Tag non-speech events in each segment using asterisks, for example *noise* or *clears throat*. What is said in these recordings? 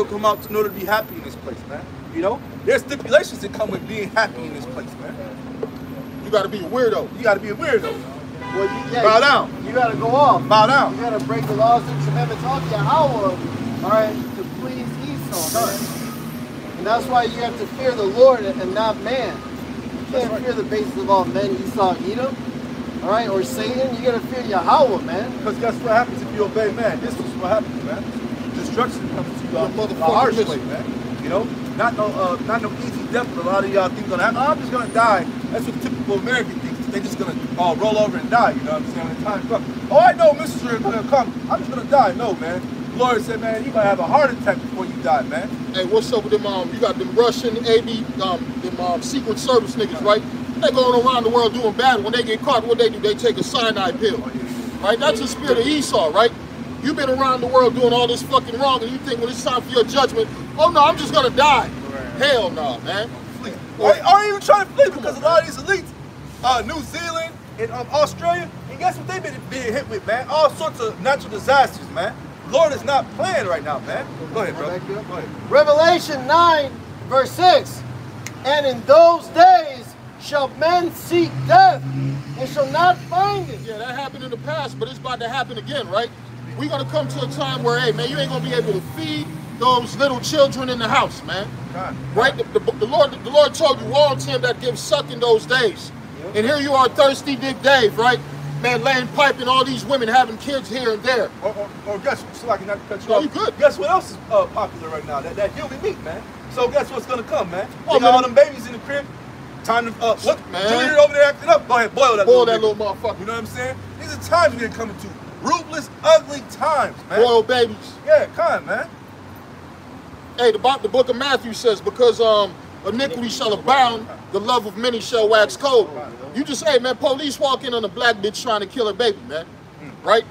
will come out in order to be happy in this place, man. You know, there's stipulations that come with being happy in this place, man. You gotta be a weirdo. You gotta be a weirdo. Well, you, yeah, Bow down. You gotta go off. Bow down. You gotta break the laws and commandments of Yahweh, all right, to please Esau, man. And that's why you have to fear the Lord and not man. You can't fear the basis of all men, Esau, Edom, all right, or Satan. You gotta fear Yahweh, man. Because guess what happens if you obey man? This is what happens, man. Destruction comes to you The a motherfucking harsh way, mission. man. You know, not no, uh, not no easy death. A lot of y'all think gonna happen. I'm just gonna die. That's what typical American thinks. They just gonna uh, roll over and die. You know what I'm saying? When the time comes. Oh, I know, Mister is gonna come. I'm just gonna die. No, man. Lord said, man, you gonna have a heart attack before you die, man. Hey, what's up with them? Um, you got them Russian AB, um, them um, Secret Service niggas, right? They going around the world doing bad. When they get caught, what they do? They take a cyanide pill, right? That's the spirit of Esau, right? You've been around the world doing all this fucking wrong, and you think when it's time for your judgment, oh no, I'm just gonna die. Hell no, man. Flee. Or, or even trying to flee because a lot of these elites, uh, New Zealand and um, Australia, and guess what they've been being hit with, man? All sorts of natural disasters, man. Lord is not playing right now, man. Go ahead, bro. Back you up. Go ahead. Revelation 9, verse 6. And in those days shall men seek death and shall not find it. Yeah, that happened in the past, but it's about to happen again, right? We're gonna come to a time where, hey, man, you ain't gonna be able to feed those little children in the house, man. God. Right? The, the, the Lord, the Lord told you, unto him that gives suck in those days. And here you are, thirsty Dick Dave, right? Man, laying pipe and all these women having kids here and there. Or, or, or guess, so I can not cut you off. you good. Guess what else is uh, popular right now? That, that human meat, man. So guess what's gonna come, man? Oh, They got all them babies in the crib. Time to, uh, look, Man. Junior over there acting up. Go ahead, boil that Boil little that nigga. little motherfucker. You know what I'm saying? These are times we're coming to. Ruthless, ugly times, man. Boiled babies. Yeah, come on, man. Hey, the, the book of Matthew says, because um, iniquity shall abound, the love of many shall wax cold. You just, hey, man, police walk in on a black bitch trying to kill her baby, man. Right?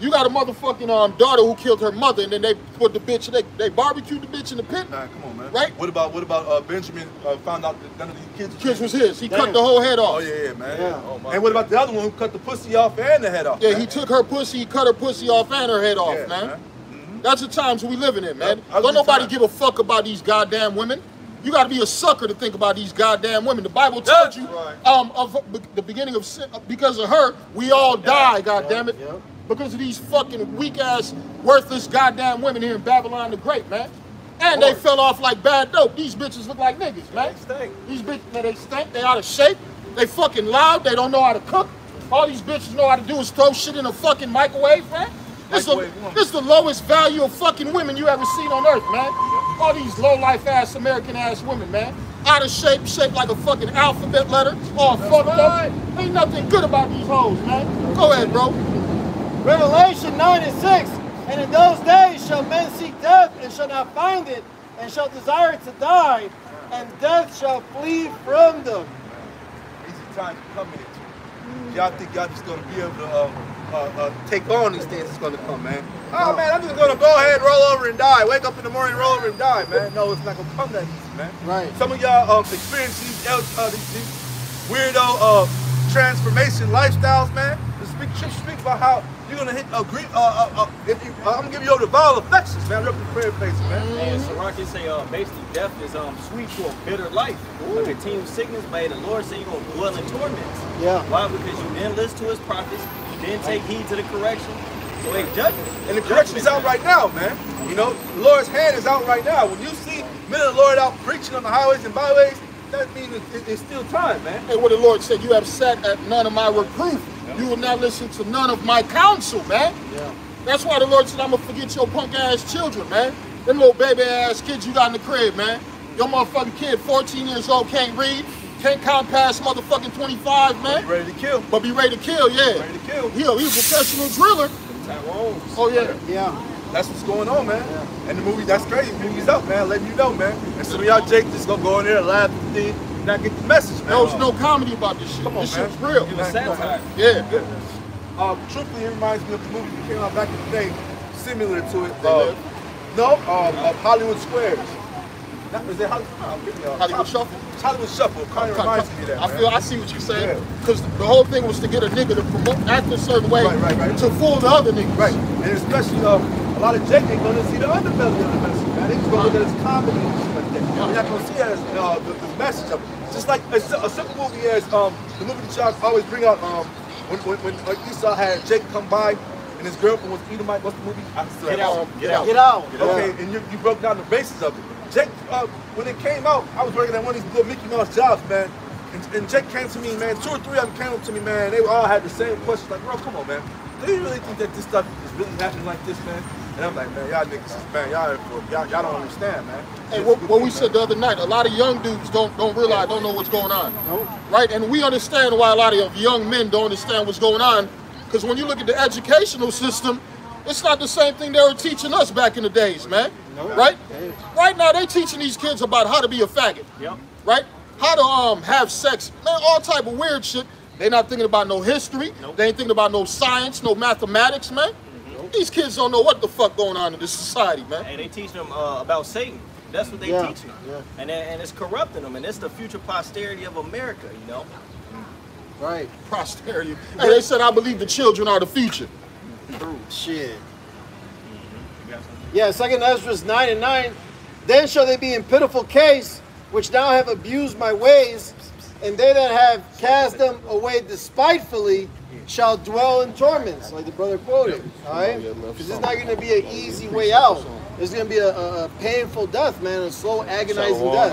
You got a motherfucking um, daughter who killed her mother, and then they put the bitch, they, they barbecued the bitch in the pit. Nah, come on, man. Right? What about what about uh, Benjamin uh, found out that none of these kids Kids was his. He cut the whole head Oh off. yeah, yeah, man. Yeah. Oh, my and what about the other one who cut the pussy off and the head off? Yeah, man? he took her pussy, he cut her pussy off and her head off, Yeah, man. man. That's the times we living in, man. Yep, Don't nobody times. give a fuck about these goddamn women. You got to be a sucker to think about these goddamn women. The Bible tells That's you, right. um, of the beginning of sin, because of her, we all die. Goddamn it, Yep. Because of these fucking weak ass, worthless goddamn women here in Babylon the Great, man. And they fell off like bad dope. These bitches look like niggas, man. They stink. These bitches, man, they stink. They out of shape. They fucking loud. They don't know how to cook. All these bitches know how to do is throw shit in a fucking microwave, man. This the, Microwave woman. this the lowest value of fucking women you ever seen on earth, man. All these low life ass American ass women, man. Out of shape, shaped like a fucking alphabet letter, all fucked right. up. Ain't nothing good about these hoes, man. Go ahead, bro. Revelation 9 and 6. And in those days shall men seek death and shall not find it, and shall desire to die, and death shall flee from them. These are times coming. Y'all think y'all just gonna be able to uh, uh, uh, take on these things that's gonna come, man? Oh man, I'm just gonna go ahead, roll over and die. Wake up in the morning, roll over and die, man. No, it's not gonna come that easy, man. Right. Some of y'all um, experience these, uh, these, these weirdo uh, transformation lifestyles, man. The speak, speak about how you're gonna hit a great. Uh, uh, uh, if you, uh, I'm gonna give you over the vile affections, man. Rip the prayer face, man. And Siraki say, uh, basically, death is um sweet to a bitter life. A continued sickness, but the Lord say you're gonna dwell in torments. Yeah. Why? Because you didn't listen to His prophets, you didn't take heed to the correction. So they judgment. And the correction is out right now, man. You know, the Lord's hand is out right now. When you see men of the Lord out preaching on the highways and byways, that means it, it- it's still time, man. Hey, what the Lord said, you have sat at none of my reproof. You will not listen to none of my counsel, man. Yeah. That's why the Lord said, I'm gonna forget your punk ass children, man. Them little baby ass kids you got in the crib, man. Your motherfucking kid, 14 years old, can't read, can't count past motherfucking 25, You man. ready to kill? But be ready to kill, yeah. Ready to kill. He a, he a professional driller. Tyrone's. Oh yeah. Yeah. That's what's going on, man. And the movie, that's crazy. The movie's out, man. Letting you know, man. And some of y'all Jake just gonna go in there, and laugh and thing, not get the message, man. There was no comedy about this shit. Come on, this man. shit's real. It was satire. Yeah. Um, truthfully, it reminds me of the movie that came out back in the day, similar to it. Uh, no, um, of Hollywood Squares. That was it. Hollywood, give me a- Hollywood Shuffle? Hollywood Shuffle. Kind of reminds me of that. I man. feel I see what you're saying. Yeah. Because the whole thing was to get a nigga to promote act a certain way Right, right, right. to fool the other niggas. Right, and especially um, a lot of Jake ain't gonna see the underbelly of the message, man. They just gonna look at his comedy and shit like that. They're not gonna see it as uh, the, the message of it. Just like a, a simple movie as um, the movie that y'all always bring out um, when, when, when uh, Esau had Jake come by and his girlfriend was Edomite. What's the movie? I still Get have- out. Get out. Get out. Okay, and you, you broke down the basis of it. Jake, uh, when it came out, I was working at one of these little Mickey Mouse jobs, man. And, and Jake came to me, man. Two or three of them came up to me, man. They all had the same questions, like, bro, come on, man. Do you really think that this stuff is really happening like this, man? And I'm like, man, y'all niggas, man, y'all, y'all, y'all don't understand, man. Hey, what, what we said the other night, a lot of young dudes don't don't realize, don't know what's going on. Nope. Right? And we understand why a lot of young men don't understand what's going on. Because when you look at the educational system, it's not the same thing they were teaching us back in the days, man. Right? Right now, they teaching these kids about how to be a faggot. Yep. Right? How to um have sex, man, all type of weird shit. They not thinking about no history. Nope. They ain't thinking about no science, no mathematics, man. These kids don't know what the fuck going on in this society, man. And they teach them uh, about Satan. That's what they Yeah, teach them. yeah. And, and it's corrupting them. And it's the future posterity of America, you know? Right. Posterity. Hey, they said I believe the children are the future. Shit. Yeah, second Ezra 9 and 9. Then shall they be in pitiful case, which now have abused my ways, and they that have cast them away despitefully shall dwell in torments, like the brother quoted. Alright? Because it's not gonna be an easy way out. It's gonna be a, a, a painful death, man, a slow, agonizing death.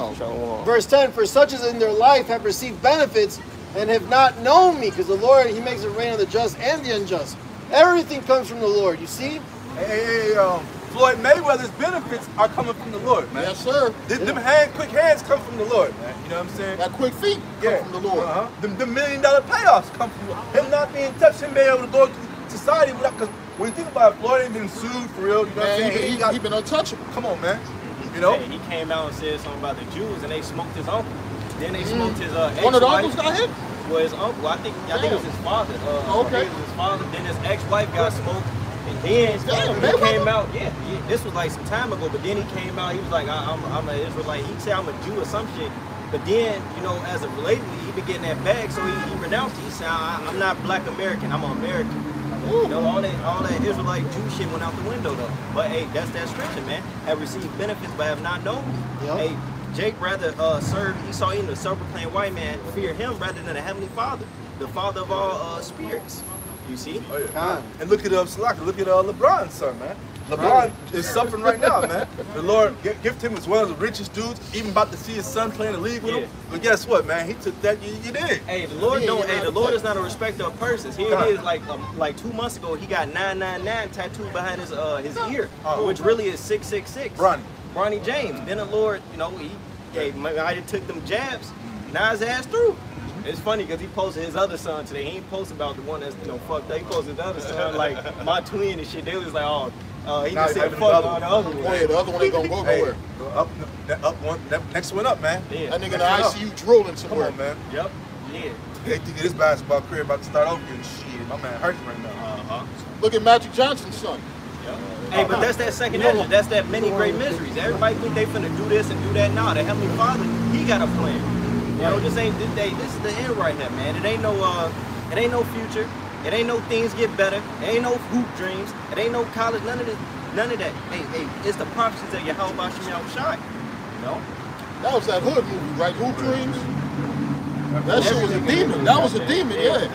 Verse 10 For such as in their life have received benefits and have not known me, because the Lord, He makes it rain on the just and the unjust. Everything comes from the Lord, you see? Hey, hey, hey, um, Floyd Mayweather's benefits are coming from the Lord, man. Yes, sir. Them, them hand, quick hands come from the Lord, man. You know what I'm saying? That quick feet come from the Lord. Uh-huh. Them, them million dollar payoffs come from the Lord. Him not being touched, him being able to go to society without, because when you think about it, Floyd ain't been sued for real. You know what I'm saying? he, he, got- he been untouchable. come on, man. You know? Hey, he came out and said something about the Jews, and they smoked his uncle. Then they smoked his uh, One of the uncles got hit? Well, his uncle, I think, I think it was his father. Uh, Okay. It was his father. Then his ex-wife got smoked. Then Damn, he came out, yeah, yeah, this was like some time ago, but then he came out, he was like, I, I'm, I'm an Israelite. He said I'm a Jew or some shit. But then, you know, as a related, he been getting that bag, so he, he renounced it. He said, I, I'm not black American, I'm an American. You know, all that, all that Israelite Jew shit went out the window though. But hey, that's that scripture, man. Have received benefits but have not known. Yep. Hey, Jake rather uh, serve Esau, even the self-proclaimed white man, fear him rather than the heavenly Father, the Father of all uh, spirits. You see? Oh, yeah. Con. And look at uh, Salaka, look at uh, LeBron's son, man. LeBron is suffering right now, man. The Lord gi- gifted him as one of the richest dudes, even about to see his son playing the league with Yeah. him. But guess what, man? He took that, you, you did. Hey, the Lord Yeah, don't. Hey, the Lord is not a respecter of persons. Here God. it is, like um, like two months ago, he got 999 tattooed behind his uh his ear, Oh. which really is 666. Bronny. Bronny James. Then the Lord, you know, he gave I did took them jabs. Now his ass through. It's funny because he posted his other son today. He ain't post about the one that's you know fucked up. He posted the other son like *laughs* my twin and shit. They was like, oh, uh, he Now just said fuck the all other the other Oh, one. yeah, the other one ain't gonna go nowhere. Hey, nowhere. up, that up one, that next one up, man. Yeah. That nigga in the Next up. ICU drooling Come somewhere. on, man. Yep. Yeah. They think his basketball career about to start over again. Shit, my man hurting right now. Uh-huh. Look at Magic Johnson's son. Hey, but that's that second engine. That's that many great miseries. Everybody think they finna do this and do that. Nah, the Heavenly Father, He got a plan. You know, this ain't this, they, this is the end right here, man. It ain't no uh, it ain't no future. It ain't no things get better. It ain't no hoop dreams. It ain't no college. None of this. None of that. Hey, hey, it's the prophecies of Yahweh Shem Shai. You know? That was that hood movie, right? Hoop Dreams. That shit was a demon. That was a demon, yeah.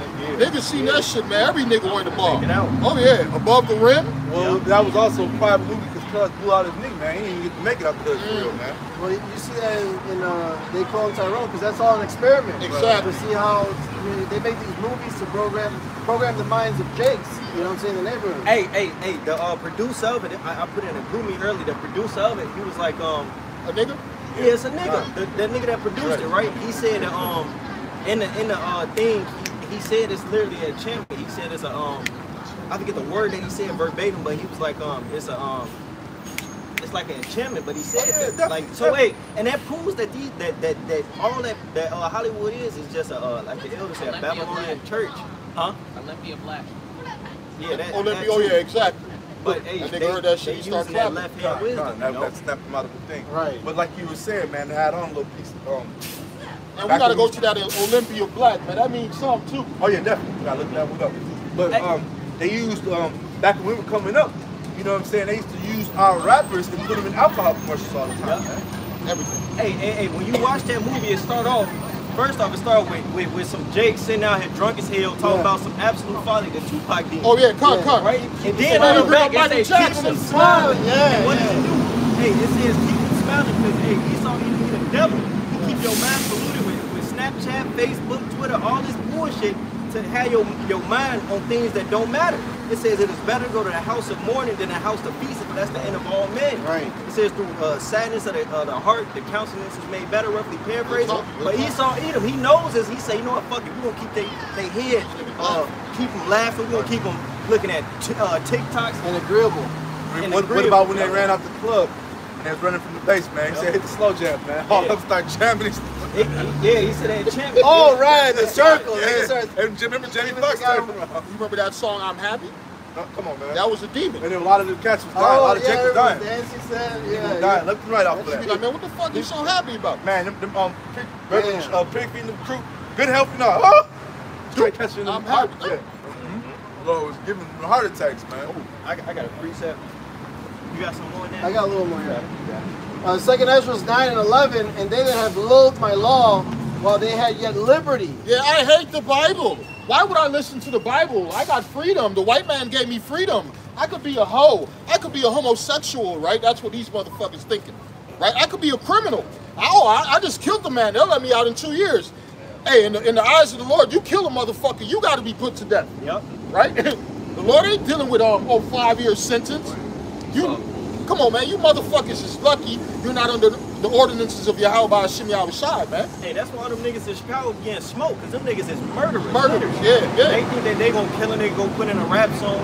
Niggas seen that shit, man. Every nigga wearing the ball. Check out. Oh yeah, above the rim. Well, that was also a private movie because Cuz blew out his nigga, man. He didn't even get to make it out the hood for real, man. Well, you you see that in, in uh, they call him Tyrone because that's all an experiment. Exactly. To see how I mean, they make these movies to program program the minds of Jakes. You know what I'm saying? In the neighborhood. Hey, hey, hey. The uh, producer of it, I, I put it in a GroupMe early. The producer of it, he was like, um, A nigga. Yeah, it's a nigga. The, the nigga that produced it, right? He said that um in the in the uh thing he, he said it's literally a enchantment. He said it's a um I forget the word that he said verbatim, but he was like um it's a um it's like an enchantment, but he said Oh, yeah, that. like so wait, and that proves that these that that that all that that uh, Hollywood is is just a uh, like the elder said, a Babylonian Black. church, huh? Olympia Black. Yeah, that. Olympia. that Oh yeah, exactly. But hey, That nigga they, heard that shit, they he start using that clapping. left hand Con, wisdom, con, you that, know? that snapped him out of the thing. Right. But like you were saying, man, they had on a little piece of, um, And we gotta go we- to that Olympia Black, man. That means something too. oh yeah, definitely. Gotta look that one up. But um, they used, um, back when we were coming up, You know what I'm saying? They used to use our rappers and put them in alcohol commercials all the time, man. Everything. Hey, hey, hey, when you watch that movie, it start off, first off, it start with, with, with some Jake sitting out here drunk as hell, talking Yeah. about some absolute folly that Tupac did. Oh yeah, cut, Yeah. cut. Right? And Somebody then on the agree back, on it says, keep them smiling. Yeah, And what yeah. does it do? Hey, it says keep them smiling because, hey, Esau either he the devil. He keep your mind polluted with, with Snapchat, Facebook, Twitter, all this bullshit to have your, your mind on things that don't matter. It says it is better to go to the house of mourning than the house of feasting, but that's the end of all men. Right. It says through uh, sadness of the, uh, the heart, the countenance is made better, roughly paraphrasing. Good talk, good But. Esau Edom, he knows this. He say, you know what, fuck it, we're gonna keep their they head, uh, keep them laughing, we're gonna keep them looking at uh, TikToks. And agreeable. And What, what agreeable. about when they ran out the club and they was running from the base, man? He said, hit the slow jam, man. All Yeah. of them start jamming. It- yeah, he said that champion. Oh, right, the circle. Yeah. Started- And remember Jamie Foxx the guy turned around. You remember that song "I'm Happy"? No, come on, man. That was a demon. and then a lot of the cats was dying. a Oh, lot of yeah, Jake was dying. Dancing said, People yeah. dying yeah. left and right off of that. like, man, what the fuck you so happy about? Man, them, them um, pig, Damn. uh, pig feeding them crew, good health and all. Oh! Straight catching them I'm happy. Yeah. Mm-hmm. Lord was giving them heart attacks, man. I, I got a precept. You got some more in there? I got a little more here. Uh, Second Ezra 9 and 11, and they that have loathed my law while they had yet liberty. Yeah, I hate the Bible. Why would I listen to the Bible? I got freedom. The white man gave me freedom. I could be a hoe. I could be a homosexual, right? That's what these motherfuckers thinking, right? I could be a criminal. Oh, I, I just killed the man. They'll let me out in two years. Hey, in the, in the eyes of the Lord, you kill a motherfucker, you got to be put to death, Yep. right? *laughs* the Lord ain't dealing with um, oh, five year sentence. You, come on, man. You motherfuckers is lucky you're not under the ordinances of Yahweh Hashem Yahweh Shai, man. Hey, that's why them niggas in Chicago getting smoked, because them niggas is murderers. Murderers, yeah, yeah. They think that they gonna kill a nigga, go put in a rap song,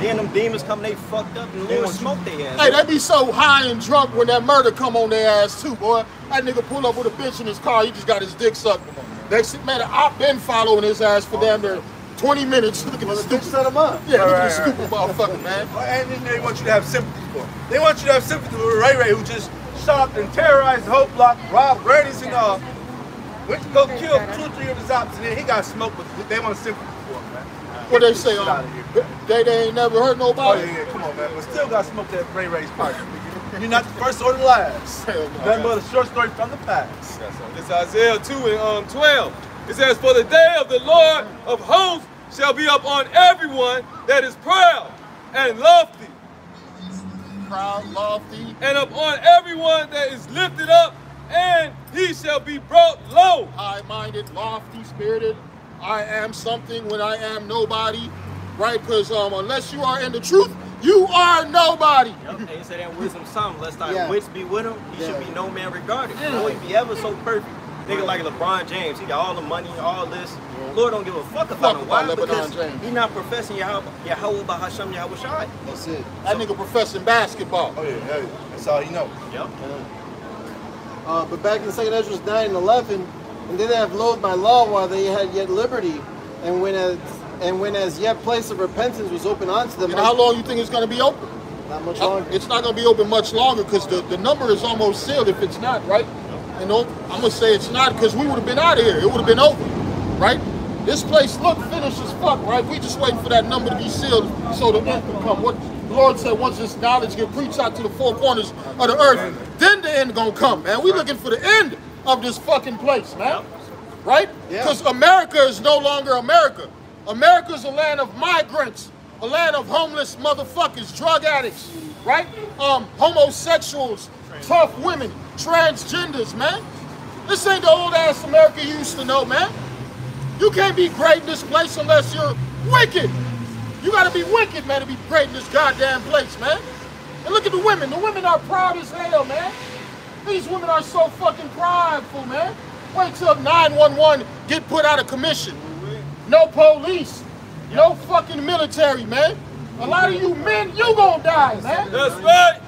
then them demons come, they fucked up, and the They Lord want you- smoke their ass. Hey, they be so high and drunk when that murder come on their ass too, boy. That nigga pull up with a bitch in his car, he just got his dick sucked. Next man, I've been following his ass for damn near 20 minutes. Look at Well, this the stupid. set them up. Yeah, look Right, at this right, stupid motherfucker, man. And then they want you to have sympathy for him. They want you to have sympathy for Ray Ray, who just shot and terrorized the whole block, robbed Randy's and all. Went to go kill two or three of his ops, and then he got smoked, but they want sympathy for him, man. What they say, this shit um, outta they, they ain't never hurt Oh, nobody. yeah, yeah, come on, man. But still got smoked at Ray Ray's party. You're not the first or the last. Hell no. Nothing but a short story from the past. It's Isaiah 2 and um, 12. It says, For the day of the Lord of hosts shall be upon everyone that is proud and lofty, Proud, lofty, and upon everyone that is lifted up, and he shall be brought low. high-minded, lofty, spirited. I am something when I am nobody, right? Because um, unless you are in the truth, you are nobody. Yep. Hey, it said that wisdom song, lest thy Yeah. wits be with him, he Yeah. should be no man regarded. Though he be ever so perfect. Nigga like LeBron James, he got all the money, all this. Lord don't give a fuck about Fuck him. Why? about LeBron Because James. he not professing Yahweh, Yahweh Bahasham Yahweh Shai. That's it. That nigga professing basketball. Oh, yeah, yeah. That's all you know. Yep. Uh, but back in Second Ezra 9 and 11, and they that have loathed my law while they had yet liberty, and when as and when as yet place of repentance was open unto them, And how long you think it's gonna be open? not much Uh, longer. It's not going to be open much longer because the, the number is almost sealed if it's not, right? You know, I'm going to say it's not because we would have been out of here. It would have been over, right? This place look finished as fuck, right? We just waiting for that number to be sealed so the end can come. What the Lord said, once this knowledge get preached out to the four corners of the earth, then the end gonna come, man. We looking for the end of this fucking place, man. Right? Yeah. Because America is no longer America. America is a land of migrants, a land of homeless motherfuckers, drug addicts, right? Um, homosexuals, tough women, transgenders, man. This ain't the old ass America you used to know, man. You can't be great in this place unless you're wicked. You gotta be wicked, man, to be great in this goddamn place, man. And look at the women. The women are proud as hell, man. These women are so fucking prideful, man. Wait till 911 get put out of commission. No police. No fucking military, man. A lot of you men, you gonna die, man. That's right.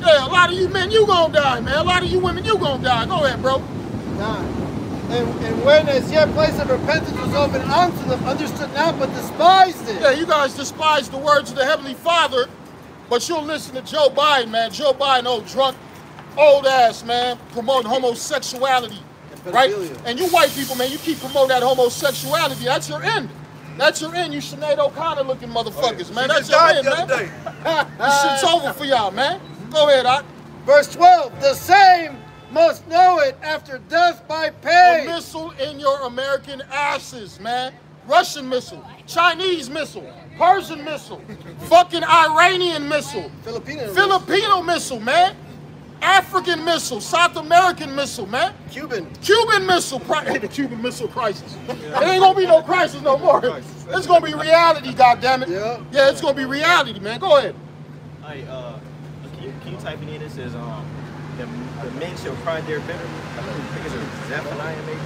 Yeah, a lot of you men, you gonna die, man. A lot of you women, you gonna die. Go ahead, bro. Nine. And, and when as yet place of repentance was open unto them, understood not but despised it. Yeah, you guys despise the words of the Heavenly Father, but you'll listen to Joe Biden, man. Joe Biden, old drunk, old ass, man, promoting homosexuality, And right? And you white people, man, you keep promoting that homosexuality. That's your end. That's your end, you Sinead O'Connor looking motherfuckers, oh, man. She That's just your end, man. *laughs* This shit's over for y'all, man. Go ahead, I. Verse 12, the same must know it after death by A missile in your American asses, man. Russian missile, Chinese missile, Persian missile, *laughs* fucking Iranian missile, Filipino. Filipino missile, man. African missile, South American missile, man. Cuban. Cuban missile, cri- *laughs* the Cuban missile crisis. *laughs* It ain't gonna be no crisis no more. It's gonna be reality, goddammit. Yeah. Yeah, it's gonna be reality, man. Go ahead. Hey, uh, can you, you it in? It says, um, the, the men shall cry their bitter. I think it's Zephaniah, maybe.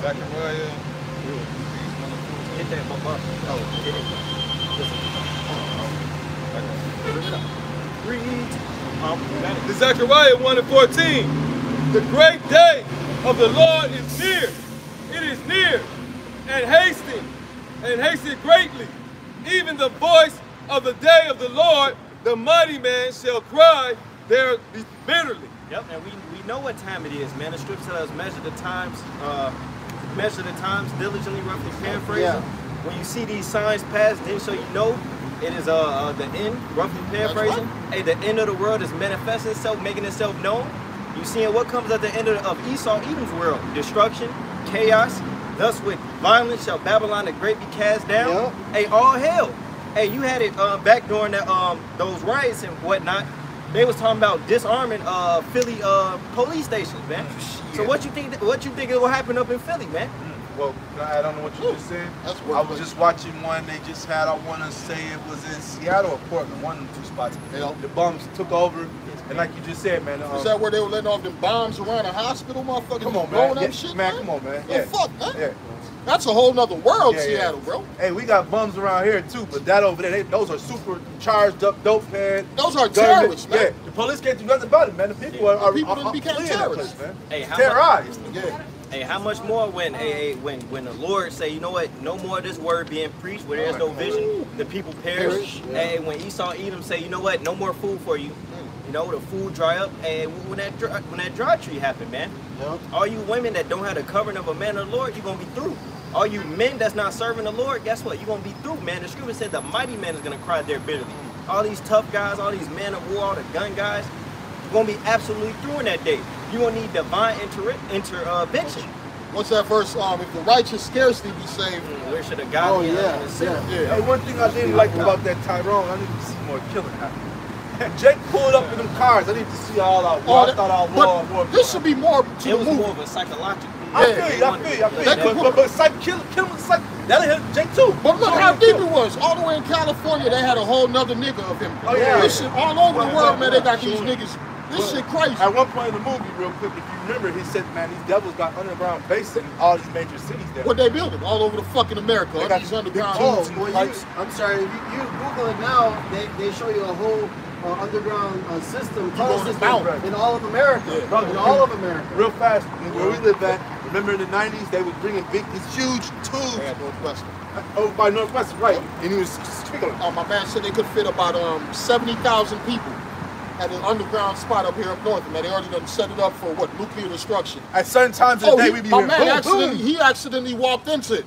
Zechariah. Hit that bump. Oh, hit it. Listen. Read. You. The Zechariah 1 and 14. The great day of the Lord is near. It is near and hasting and hasting greatly. Even the voice of the day of the Lord, the mighty man shall cry there bitterly. Yep, and we, we know what time it is, man. The scripture tells us measure the times, uh, measure the times diligently, roughly paraphrasing. Yeah. When you see these signs pass, then so you know it is uh, uh the end, roughly paraphrasing. Hey, the end of the world is manifesting itself, making itself known. You seeing what comes at the end of, of Esau, Edom's world: destruction, chaos. Thus, with violence shall Babylon the Great be cast down. Yep. Hey, all hell. Hey, you had it uh, back during the, um, those riots and whatnot. They was talking about disarming uh, Philly uh, police stations, man. So what you think? What you think it will happen up in Philly, man? Well, can I add on to what you just said? That's I was just watching one they just had. I want to say it was in Seattle or Portland, one of the two spots. Yeah. The bums took over, and like you just said, man. Um, Is that where they were letting off them bombs around the hospital, motherfucker? come on, man. Yeah, shit, man, come on, man. The Yeah. fuck, man? Yeah. That's a whole nother world, Yeah, yeah. Seattle, bro. Hey, we got bums around here too, but that over there, they, those are super charged up dope head. Those are gunmen. terrorists, man. Yeah, the police can't do nothing about it, man. The people are, are, people are, done are became fleeing that terrorists. place, man. Hey, how Terrorized. Yeah. Hey, how much more when hey, when when the Lord say, you know what, no more of this word being preached where there's no vision, the people perish. Perish, yeah. Hey, when Esau Edom say, you know what, no more food for you. You know, the food dry up. And when that dry, when that dry tree happened, man, Yep. all you women that don't have the covering of a man of the Lord, you're gonna be through. All you men that's not serving the Lord, guess what? You're gonna be through, man. The scripture said the mighty man is gonna cry there bitterly. All these tough guys, all these men of war, all the gun guys, you're gonna be absolutely through in that day. You're gonna need divine inter- intervention. What's that verse? Um, if the righteous scarcely be saved. Where should a God Oh, be yeah, and a sinner? yeah. Yeah. Hey, one thing I didn't like about that Tyrone, I need to see more killing happen. *laughs* Jake pulled up in them cars. I need to see all out war. Oh, I that- thought all war, war. but this should be more to It the was movie. more of a psychological. I feel you, I feel you, I feel you. could But, but, but psych, kill, kill him with psych. That'll hit Jake too. But look Show how deep it was. All the way in California, they had a whole nother nigga of him. Oh, yeah. This shit all over the world, man. They got these niggas. This shit crazy. At one point in the movie, real quick, if you remember, he said, man, these devils got underground bases in all these major cities there. What they building all over the fucking America. They All got these big underground. Oh, tubes and well, you. I'm sorry. If you, you Google it now, they, they show you a whole uh, underground uh, system, tunnel system mountain. in all of America. Yeah. In all of America. Real fast, where we live at, remember in the 90s, they was bringing big, these huge tubes They had Northwestern. over by Northwestern, right? And he was speaking Oh, my man said they could fit about um 70,000 people at an underground spot up here up north. Man, they already done set it up for what nuclear destruction. At certain times of Oh, the day, he, we be my here, man boom, accidentally, boom. he accidentally walked into it.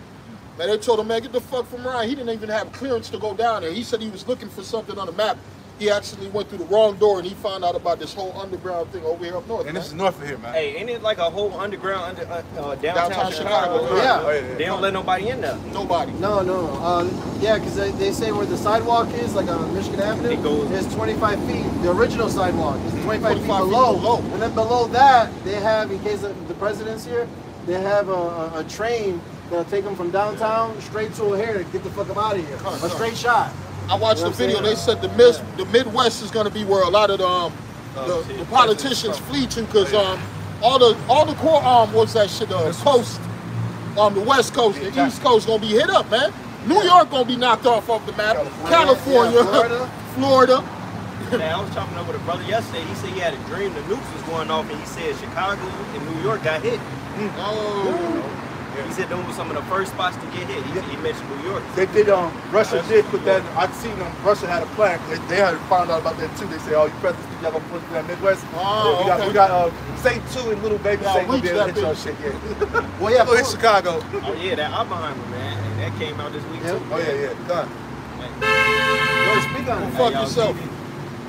Man, they told him, man, get the fuck from around. He didn't even have clearance to go down there. He said he was looking for something on the map. He actually went through the wrong door and he found out about this whole underground thing over here up north. And man. this is north of here, man. Hey, ain't it like a whole underground under uh, uh, downtown, Downtown Chicago? Chicago, yeah. Oh, yeah, yeah. They don't let nobody in there. Nobody. No, no, no. Uh, yeah, because they, they say where the sidewalk is, like on Michigan Avenue, It goes- is 25 feet. The original sidewalk is 25, 25 feet feet below. below. And then below that, they have, in case the, the president's here, they have a, a, a train that'll take them from downtown straight to O'Hare to get the fuck up out of here. Huh, A huh. straight shot. I watched You know the video. saying? They said the mid, the Midwest is going to be where a lot of the, um, Oh, the, shit. the politicians flee to because um, all the all the core um what's that shit the coast um the West Coast the East Coast gonna be hit up man. New York gonna be knocked off of the map. California, Yeah, Florida. *laughs* Florida. Man, I was talking over with a brother yesterday. He said he had a dream the nukes was going off, and he said Chicago and New York got hit. Oh, Yeah. He said those were some of the first spots to get hit. He, Yeah. he mentioned New York. They did. Um, Russia did put that. I've seen them. Russia had a plan. They, they had found out about that too. They say, "Oh, you presidents, think y'all gonna put that Midwest?" Oh, Yeah, we got, okay. we got uh, say two and little baby Y'all say gonna reach be able to that hit y'all shit. Yeah. *laughs* Well, yeah, Go hit for- Chicago. Oh yeah, that I'm behind Oppenheimer man, and that came out this week Yep. too. Oh yeah, yeah, done. Go speak on it. Fuck y'all yourself.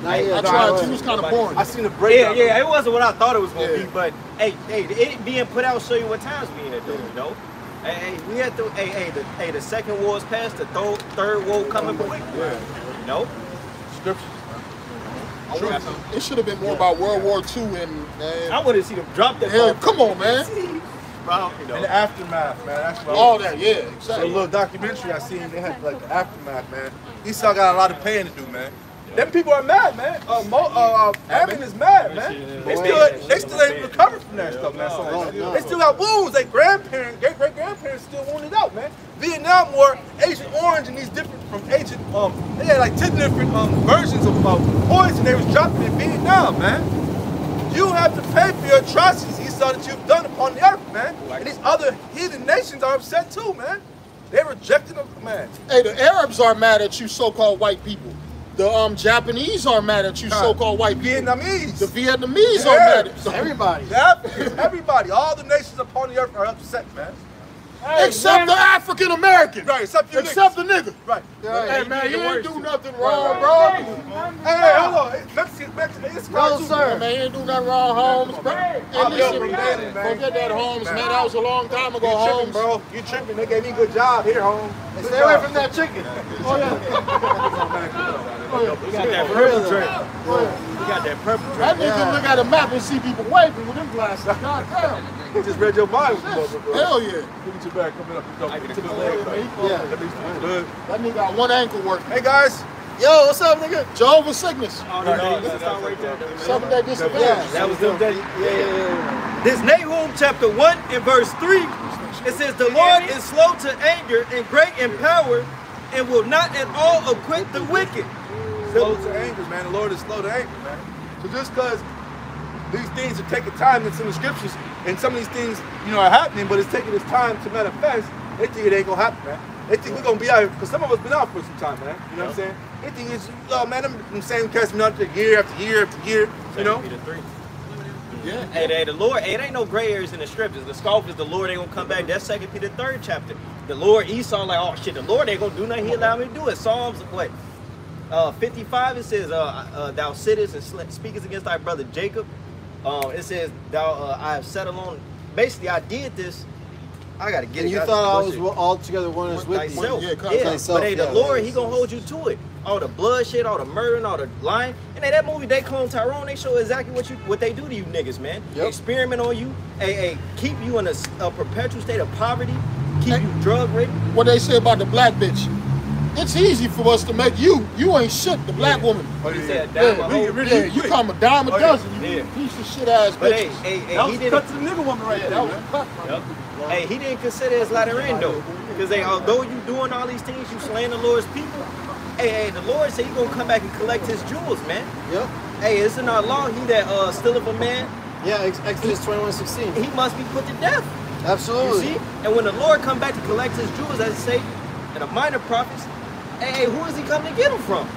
Nah, I nah, tried. It was kind of boring. I seen the break. Yeah, yeah, it wasn't what I thought it was gonna Yeah. be, but hey, hey, it being put out show you what times we in, though, you know. Hey, hey, we had to, hey, hey, the, hey, the second war is past, the third, third war coming quick. You know. Scriptures. It should have been more about World War II and I man. want to see them drop that. Hell, come on, man. *laughs* Bro, you know. And the aftermath, man. That's what All that, yeah, So a little documentary I seen, they had like the aftermath, man. Esau got a lot of paying to do, man. Them people are mad, man. Uh, Mo, uh, uh, is mad, man. They still, they still ain't recovered from that stuff, man. So, they still got wounds. Their grandparents, great great grandparents still wounded out, man. Vietnam War, Agent Orange, and these different from Agent, um, they had like ten different um versions of uh, poison they was dropping in Vietnam, man. You have to pay for your atrocities, Esau, that you've done upon the earth, man. And these other heathen nations are upset too, man. They rejected them, man. Hey, the Arabs are mad at you, so-called white people. The um Japanese are mad at you, so-called white people. Vietnamese. The Vietnamese are mad at you. Everybody. The Africans, everybody, all the nations upon the earth are upset, man. Except the African American. Right, except you Except the nigga. Right. Hey man, you ain't do nothing wrong, Right, bro. Hey, hey, hold on. Hey, Mexican, Mexican, it's No, too, sir. Man, you ain't do nothing wrong, Holmes, bro. Hey, I'm listen, from Danny, man. forget that, Holmes, man. That was a long time ago, You tripping, Holmes. bro. You tripping. They gave me a good job here, home. Good Stay away job. from that chicken. Oh yeah. *laughs* We got that purple drink. We got that purple drink. That nigga look at a map and see people waving with them glasses. *laughs* God damn. You just read your mind with the motherfucker. Hell yeah. Look at your back coming up. Come I to the a leg. cold, right? Yeah. That makes good. That nigga got one ankle working. Hey, guys. Yo, what's up, nigga? Jehovah's sickness. Oh, no, no, that's not right there. Seven day disadvantage. Yeah. That was them days. Yeah, yeah, yeah. This Nahum chapter 1 and verse 3, it says, The Lord is slow to anger and great in power and will not at all acquit the wicked. Slow to anger, man. The Lord is slow to anger, man. So just because these things are taking time, it's in the scriptures, and some of these things, you know, are happening, but it's taking its time to manifest, they think it ain't gonna happen, man. They think we're gonna be out here, because some of us been out for some time, man. You know what I'm saying? They think it's, oh man, them, them same cats been out there year after year after year, you know? Peter 3. Yeah. Hey, hey, the Lord, hey, it ain't no gray areas in the scriptures. The scoffers, the Lord ain't gonna come back. That's Second Peter third chapter. The Lord Esau like, oh shit, the Lord ain't gonna do nothing. He allowed me to do it. Psalms what? Uh, 55 it says, uh, uh, thou sittest and speakest against thy brother Jacob. Um, it says, thou uh, I have set alone. Basically, I did this. I gotta get And it. you guys. thought I was it? all together oneness with you. thyself. Yeah, Yeah, thyself, but hey, the yeah. Lord, He gonna hold you to it. All the bloodshed, all the murdering, all the lying. And hey, that movie, they clone Tyrone. They show exactly what you, what they do to you niggas, man. Yep. Experiment on you. Hey, hey, keep you in a perpetual state of poverty. Keep you drug ridden. What they say about the black bitch. It's easy for us to make you. You ain't shit, the black woman. Oh, He yeah. said, Yeah, "Damn, we- I hope-" we- yeah, you come a dime a Oh, yeah. dozen. You Yeah. piece of shit ass But hey, bitches. hey, hey, That he was didn't. cut to the nigga woman right Yeah, there, that was cut. Yep. Hey, he didn't consider his latter end though. Because they although you doing all these things, you slaying the Lord's people. Hey, hey, the Lord said he gonna come back and collect his jewels, man. Yep. Hey, it's in our law, he that uh stealeth a man, Yeah, Ex- Exodus 21, 16. he must be put to death. You Absolutely. see? And when the Lord come back to collect his jewels, as it say, and the minor prophets, hey, hey, who is he coming to get them from?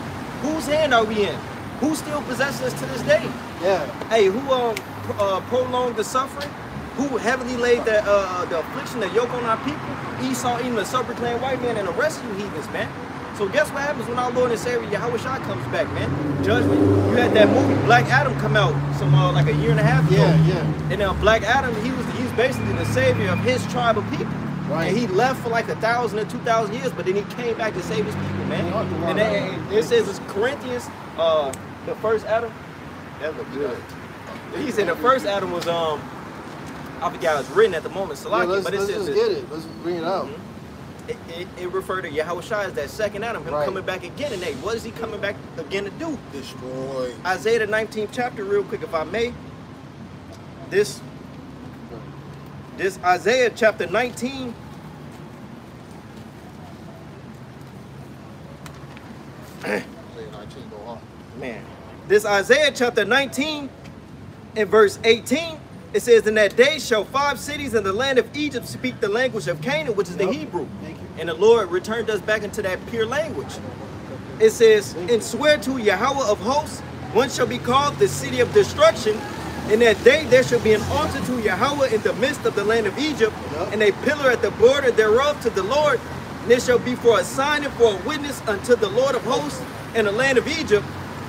Whose hand are we in? Who still possesses us to this day? Yeah. Hey, who um uh, prolonged the suffering? Who heavily laid the uh, the affliction, the yoke on our people? Esau, even the self-proclaimed white man, and the rest of you heathens, man. So guess what happens when our Lord and Savior Yahweh Shai comes back, man? Judgment. You had that movie Black Adam come out some uh, like a year and a half ago. Yeah, yeah. And now Black Adam, he was he's basically the savior of his tribe of people. Right. And he left for like a thousand or two thousand years, but then he came back to save his people, man. And then, it says it's Corinthians, uh, the first Adam. That look good. He said the first Adam was um, I forgot it's written at the moment, Yeah, Salaki, let's but it let's says just get it. Let's bring it out. it, it, it referred to Yahweh Shai as that second Adam, him Right. coming back again. And hey, what is he coming back again to do? Destroy. Isaiah the 19th chapter, real quick, if I may. This, this Isaiah chapter 19. Say 19, go on. Man, this Isaiah chapter 19 and verse 18. It says, In that day shall five cities in the land of Egypt speak the language of Canaan, which is the Hebrew. And the Lord returned us back into that pure language. It says, And swear to Yahweh of hosts, one shall be called the city of destruction. In that day there shall be an altar to Yahweh in the midst of the land of Egypt, Yep. and a pillar at the border thereof to the Lord. And it shall be for a sign and for a witness unto the Lord of hosts in the land of Egypt.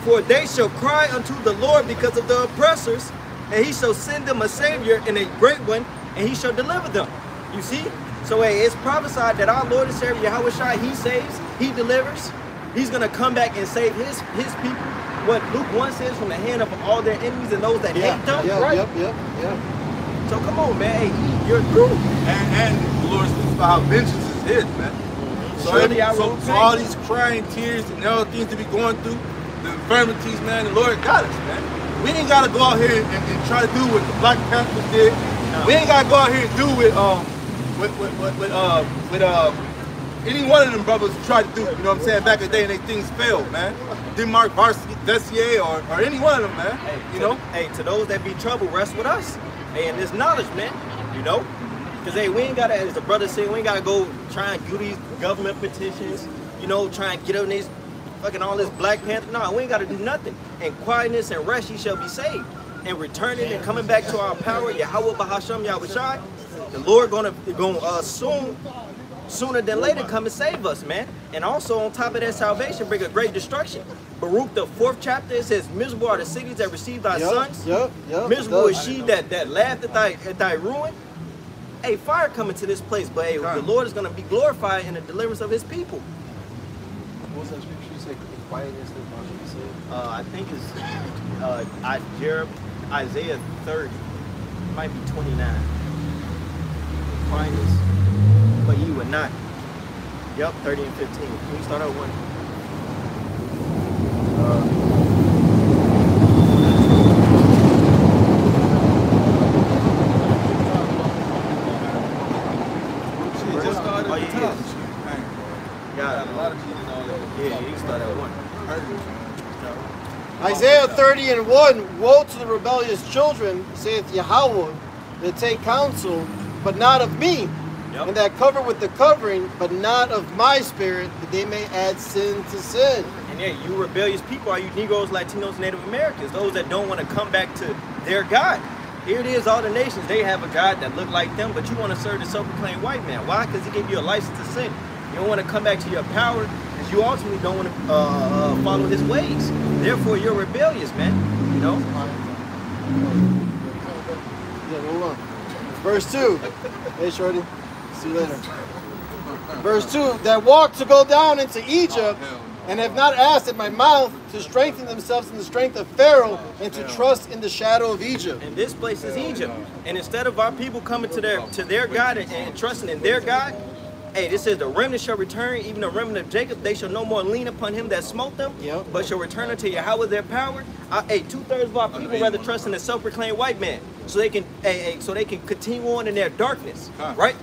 For they shall cry unto the Lord because of the oppressors, and he shall send them a savior and a great one, and he shall deliver them. You see? So hey, it's prophesied that our Lord and Savior Yahweh Shai, he saves, he delivers. He's gonna come back and save his his people. What Luke 1 says from the hand of all their enemies and those that Yeah, hate them. yeah, right? yep, yep, yep. So come on, man. Hey, you're through. And, and the Lord speaks about how vengeance is his, man. So, Surely I so, will so all these crying tears and all the things to be going through, the infirmities, man, the Lord got us, man. We ain't gotta go out here and, and try to do what the Black Panthers did. We ain't gotta go out here and do what um with with with, with uh with uh any one of them brothers tried to do, you know what I'm saying, back in the day and they things failed, man. Denmark Varsity Vessier or, or any one of them, man. Hey, you to- know? Hey, to those that be trouble, rest with us. Hey, and this knowledge, man. You know? Because, hey, we ain't got to, as the brother said, we ain't got to go try and do these government petitions, you know, try and get on these fucking all this Black Panther. No, we ain't got to do nothing. In quietness and rest, ye shall be saved. And returning and coming back to our power, Yahweh Bahasham Yahweh Shai, the Lord gonna, gonna uh, soon, sooner than later come and save us, man. And also on top of that salvation, bring a great destruction. Baruch, the fourth chapter, it says, Miserable are the cities that received thy Yep, sons. yep, yep. Miserable is she that, that laughed at thy, at thy ruin. Hey, fire coming to this place, but hey, the Lord is going to be glorified in the deliverance of his people. What was that scripture you said? "Be Quiet is the said. Uh, I think it's uh, I, Jer- Isaiah 30, might be 29. Quietness, but you would not. Yep, 30 and 15. Can we start out one? Shit, just started at the yeah, top. Yeah, Got a lot of G's and all that. yeah, you can at one. Isaiah 30 and 1 Woe to the rebellious children, saith Yahweh, that take counsel, but not of me, Yep. and that cover with the covering, but not of my spirit, that they may add sin to sin. And yeah, you rebellious people are you Negroes, Latinos, Native Americans, those that don't want to come back to their God. Here it is, all the nations, they have a God that look like them, but you want to serve the self-proclaimed white man. Why? Because he gave you a license to sin. You don't want to come back to your power, because you ultimately don't want to uh, uh, follow his ways. Therefore, you're rebellious, man. You know? Yeah, hold on. Verse 2. Hey, Shorty. See you later. Verse 2 That walk to go down into Egypt, and have not asked at my mouth to strengthen themselves in the strength of Pharaoh, and to trust in the shadow of Egypt. And this place is Egypt. And instead of our people coming to their to their God and, and trusting in their God, hey, this says the remnant shall return, even the remnant of Jacob, they shall no more lean upon him that smote them, Yep. but shall return unto Yahweh their power. Uh, hey, two-thirds of our people rather trust in a self-proclaimed white man. So they can hey, hey, so they can continue on in their darkness. Right?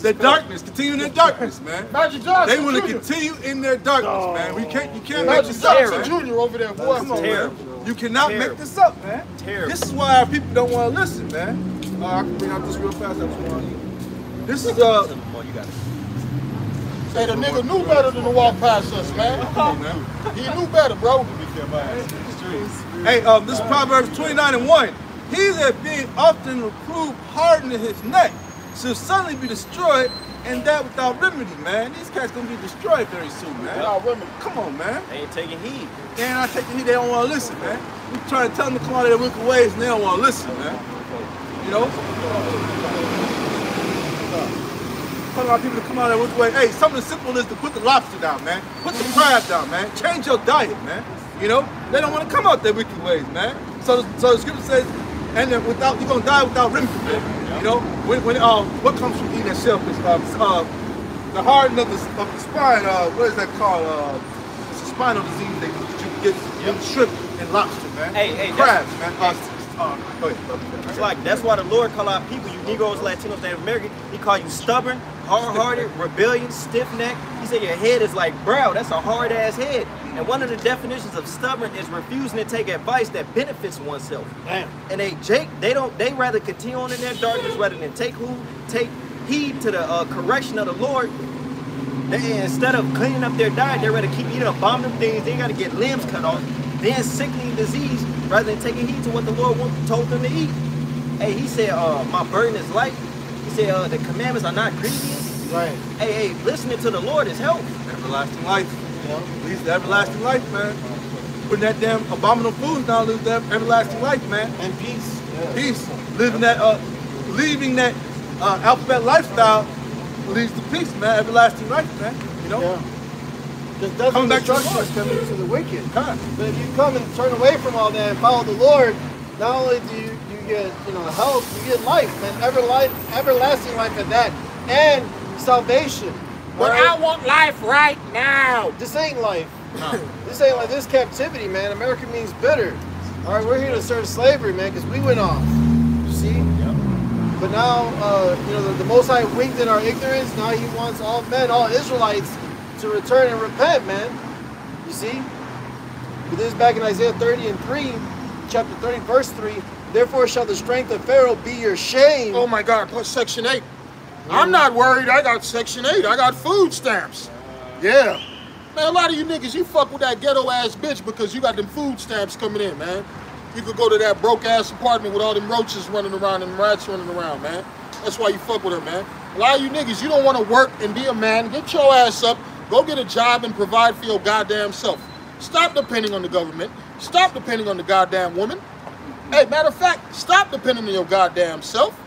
The darkness, continue in the darkness, man. Magic Johnson They want to continue in their darkness, man. We can't, you can't make Magic this up, man. Jr. over there, boy. Come on, man. You cannot Terrible. make this up, man. Terrible. This is why our people don't want to listen, man. Uh, I can bring out this real fast. I just want This is uh. Oh, you got it. Hey, the nigga knew better than to walk past us, man. Come on, man. He knew better, bro. Hey, um, this is Proverbs 29 and 1. He that being often reproved hardened his neck shall suddenly be destroyed, and that without remedy, man. These cats gonna be destroyed very soon, man. Without remedy. Come on, man. They ain't taking heed. They ain't not taking heed, they don't want to listen, man. We trying to tell them to come out of their wicked ways, and they don't want to listen, man. You know? Telling our people to come out of their wicked ways. Hey, something as simple as to put the lobster down, man. Put the crab down, man. Change your diet, man. You know? They don't want to come out their wicked ways, man. So, so the scripture says, and then without you're gonna die without remedy. You know? When, when um, what comes from eating that shellfish? Um, uh, the hardening of the, of the spine, uh, what is that called? Uh, it's a spinal disease that you get from shrimp and lobster, man. Hey, hey, crabs, that's- man. Uh, uh, brother. It's like that's why the Lord call our people, you Negroes, Latinos, Native American. He call you stubborn, hard-hearted, *laughs* rebellious, stiff-necked. He said your head is like brow. That's a hard-ass head. And one of the definitions of stubborn is refusing to take advice that benefits oneself. Damn. And they Jake, they don't they rather continue on in their darkness rather than take who take heed to the uh, correction of the Lord. They, instead of cleaning up their diet, they rather keep eating abominable things. They gotta get limbs cut off, then sickening disease, rather than taking heed to what the Lord told them to eat. Hey, he said, uh, my burden is light. He said, uh, the commandments are not grievous. Right. Hey, hey, listening to the Lord is health. Everlasting life. Leads to everlasting life, man. Putting that damn abominable foods down leads to everlasting life, man. And peace. Yeah. Peace. Living that, uh, leaving that uh, alphabet lifestyle leads to peace, man. Everlasting life, man. You know? Yeah. Because Come back to the destruction is Lord. coming to the wicked. Come. But if you come and turn away from all that and follow the Lord, not only do you, you get you know health, you get life, man, ever life, everlasting life at that, and salvation. But Alright? I want life right now. This ain't life. this ain't like this captivity, man. America means bitter. All right, we're here to serve slavery, man, because we went off. You see? Yep. But now, uh, you know, the, the Most High winked in our ignorance. Now He wants all men, all Israelites, to return and repent, man. You see? But this is back in Isaiah 30 and 3, chapter 30, verse 3. Therefore shall the strength of Pharaoh be your shame. Oh my God, plus Section 8. I'm not worried. I got Section 8. I got food stamps. Yeah. Man, a lot of you niggas, you fuck with that ghetto ass bitch because you got them food stamps coming in, man. You could go to that broke ass apartment with all them roaches running around and rats running around, man. That's why you fuck with her, man. A lot of you niggas, you don't want to work and be a man. Get your ass up, go get a job and provide for your goddamn self. Stop depending on the government. Stop depending on the goddamn woman. Hey, matter of fact, stop depending on your goddamn self,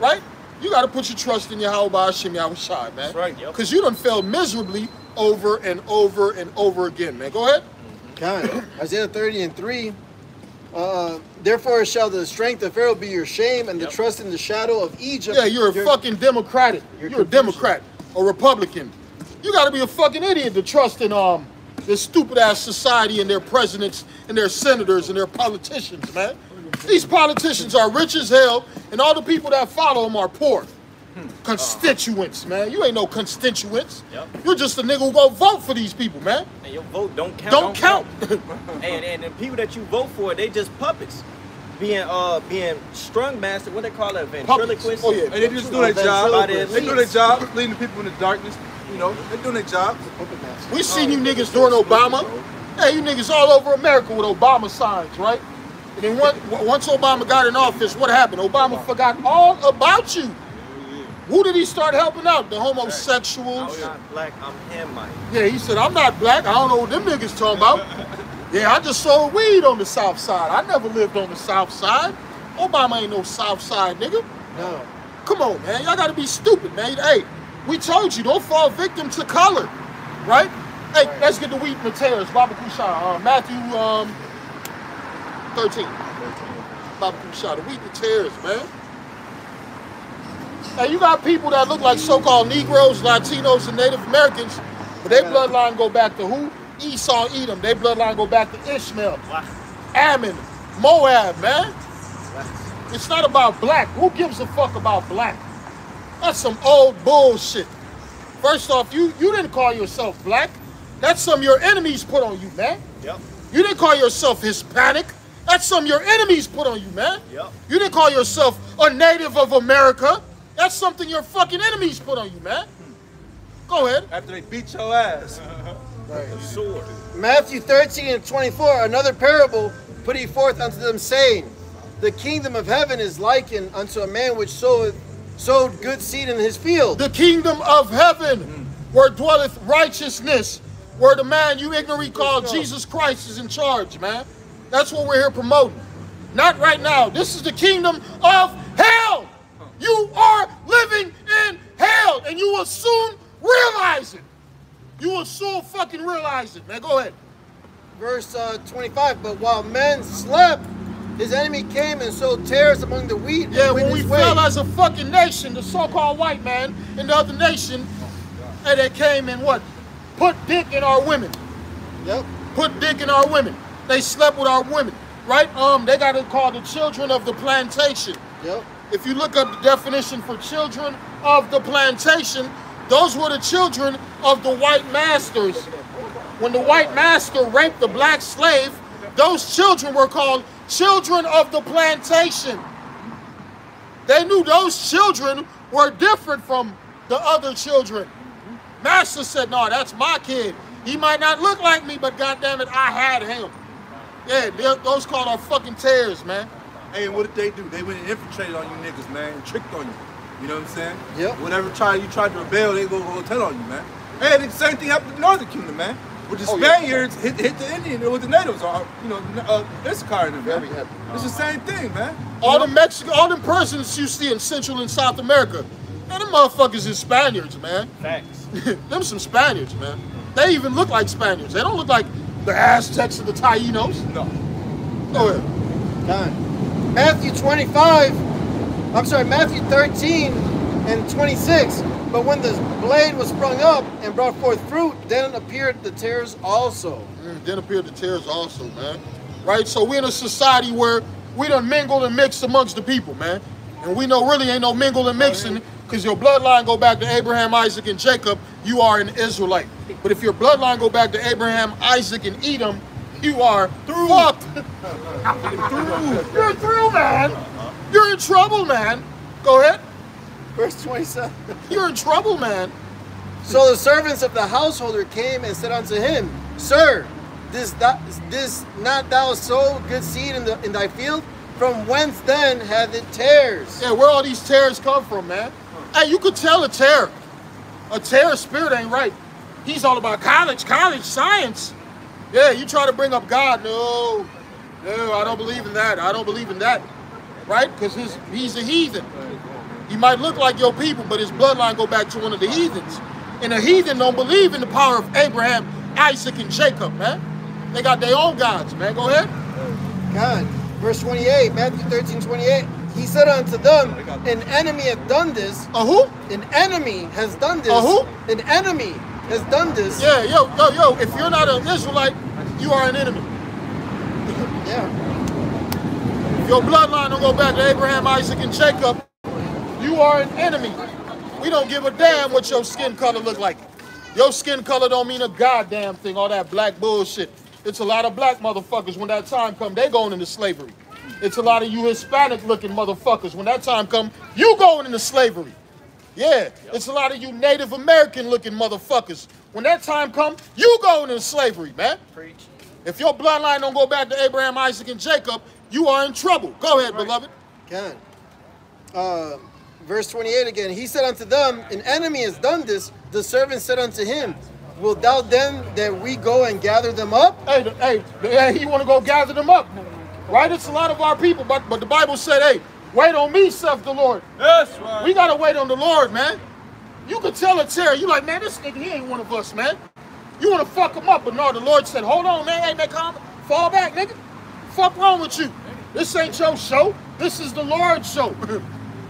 right? You got to put your trust in Yahweh Hashem Yahushai, man. That's right, yep. Because you done failed miserably over and over and over again, man. Go ahead. Kind. Isaiah 30 and 3. Uh, Therefore shall the strength of Pharaoh be your shame, and the Yep. trust in the shadow of Egypt. Yeah, you're a your- fucking Democratic. your You're a. Democrat, a Republican. You got to be a fucking idiot to trust in um this stupid ass society and their presidents and their senators and their politicians, man. These politicians are rich as hell, and all the people that follow them are poor. Constituents, man. You ain't no constituents. Yep. You're just a nigga who go vote for these people, man. And your vote don't count. Don't count. *laughs* and, and the people that you vote for, they just puppets. Being uh being strung master, what they call it, ventriloquist. Oh, yeah. And they just do their job. Ventriloquist. They do their job, leading the people in the darkness. You know, they doing their job. We seen you niggas during Obama. Hey, you niggas all over America with Obama signs, right? And then one, once Obama got in office, what happened? Obama forgot all about you. Who did he start helping out? The homosexuals. I'm not black, I'm Hamite. Yeah, he said, I'm not black. I don't know what them niggas talking about. Yeah, I just sold weed on the south side. I never lived on the south side. Obama ain't no south side nigga. No. Come on, man. Y'all gotta be stupid, man. Hey, we told you, don't fall victim to color. Right? Hey, let's get the wheat and the tares. Baba Kusha. Uh, Matthew um 13. Baba Kusha, the wheat and the tares, man. Now you got people that look like so-called Negroes, Latinos, and Native Americans, but their bloodline go back to who? Esau, Edom. Their bloodline go back to Ishmael, Ammon, Moab, man. It's not about black. Who gives a fuck about black? That's some old bullshit. First off, you you didn't call yourself black. That's some your enemies put on you, man. Yep. You didn't call yourself Hispanic. That's some your enemies put on you, man. Yep. You didn't call yourself a native of America. That's something your fucking enemies put on you, man. Go ahead. After they beat your ass. *laughs* Sword. Matthew 13 and 24, another parable put he forth unto them, saying, The kingdom of heaven is likened unto a man which sowed, sowed good seed in his field. The kingdom of heaven, hmm. where dwelleth righteousness, where the man you ignorantly call Jesus Christ is in charge, man. That's what we're here promoting. Not right now. This is the kingdom of hell. You are living in hell, and you will soon realize it. You will soon fucking realize it, man. Go ahead. Verse uh, 25, But while men slept, his enemy came and sowed tares among the wheat. Yeah, when we way. fell as a fucking nation, the so-called white man and the other nation, and they came and what? Put dick in our women. Yep. Put dick in our women. They slept with our women, right? Um, they got it called the children of the plantation. Yep. If you look up the definition for children of the plantation, those were the children of the white masters when the white master raped the black slave, those children were called children of the plantation. They knew those children were different from the other children. Master said, no, that's my kid. He might not look like me, but goddamn it, I had him. Yeah, those called our fucking tares, man. Hey, and what did they do? They went and infiltrated on you niggas, man, and tricked on you. You know what I'm saying? Yep. Whatever try you tried to rebel, they go go tell on you, man. Hey, the same thing happened in the Northern Kingdom, man. With the Oh, yeah. Spaniards hit, hit the Indian, with the natives, or you know, uh, Issachar and them. Very man. happy. It's the same thing, man. All the Mexican, all the persons you see in Central and South America, man, them motherfuckers is Spaniards, man. Facts. *laughs* them some Spaniards, man. They even look like Spaniards. They don't look like the Aztecs and the Tainos. No. Go ahead. Done. Matthew 25, I'm sorry, Matthew 13 and 26. But when the blade was sprung up and brought forth fruit, then appeared the tares also. Mm, then appeared the tares also, man. Right? So we're in a society where we done mingled and mixed amongst the people, man. And we know really ain't no mingle and mixing because your bloodline go back to Abraham, Isaac, and Jacob, you are an Israelite. But if your bloodline go back to Abraham, Isaac, and Edom, you are through. fucked. *laughs* You're through, man. You're in trouble, man. Go ahead. Verse 27. You're in trouble, man. So the servants of the householder came and said unto him, Sir, this thou, this not thou sow good seed in the in thy field? From whence then hath it tares? Yeah, where all these terrors come from, man? Hey, you could tell a terror. A terror spirit ain't right. He's all about college, college, science. Yeah, you try to bring up God. No, no, I don't believe in that. I don't believe in that. Right? Because he's a heathen. He might look like your people, but his bloodline go back to one of the heathens. And a heathen don't believe in the power of Abraham, Isaac, and Jacob, man. They got their own gods, man. Go ahead. God. Verse 28, Matthew 13, 28. He said unto them, An enemy hath done this. Uh who? An enemy has done this. A who? An enemy has done this. Yeah, yo, yo, yo. If you're not an Israelite, you are an enemy. *laughs* Yeah. Your bloodline don't go back to Abraham, Isaac, and Jacob, you are an enemy. We don't give a damn what your skin color look like. Your skin color don't mean a goddamn thing, all that black bullshit. It's a lot of black motherfuckers when that time come, they going into slavery. It's a lot of you Hispanic looking motherfuckers. When that time come, you going into slavery. Yeah, it's a lot of you Native American looking motherfuckers. When that time come, you going into slavery, man. Preach. If your bloodline don't go back to Abraham, Isaac, and Jacob, you are in trouble. Go ahead, beloved. God. Uh, verse 28 again. He said unto them, An enemy has done this. The servant said unto him, Wilt thou then that we go and gather them up? Hey, the- hey, the- hey, he want to go gather them up, right? It's a lot of our people, but but the Bible said, hey, wait on me, saith the Lord. That's right. We gotta wait on the Lord, man. You can tell a Terry, you like, man, this nigga, he ain't one of us, man. You want to fuck him up, but no, the Lord said, hold on, man, hey, man, calm, fall back, nigga. Fuck wrong with you? This ain't your show. This is the Lord's show. *laughs*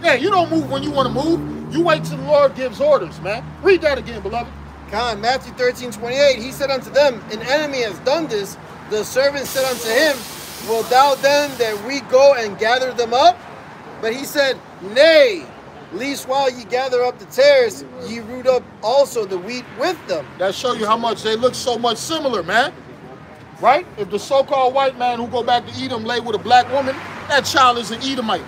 yeah, you don't move when you want to move. You wait till the Lord gives orders, man. Read that again, beloved. Con, Matthew 13, 28. He said unto them, An enemy has done this. The servant said unto him, Wilt thou then that we go and gather them up? But he said, Nay, least while ye gather up the tares, ye root up also the wheat with them. That show you how much they look so much similar, man. Right? If the so-called white man who go back to Edom lay with a black woman, that child is an Edomite.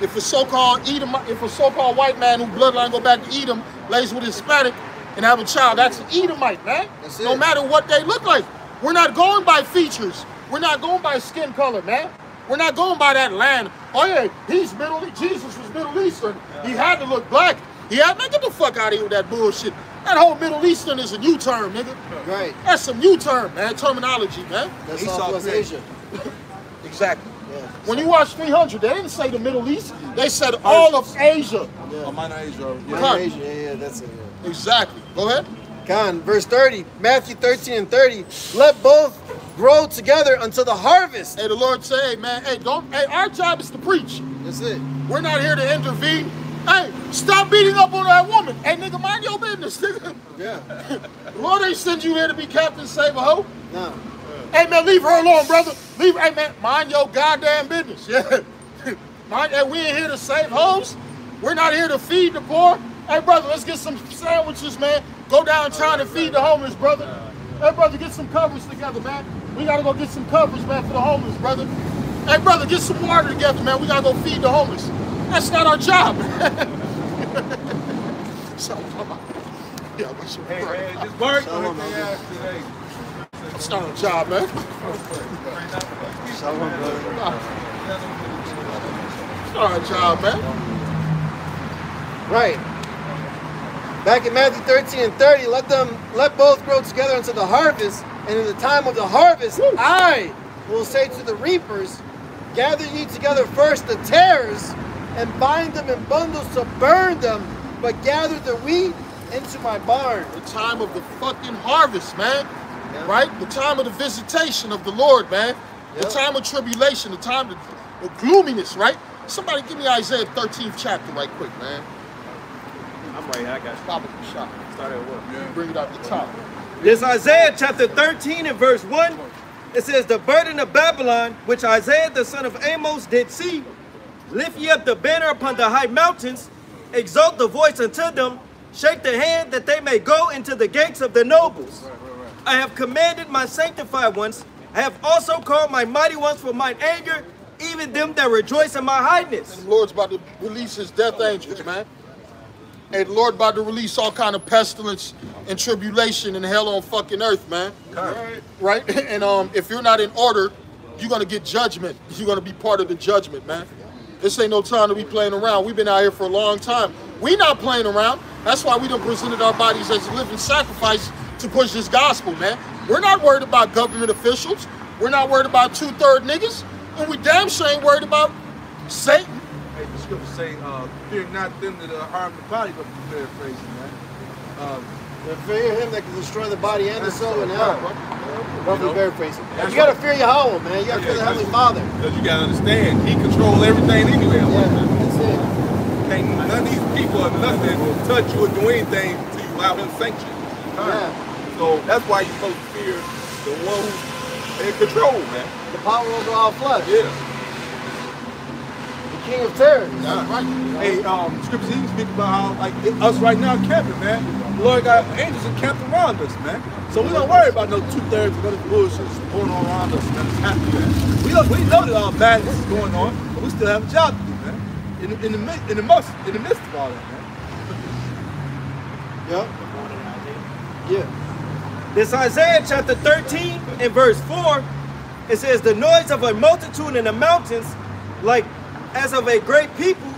If a so-called Edom, if a so-called white man who bloodline go back to Edom lays with Hispanic and have a child, that's an Edomite, man. That's no matter what they look like. We're not going by features. We're not going by skin color, man. We're not going by that land. Oh yeah, he's Middle East. Jesus was Middle Eastern. He had to look black. He had man, get the fuck out of here with that bullshit. That whole Middle Eastern is a new term, nigga. Right. That's some new term, man. Terminology, man. That's Esau Southwest creation. Asia. *laughs* Exactly. Yeah. When you watch 300, they didn't say the Middle East. They said all of Asia. Yeah. Oh, minor Asia. Yeah. Con. Asia, yeah, yeah, that's it. Yeah. Exactly. Go ahead. Con, verse 30, Matthew 13 and 30. Let both grow together until the harvest. Hey, the Lord say, hey, man, hey, don't, hey, our job is to preach. That's it. We're not here to intervene. Hey, stop beating up on that woman. Hey, nigga, mind your business, nigga. Yeah. *laughs* Lord ain't send you here to be Captain Save a Hoe. No. Hey, man, leave her alone, brother. Leave, hey, man, mind your goddamn business. Yeah. *laughs* mind that we ain't here to save hoes. We're not here to feed the poor. Hey, brother, let's get some sandwiches, man. Go downtown and feed the homeless, brother. Hey, brother, get some covers together, man. We gotta go get some covers, man, for the homeless, brother. Hey, brother, get some water together, man. We gotta go feed the homeless. That's not our job, man. *laughs* so, yeah, we should Hey, pray. man, just work on their ass today. That's not our job, man. Shalom, brother. It's not our job, man. Right. Back in Matthew 13 and 30, let them let both grow together until the harvest, and in the time of the harvest, I will say to the reapers, gather ye together first the tares, and bind them in bundles to burn them, but gather the wheat into my barn. The time of the fucking harvest, man. Yeah. Right? The time of the visitation of the Lord, man. The time of tribulation, the time of the gloominess, right? Somebody give me Isaiah 13th chapter right quick, man. I'm right here. I got you. Stop at the shop. Start at what? Bring it out the top. This Isaiah chapter 13 and verse 1. It says, The burden of Babylon, which Isaiah the son of Amos did see, lift ye up the banner upon the high mountains, exalt the voice unto them, shake the hand that they may go into the gates of the nobles. I have commanded my sanctified ones, I have also called my mighty ones for mine anger, even them that rejoice in my highness. The Lord's about to release his death angels, man. And Lord about to release all kind of pestilence and tribulation and hell on fucking earth, man. Right? *laughs* And um, if you're not in order, you're gonna get judgment. *laughs* You're gonna be part of the judgment, man. This ain't no time to be playing around. We've been out here for a long time. We not playing around. That's why we done presented our bodies as a living sacrifice to push this gospel, man. We're not worried about government officials. We're not worried about two-third niggas. And we damn sure ain't worried about Satan. Hey, the scriptures say, uh, fear not them that uh, harm the body, but paraphrasing, man. Um, Fear him that can destroy the body and the soul in hell. Roughly paraphrasing. You gotta fear Yahweh, man. You gotta fear the Heavenly Father. Because you gotta understand, he controls everything anyway. Yeah, that's it. Can't none of these people or nothing touch you or do anything until you allow him sanction. Yeah. So that's why you're supposed to fear the one who's in control, man. The power over all flesh. Yeah. King of terrors. That's right. Hey, um, scriptures even speak about how, like, it- us right now camping, man. The Lord got angels encamped around us, man. So we don't worry about no two thirds of other bullshit that's going on around us, man. It's happening. We, don't, we know that all badness is going on, but we still have a job to do, man. In, the- in the midst, in the midst, in the midst of all that, man. *laughs* Yep. Yeah. This Isaiah chapter 13 and verse 4, it says, The noise of a multitude in the mountains, like as of a great people,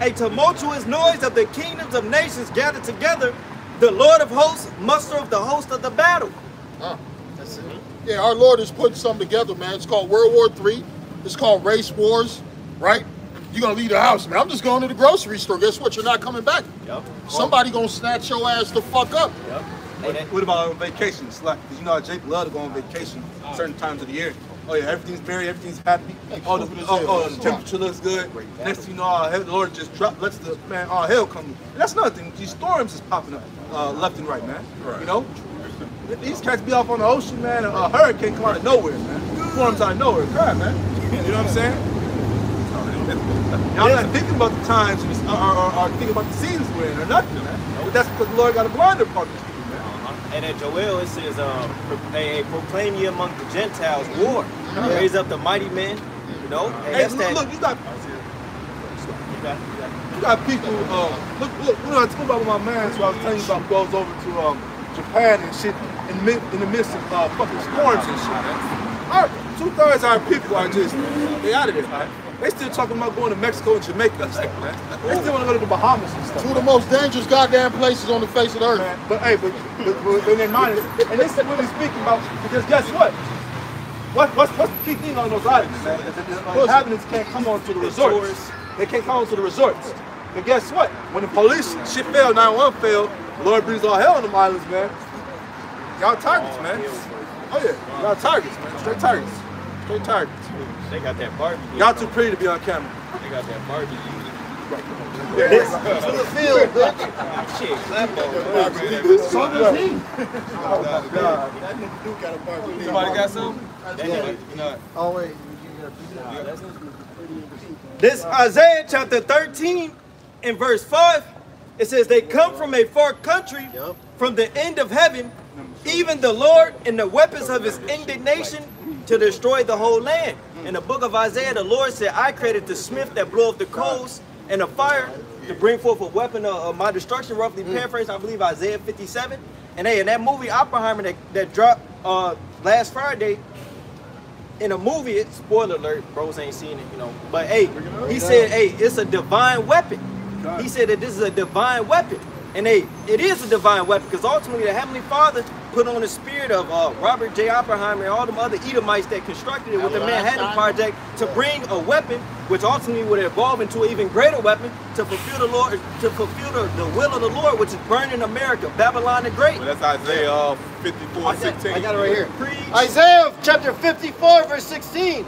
a tumultuous noise of the kingdoms of nations gathered together, the Lord of hosts, muster of the host of the battle. Huh. That's it. Yeah, our Lord is putting something together, man. It's called World War Three. It's called race wars, right? You're gonna leave the house, man. I'm just going to the grocery store. Guess what? You're not coming back. Yep. Somebody gonna snatch your ass the fuck up. Yup. Hey, What, what about on vacation? It's like, 'cause you know how Jake love to go on vacation ah. certain times of the year. Oh yeah, everything's merry, everything's happy. Oh, the, oh, oh, the temperature looks good. Next thing you know, all hell, the Lord just drop, lets the man, all hell come. And that's another thing. These storms is popping up uh, left and right, man. You know, these cats be off on the ocean, man. A hurricane come out of nowhere, man. Storms out of nowhere, crap, man. You know what I'm saying? Y'all not thinking about the times or, or, or, or thinking about the seasons we're in or nothing, man. But that's because the Lord got a blinder part of these people, man. Uh-huh. And at Joel it says, um, hey, hey, proclaim ye among the Gentiles war. Raise up the mighty men. You know, hey, look, that. look, you got you got- you got- You got people, uh, look, look, you know, I told about my man, so I was telling you about goes over to um, Japan and shit in the, in the midst of uh, fucking storms and shit. Our, two thirds of our people are just, they out of there. They still talking about going to Mexico and Jamaica and stuff, man. They still want to go to the Bahamas and stuff. Two of the most dangerous goddamn places on the face of the earth. man. But hey, but, but, but in their mind, and this is what we're speaking about, because guess what? What, what's, what's the key thing on those islands, man? The inhabitants can't come on to the resorts. They can't come on to the resorts. But guess what? When the police shit failed, 911 failed, the Lord brings all hell on them islands, man. Y'all targets, man. Oh yeah, y'all targets, man. Straight targets. Straight targets. They got that barbecue. Y'all too pretty to be on camera. They got that barbecue. To the field, bitch. Shit, clap on. So does he. Somebody got something? Yeah. Oh wait. This Isaiah chapter 13 and verse 5, it says, They come from a far country, from the end of heaven, even the Lord and the weapons of his indignation to destroy the whole land. In the book of Isaiah, the Lord said, I created the smith that blew up the coals and the fire to bring forth a weapon of, of my destruction, roughly paraphrased, I believe Isaiah 57. And hey, in that movie Oppenheimer that, that dropped uh, last Friday, in a movie, it, spoiler alert, bros ain't seen it, you know. But hey, he said, hey, it's a divine weapon. He said that this is a divine weapon. And hey, it is a divine weapon because ultimately the Heavenly Father put on the spirit of uh, Robert J. Oppenheimer and all them other Edomites that constructed it with the Manhattan Project to bring a weapon which ultimately would evolve into an even greater weapon to fulfill the Lord, to fulfill the, the will of the Lord, which is burning America, Babylon the Great. Well, that's Isaiah uh, 54, 16. I got it right here. Preach. Isaiah chapter 54, verse 16.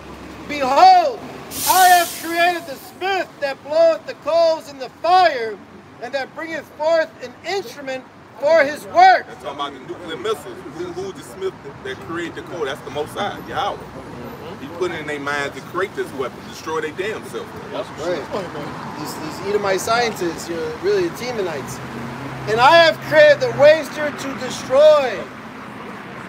Behold, I have created the smith that bloweth the coals in the fire, and that bringeth forth an instrument for his work. That's talking about the nuclear missiles. Who, who's the smith that, that created the code? That's the Most High, Yahweh. Mm-hmm. He put it in their minds to create this weapon, destroy their damn self. That's Right. These, these Edomite scientists, you're really the Temanites. And I have created the waster to destroy.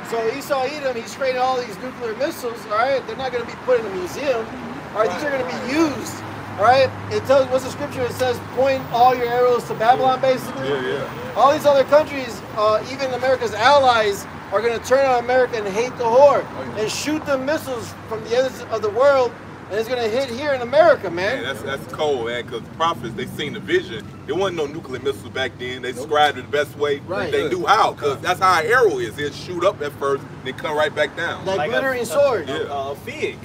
So Esau Edom, he's creating all these nuclear missiles, all right? They're not going to be put in a museum. All right, these are going to be used. All right, it tells what's the scripture? It says, point all your arrows to Babylon, basically. Yeah, yeah. All these other countries, uh, even America's allies, are going to turn on America and hate the whore and shoot the missiles from the ends of the world, and it's going to hit here in America, man. Man, that's that's cold, man. Because the prophets, they seen the vision. There wasn't no nuclear missiles back then. They described it the best way Right. they knew how. Because that's how an arrow is. It'll shoot up at first, then come right back down. that Like a- glittering sword. Yeah. A, a fig.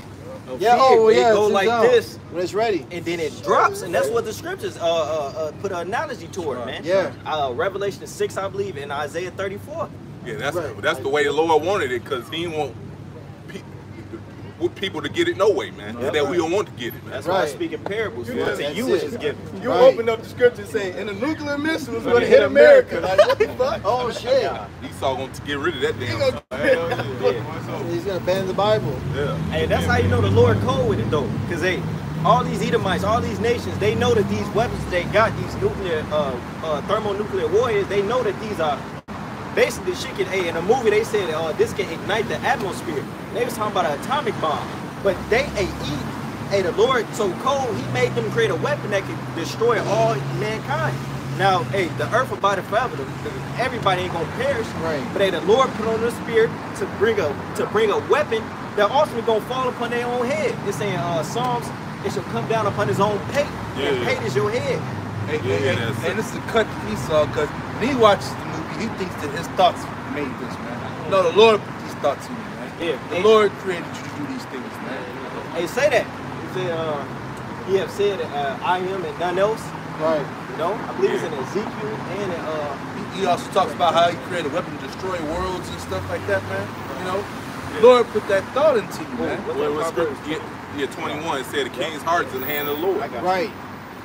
A Yeah, fig, oh it yeah, go like out this. when it's ready. and then it drops, and that's what the scriptures uh, uh, uh, put an analogy to it, man. Yeah. Uh, Revelation six, I believe, and Isaiah thirty four. Yeah, that's Right. that's the way the Lord wanted it. Because He didn't want pe- with people to get it no way, man. Yep. That we don't want to get it, man. That's why I Right. speak in parables. You man. know, to that's you it. it is given. You Right. open up the scripture and say, and the nuclear missile is going to hit America. Like, what the fuck? *laughs* Oh shit! Esau going to get rid of that damn. gonna- stuff. Yeah. He's gonna ban the Bible. Yeah. Hey, that's how you know the Lord cold with it though, because they, all these Edomites, all these nations, they know that these weapons they got, these nuclear, uh, uh, thermonuclear warriors, they know that these are basically she can. Hey, in a movie they said oh, this can ignite the atmosphere. They was talking about an atomic bomb, but they hey, he, hey, the Lord so cold, he made them create a weapon that could destroy all mankind. Now, hey, the earth about it forever. The, the- everybody ain't gonna perish. Right. But hey, the Lord put on the spirit to bring a to bring a weapon that ultimately gonna fall upon their own head. It's saying uh, Psalms, it shall come down upon his own pate. Yeah. And pate is your head. And, Yeah, and, that's- and this is a cut to Esau because when he watches the movie, he thinks that his thoughts made this, man. No, the Lord put these thoughts in you, man. Yeah. The Hey, Lord created you to do these things, man. Hey, say that. He said, uh, he have said, uh, I am and none else. Right. You know, I believe it's in Ezekiel and in, uh, He, he also talks about how he created a weapon to destroy worlds and stuff like that, man. You know, the Lord put that thought into you, man. what- Well, what what Proverbs scripture? Yeah, yeah, 21 said the king's heart is in the hand of the Lord. I got Right.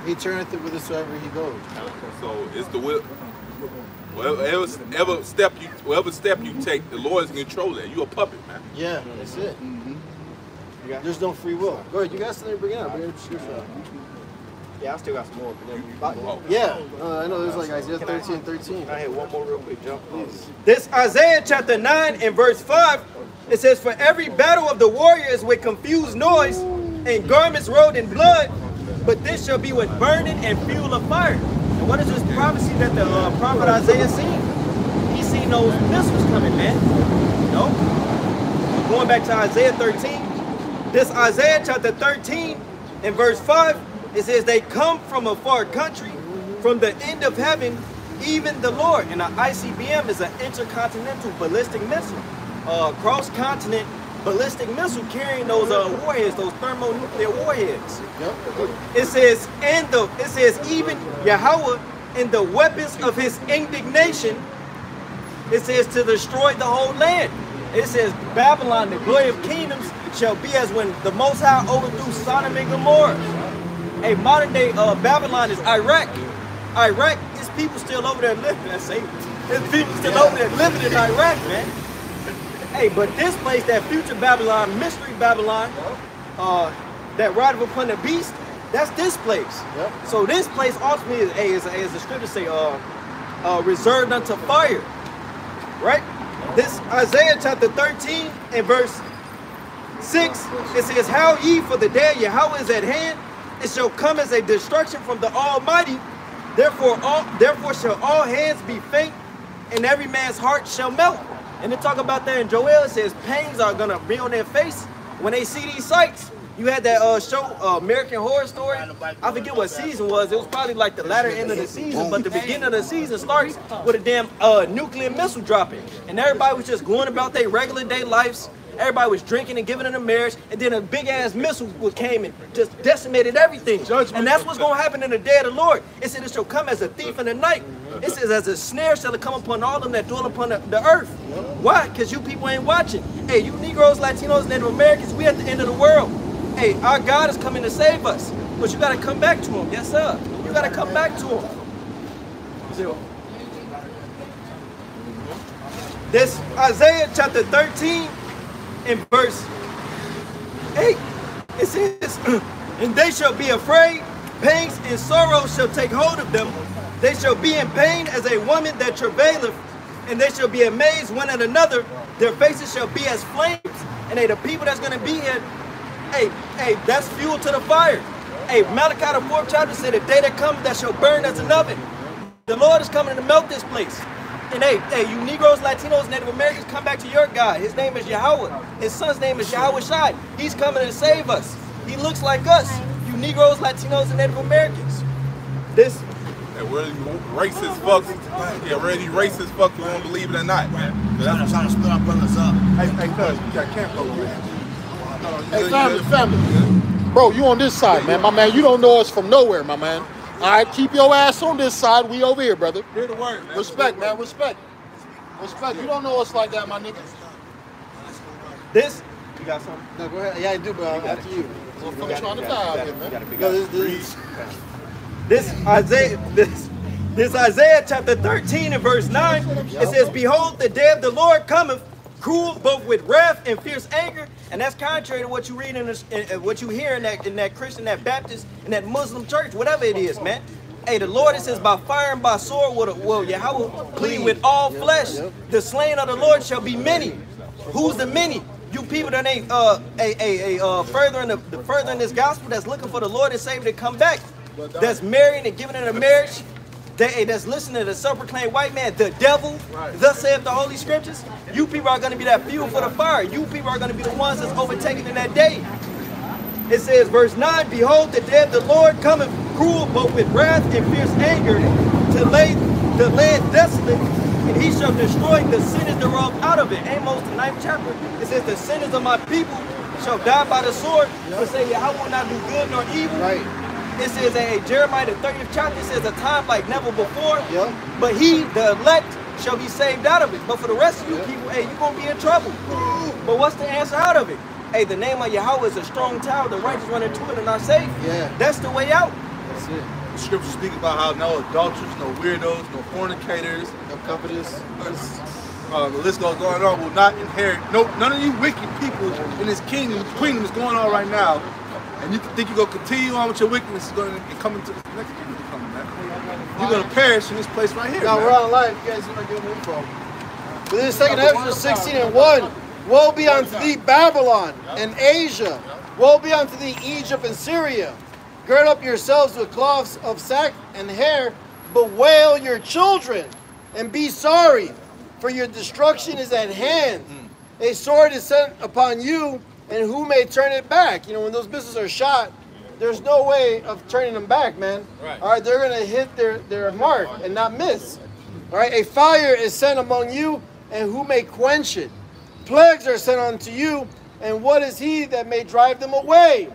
He turneth it whithersoever he goes. So it's the will. Whatever ever step you, whatever step you take, the Lord's in control of that. You a puppet, man. Yeah, that's it. You got- There's no free will. Go ahead. You got something to bring it up? Bring it up the. Yeah, I still got some more. But then, Yeah, uh, I know there's like Isaiah Can 13 13. Can I hit one more real quick, jump, please? This Isaiah chapter 9 and verse 5, it says, For every battle of the warriors with confused noise and garments rolled in blood, but this shall be with burning and fuel of fire. What is this prophecy that the uh, prophet Isaiah seen? He seen those missiles coming, man. No. know? Going back to Isaiah 13, this Isaiah chapter 13 and verse 5, it says, They come from a far country, from the end of heaven, even the Lord. And an ICBM is an intercontinental ballistic missile, uh, cross continent ballistic missile carrying those uh, warheads, those thermonuclear warheads. Yep. It says, and the it says, even Yahweh and the weapons of his indignation, it says to destroy the whole land. It says Babylon, the glory of kingdoms, shall be as when the Most High overthrew Sodom and Gomorrah. A modern day uh, Babylon is Iraq. Iraq is people still over there living. That's safe. There's people still over there living in Iraq, man. Hey, but this place, that future Babylon, mystery Babylon, uh, that rideth upon the beast, that's this place. Yep. So this place ultimately is, hey, as, as the scriptures say, uh, uh, reserved unto fire, right? This Isaiah chapter 13 and verse 6, it says, How ye for the day of Yahweh is at hand, it shall come as a destruction from the Almighty. Therefore, all therefore shall all hands be faint, and every man's heart shall melt. And they talk about that and Joel, says pains are gonna be on their face when they see these sights. You had that uh, show, uh, American Horror Story. I forget what season was. It was probably like the latter end of the season, but the beginning of the season starts with a damn uh, nuclear missile dropping, and everybody was just going about their regular day lives. Everybody was drinking and giving in a marriage, and then a big ass missile was- came and just decimated everything. And that's what's gonna happen in the day of the Lord. It said it shall come as a thief in the night. It says as a snare shall it come upon all them that dwell upon the, the earth. Why? Because you people ain't watching. Hey, you Negroes, Latinos, Native Americans, we at the end of the world. Hey, our God is coming to save us. But you gotta come back to him. Yes, sir. You gotta come back to him. This Isaiah chapter 13 and verse 8. It says, *clears throat* And they shall be afraid, pangs and sorrow shall take hold of them. They shall be in pain as a woman that travaileth, and they shall be amazed one at another. Their faces shall be as flames. And they, the people that's gonna be here, hey, hey, that's fuel to the fire. Hey, Malachi the fourth chapter said, The day that comes that shall burn as an oven. The Lord is coming to melt this place. And hey, hey, you Negroes, Latinos, Native Americans, come back to your God. His name is Yahweh. His son's name is Yahweh Shai. He's coming to save us. He looks like us. You Negroes, Latinos, and Native Americans. This And we're racist fucks. Yeah, we're these racist fucks who won't believe it or not. I'm trying to split our brothers up. Hey, hey, cuz, you got camp over here. Hey, family, family. Bro, you on this side, man. My man, you don't know us from nowhere, my man. All right, keep your ass on this side. We over here, brother. Hear the word, man. Respect, man. Respect. Respect. You don't know us like that, my nigga. this you got something? No, go ahead. Yeah, I do, but after you. Motherfucker trying to die out here, man. No, this, this, This Isaiah, this, this Isaiah chapter 13 and verse 9, it says, Behold, the day of the Lord cometh, cruel both with wrath and fierce anger. And that's contrary to what you read in, this, in in what you hear in that in that Christian, that Baptist, and that Muslim church, whatever it is, man. Hey, the Lord, it says, by fire and by sword will, will Yahweh plead with all flesh. The slain of the Lord shall be many. Who's the many? You people that ain't uh a a, a uh furthering the, the furthering this gospel that's looking for the Lord and Savior to come back. That's marrying and giving in a marriage. That, that's listening to the self-proclaimed white man, the devil, thus saith the holy scriptures. You people are going to be that fuel for the fire. You people are going to be the ones that's overtaken in that day. It says, verse 9, Behold, the day of the Lord cometh cruel, but with wrath and fierce anger, to lay the land desolate, and he shall destroy the sinners thereof out of it. Amos, the ninth chapter, it says, The sinners of my people shall die by the sword, but say, I will not do good nor evil. Right. It is a Jeremiah, the 30th chapter, it says, A time like never before, Yeah. but he, the elect, shall be saved out of it. But for the rest of you people, hey, you're going to be in trouble. But what's the answer out of it? Hey, the name of Yahweh is a strong tower. The righteous run into it and are safe. Yeah. That's the way out. That's it. The scriptures speak about how no adulterers, no weirdos, no fornicators, No covetous. uh, the list goes on and on, will not inherit. No, none of you wicked people in this kingdom, kingdom is going on right now. And you think you're going to continue on with your wickedness going to come into the next kingdom coming, man. You're going to perish in this place right here. Now man. we're on live. You guys want to give info. But this second Esdras 16 and 1. Woe be unto thee, Babylon and Asia. Woe be unto thee, Egypt and Syria. Gird up yourselves with cloths of sack and hair. Bewail your children and be sorry, for your destruction is at hand. Mm. A sword is sent upon you, and who may turn it back? You know, when those missiles are shot, there's no way of turning them back, man. Right. All right, they're going to hit their, their mark and not miss. All right, a fire is sent among you, and who may quench it? Plagues are sent unto you, and what is he that may drive them away?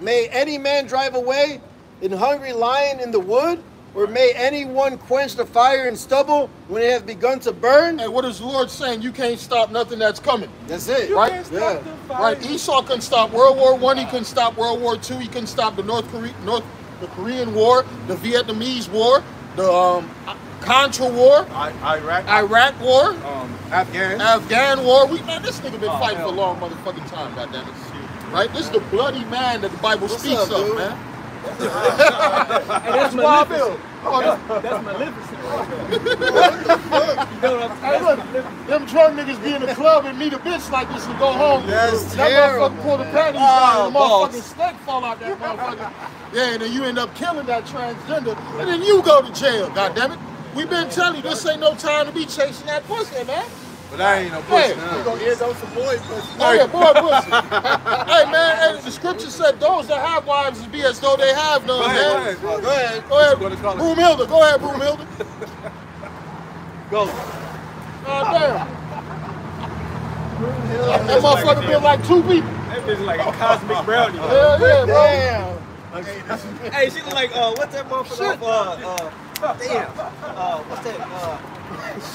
May any man drive away an hungry lion in the wood? Or may anyone quench the fire in stubble when it has begun to burn? Hey, what is the Lord saying? You can't stop nothing that's coming. That's it. Right? Yeah. Right. Esau couldn't stop World War One. He couldn't stop World War Two. He couldn't stop the North Korea, North, the Korean War, the Vietnamese War, the um, Contra War, I, Iraq, Iraq War, um, Afghan. Afghan War. We man, this nigga been Oh, fighting for a long motherfucking time. Goddamn it. Right. This is the bloody man that the Bible What's speaks up, of, dude? man. And that's Wild Bill. Oh, this- That's Maleficent. *laughs* Hey, look, them drunk niggas be in the club and meet a bitch like this and go home. That's that terrible. motherfucker pull the panties Oh, out and the motherfucking snake fall out that motherfucker. *laughs* Yeah, and then you end up killing that transgender, and then you go to jail. God damn it. We been telling you this ain't no time to be chasing that pussy, man. But I ain't no Hey, pussy. we nah. gonna end on some boy pussy. Oh yeah, boy pussy. *laughs* hey man, hey, the scripture said those that have wives be as though they have none, Go man. ahead, go ahead. Go ahead, go ahead. What you gonna call it? Broomhilda, go ahead, Broomhilda. *laughs* Go. God damn. That motherfucker been like two people. That bitch like a cosmic brownie. Hell yeah, bro. Damn. *laughs* Hey, she look like uh, what's that motherfucker? off, Uh, uh, damn. Uh, what's that? Uh,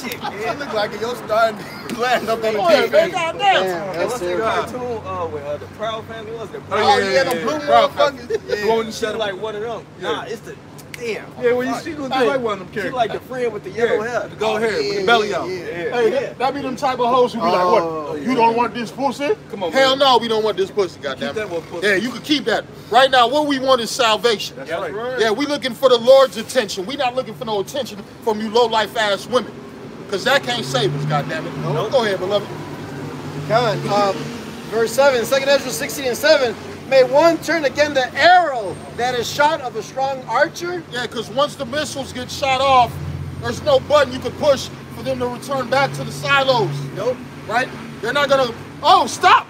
shit, *laughs* man. It look like you're starting to *laughs* land up on the Go ahead, man. TV. Damn. Damn, Hey, that's what's that cartoon uh, with uh, the Proud Family? What's the Oh, yeah, the blue Proud motherfuckers. The one with the She shadow. like one of them. Nah, it's the damn. Yeah, well, you see, look just like one of them She like the friend with the yellow yeah, hair. go ahead, with the belly out. Yeah, Hey, yeah. that, that be them type of hoes who be like, Oh, what? You don't want this pussy? Come on, Hell man. no, we don't want this pussy, goddamn. that one pussy. Yeah, you can keep that. Right now, what we want is salvation. That's right. Yeah, we looking for the Lord's attention. We not looking for no attention from you low life ass women. Cause that can't save us, goddamn it. Go ahead, beloved. Come on. Um, verse 7, 2 Esdras 16 and 7. May one turn again the arrow that is shot of a strong archer. Yeah, because once the missiles get shot off, there's no button you can push for them to return back to the silos. Nope. Right? They're not gonna. Oh, stop!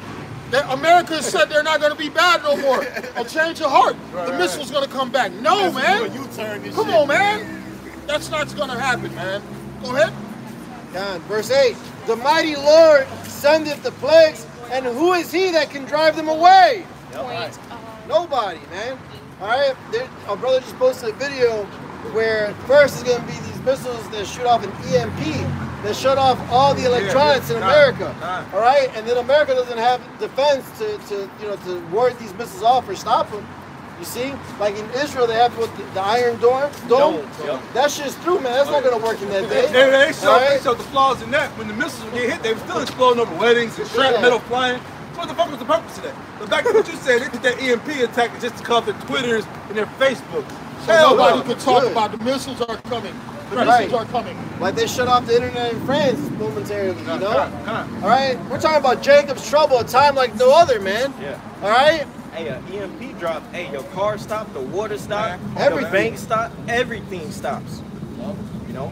America said they're not gonna be bad no more. A *laughs* oh, change of heart. the missile's gonna come back. No, man. Turn this Come shit. on, man. That's not gonna happen, man. Go ahead. God, verse 8. The mighty Lord sendeth the plagues, and who is he that can drive them away? Point. Uh, Nobody, man. All right, there, our brother just posted a video where first is going to be these missiles that shoot off an EMP that shut off all the electronics yeah. in America. nah. All right, and then America doesn't have defense to, to you know to ward these missiles off or stop them. You see, like in Israel, they have what the, the Iron Dome. Dome. Dome, yep. That shit's through, man. That's not going to work in that day. They, they, showed, All they right? showed the flaws in that. When the missiles would get hit, they were still exploding over weddings and shrapnel Yeah. metal flying. So what the fuck was the purpose of that? The fact that you said, they did that EMP attack just to cover their Twitters and their Facebook. So Hell nobody no. can talk Good. about the missiles are coming. The Right. missiles are coming. Like they shut off the internet in France momentarily, you Come know? on, come on. All right, we're talking about Jacob's trouble, a time like no other, man. Yeah. All right, Hey, uh, EMP drop. Hey, your car stop, the water stop, Everything. the bank stop, everything stops. You know,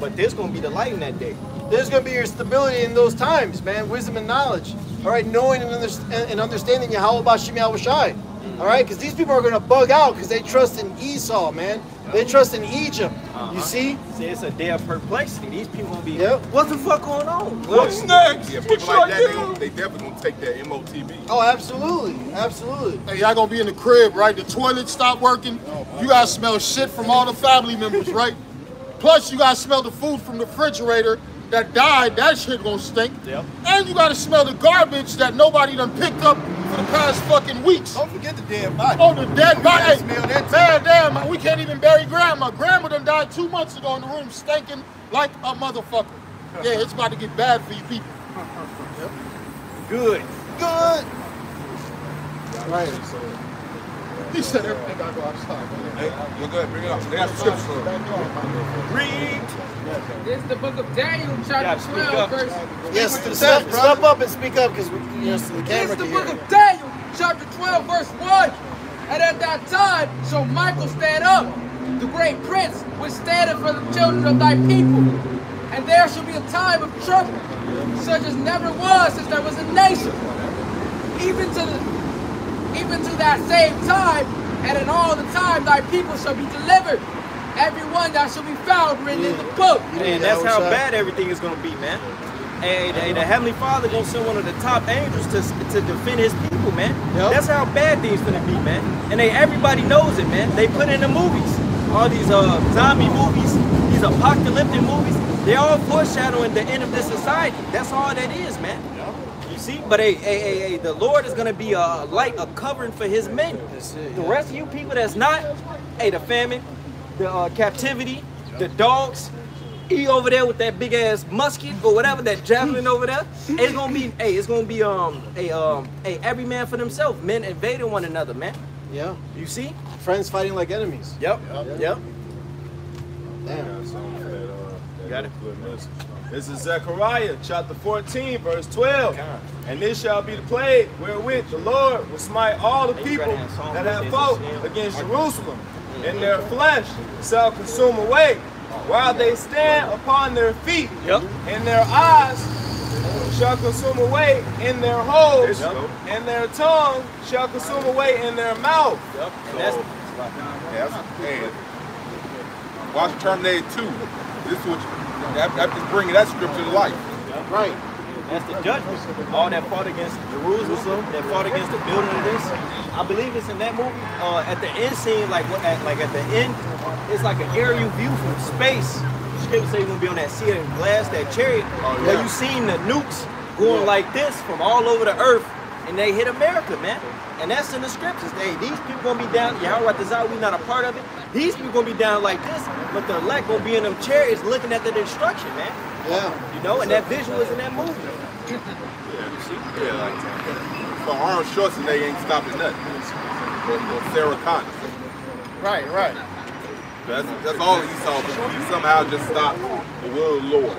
but there's gonna be the light in that day. there's gonna be your stability in those times, man. Wisdom and knowledge. All right, knowing and, under- and understanding Yahweh Bashim Yahushai. All right, because these people are gonna bug out because they trust in Esau, man. They trust in Egypt. You uh-huh. see? See, it's a day of perplexity. These people gonna be. Yep. What the fuck going on? What's next? Yeah, people should like that, they, do? gon- they definitely gonna take that MOTB. Oh, absolutely, absolutely. Hey, y'all gonna be in the crib, right? The toilet stopped working. You guys smell shit from all the family members, right? Plus, you guys smell the food from the refrigerator that died. That shit gonna stink. Yep. And you gotta smell the garbage that nobody done picked up for the past fucking weeks. Don't forget the dead body. Oh, the dead body. gotta smell that too. Man, damn, man, we can't even bury grandma. Grandma done died two months ago in the room stinking like a motherfucker. Yeah, it's about to get bad for you people. *laughs* Good. Good. Right. He said everything gotta go outside. Hey, you go ahead, bring it up. They got some scriptures for it. Read. This is the book of Daniel, chapter speak 12, up. verse. Yes, What you step, step up and speak up because you know so the This camera is the book of Daniel, chapter 12, verse 1. And at that time shall Michael stand up, the great prince, which standeth for the children of thy people. And there shall be a time of trouble, such as never was since there was a nation. Even to the even to that same time, and in all the time thy people shall be delivered. Every one that shall be found written in the book. Man, that's how bad everything is gonna be, man. And, the, the Heavenly Father gonna send one of the top angels to, to defend His people, man. Yep. That's how bad things gonna be, man. And they everybody knows it, man. They put it in the movies, all these uh, zombie movies, these apocalyptic movies. They're all foreshadowing the end of this society. That's all that is, man. You see, but hey, hey, hey, hey, the Lord is gonna be a light, a covering for His men. The rest of you people that's not, hey, the famine, the uh, captivity, the dogs, he over there with that big ass musket or whatever, that javelin over there. It's gonna be, hey, it's gonna be um, a um, hey, every man for themselves. Men invading one another, man. Yeah. You see? Friends fighting like enemies. Yep. Yep. Damn. Got it? This is Zechariah chapter 14, verse 12. And this shall be the plague wherewith the Lord will smite all the people that have fought against Jerusalem. And their flesh shall consume away while they stand upon their feet. Yep. And their eyes shall consume away in their holes. Yep. And their tongue shall consume away in their mouth. And that's Yeah, that's, hey, watch Terminator 2. This is what you, that, that just bringing that scripture to life. Right. That's the judgment. All that fought against Jerusalem, that fought against the building of this. I believe it's in that movie. Uh, at the end scene, like what, at, like at the end, it's like an aerial view from space. Scripture say you're gonna be on that sea of glass, that chariot, where you seen the nukes going like this from all over the earth, and they hit America, man. And that's in the scriptures. Hey, these people gonna be down. Yahweh Tazah, we not a part of it. These people gonna be down like this, but the elect gonna be in them chariots looking at the destruction, man. Yeah. You know, and that visual is in that movie. Yeah, you see. Yeah, like, so Arnold Schwarzenegger ain't stopping nothing. Or, or Sarah Connor. Right, right. That's, that's all he saw, but he somehow just stopped the will of the Lord.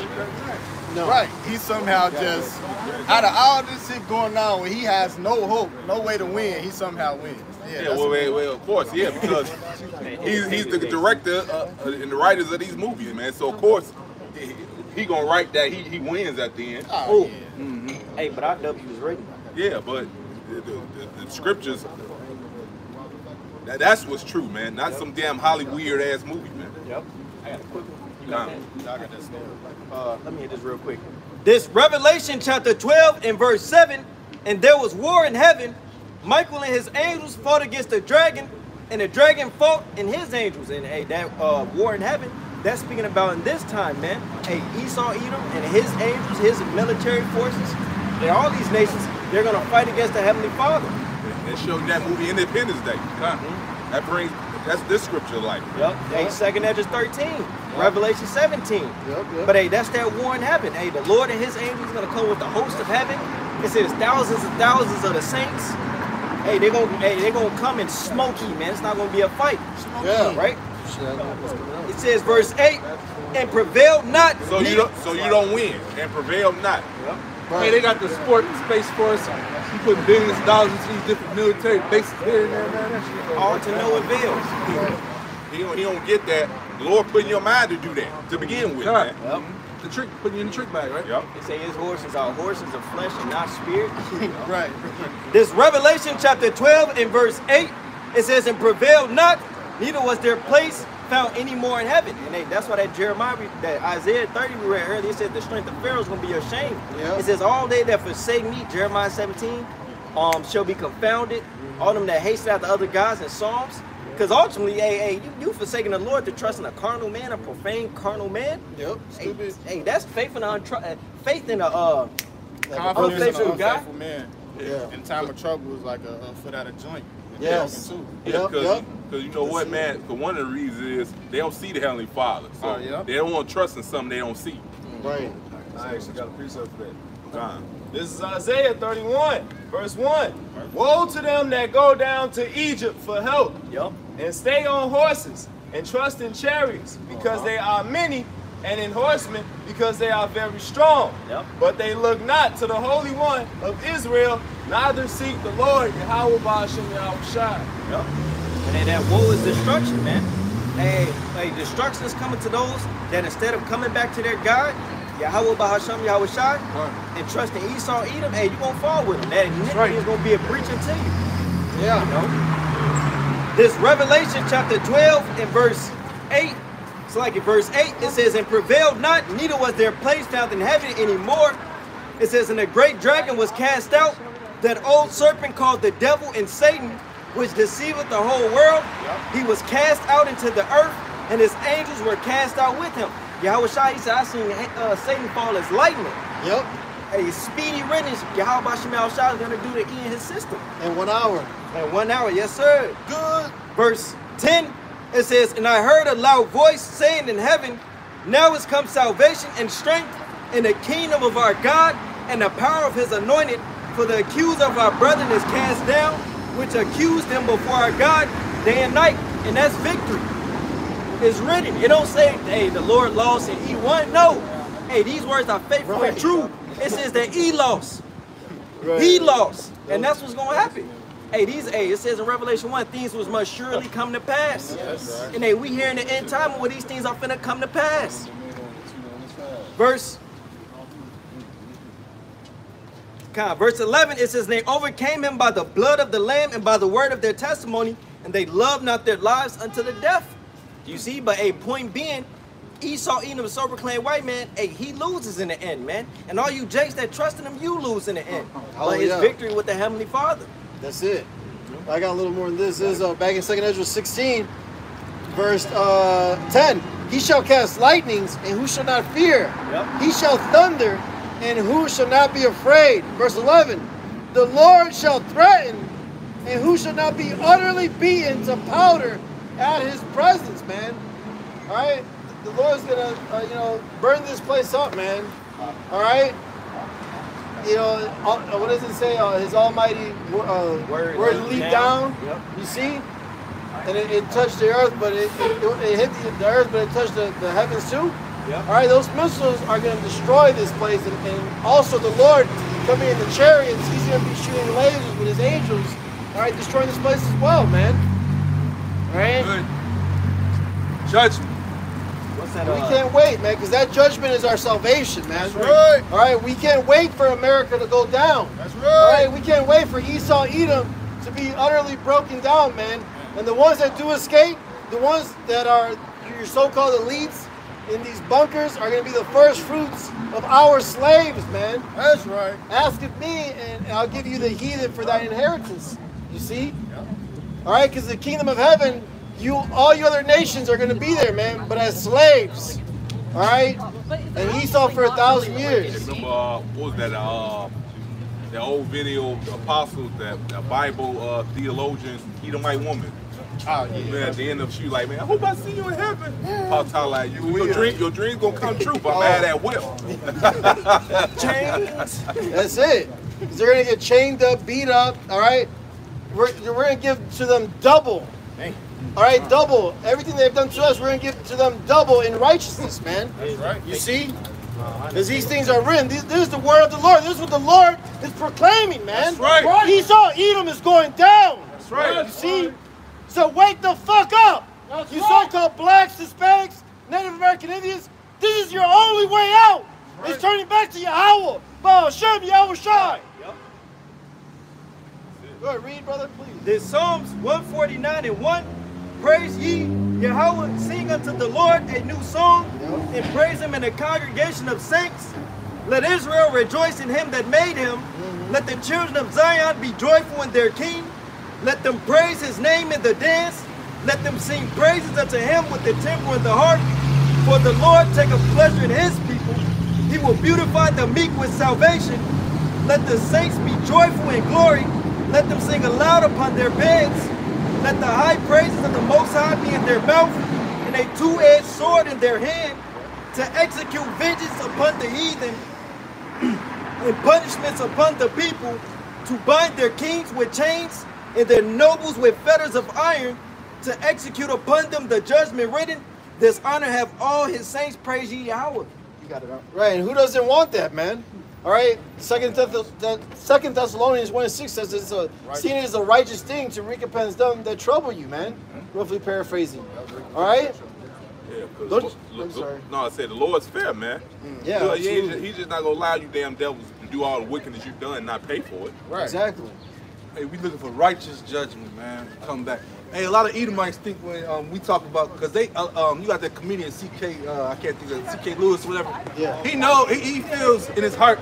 No. Right. He somehow just, out of all this shit going on where he has no hope, no way to win, he somehow wins. Yeah, Yeah, well, well, well, of course, yeah, because *laughs* he's, he's the director uh, uh, and the writers of these movies, man. So of course, he, he gonna write that he, he wins at the end. Oh, Oh. yeah. Hey, but our W was written. Yeah, but the, the, the, the scriptures, that, that's what's true, man. Not some damn Hollywood weird ass movie, man. Yep. I got a quick one. You Nah. got that? Uh, let me hit this real quick. This Revelation chapter 12 and verse 7, and there was war in heaven. Michael and his angels fought against the dragon, and the dragon fought and his angels. And hey, that uh, war in heaven, that's speaking about in this time, man. Hey, Esau, Edom, and his angels, his military forces, they all these nations, they're gonna fight against the heavenly Father. They showed that movie Independence Day. huh? Mm-hmm. That brings that's this scripture like. Yep. Hey, second Esdras 13, Revelation 17. Yep, yep. But hey, that's that war in heaven. Hey, the Lord and his angels gonna come with the host of heaven. It says thousands and thousands of the saints. Hey, they're gonna hey, they're gonna come in smoky, man. It's not gonna be a fight. Yeah. Right? Shit, I know what's coming up. It says verse 8, and prevail not. So you don't so you don't win and prevail not. Hey, they got the sport and space force. You put billions of dollars into these different military bases here and there, man. All to no avail. He don't, he don't get that. The Lord put in your mind to do that to begin with, Right. man. The trick, putting you in the trick bag, right? Yep. They say his horses are horses of flesh and not spirit. *laughs* Right. This Revelation chapter 12 and verse 8, it says, And prevail not, neither was their place found any more in heaven. And they, that's why that Jeremiah, that Isaiah 30 we read earlier, it said the strength of Pharaoh is going to be ashamed. Yeah. It says, All they that forsake me, Jeremiah 17, um, shall be confounded. All them that hasten after other gods and psalms. Because ultimately, hey, hey, you, you forsaking the Lord to trust in a carnal man, a profane carnal man. Yep. Stupid. hey, that's faith in a untru- uh, faith in a uh, Confidence in an unfaithful man. Yeah. In time of trouble is like a, a foot out of joint. Yes. Too. Yeah, Yep, because yep. you know what, man? Because one of the reasons is they don't see the Heavenly Father, so Oh, yeah? they don't want to trust in something they don't see. Mm-hmm. Right. I actually got a precept for that. Time. This is Isaiah 31, verse 1. Woe to them that go down to Egypt for help, yup. and stay on horses, and trust in chariots, because uh-huh. they are many, and in horsemen, because they are very strong. Yep. But they look not to the Holy One of Israel, neither seek the Lord, Yahweh Ba'ashem Yahweh Shai. Yup. And then that woe is destruction, man. Hey, hey, destruction is coming to those that instead of coming back to their God, Yahweh Bahasham Yahweh Shai, and trusting Esau, Edom, hey, you're gonna fall with them. That iniquity is gonna be a preaching to you. Yeah. You know? This Revelation chapter 12 and verse 8. It's like in verse 8, it says, And prevailed not, neither was their place found in heaven anymore. It says, And the great dragon was cast out, that old serpent called the devil and Satan, which deceiveth the whole world. He was cast out into the earth, and his angels were cast out with him. Yahweh Shai, he said, I seen uh, Satan fall as lightning. Yep. A speedy riddance, Yahweh Shemal Shai is going to do to end his system. In one hour. In one hour, yes, sir. Good. Verse 10, it says, And I heard a loud voice saying in heaven, Now is come salvation and strength in the kingdom of our God and the power of his anointed. For the accuser of our brethren is cast down, which accused them before our God day and night. And that's victory. is written. It don't say, hey, the Lord lost and he won. No. Hey, these words are faithful and true. It says that he lost. Right. He lost. And that's what's gonna happen. Hey, these hey, it says in Revelation 1, things was must surely come to pass. Yes. And hey, we here in the end time where these things are finna come to pass. Verse Con, verse 11, it says, They overcame him by the blood of the Lamb and by the word of their testimony, and they loved not their lives unto the death. You see, but a point being, Esau, Edom, so proclaimed white man, hey, he loses in the end, man. And all you jakes that trust in him, you lose in the end. But his Hallelujah. victory with the Heavenly Father. That's it. I got a little more than this. This is uh, back in Second Esdras 16, verse uh, 10. He shall cast lightnings, and who shall not fear? Yep. He shall thunder, and who shall not be afraid? Verse 11. The Lord shall threaten, and who shall not be utterly beaten to powder at his presence, man. All right? The Lord's gonna, uh, you know, burn this place up, man. All right? You know, uh, what does it say? Uh, his almighty uh, Word word, leaped leaped down. down. Yep. You see? And it, it touched the earth, but it, it, it hit the, the earth, but it touched the, the heavens too. Yep. All right, those missiles are going to destroy this place. And, and also, the Lord coming in the chariots, he's going to be shooting lasers with his angels. All right, destroying this place as well, man. All right? Good. Judgment. What's that? We Uh, can't wait, man, because that judgment is our salvation, man. That's right. All right, we can't wait for America to go down. That's All right. right, we can't wait for Esau, Edom to be utterly broken down, man. And the ones that do escape, the ones that are your so-called elites in these bunkers, are going to be the first fruits of our slaves, man. That's right. Ask of me, and I'll give you the heathen for thy inheritance. You see? All right, because the kingdom of heaven, you all you other nations are going to be there, man, but as slaves. All right, and Esau for a thousand years. Remember, uh, what was that? Uh, that old video, the apostles, that, that Bible uh, theologian, Edomite woman. Oh, Man, at the end of she like, man, I hope I see you in heaven. Paul Tyler like, you, your dream, your dreams gonna come true, but mad at will. *laughs* That's it. they're gonna get chained up, beat up. All right, we're, we're gonna give to them double. All right, double. Everything they've done to us, we're gonna give to them double in righteousness, man. That's right. You see? Because these things are written. This, this is the word of the Lord. This is what the Lord is proclaiming, man. That's right. He saw Edom is going down. That's right. You see? So wake the fuck up. you so-called blacks, Hispanics, Native American Indians. This is your only way out. It's turning back to Yahweh. Baal Shem Yahweh Shai. Yep. Go ahead, read, brother, please. This Psalms 149 and 1. Praise ye Yahweh, sing unto the Lord a new song, and praise him in a congregation of saints. Let Israel rejoice in him that made him. Mm-hmm. Let the children of Zion be joyful in their king. Let them praise his name in the dance. Let them sing praises unto him with the timbre and the harp. For the Lord taketh pleasure in his people. He will beautify the meek with salvation. Let the saints be joyful in glory. Let them sing aloud upon their beds. Let the high praises of the Most High be in their mouth, and a two-edged sword in their hand, to execute vengeance upon the heathen, *clears throat* and punishments upon the people, to bind their kings with chains, and their nobles with fetters of iron, to execute upon them the judgment written. This honor have all his saints praise ye Yahweh. You got it out. Right, and who doesn't want that, man? All right, Second, Thess- that Second Thessalonians one and six says it's a seen it as a righteous thing to recompense them that trouble you, man. Roughly paraphrasing. All right, Yeah, 'cause Don't- look- I'm look- no, I said the Lord's fair, man. yeah, Look, he just, he's just not gonna allow you damn devils to do all the wickedness you've done and not pay for it. Right. exactly. Hey, we looking for righteous judgment, man. Come back. Hey, a lot of Edomites think when um, we talk about because they uh, um, you got that comedian CK uh, I can't think of CK Lewis whatever. Yeah. He know he, he feels in his heart.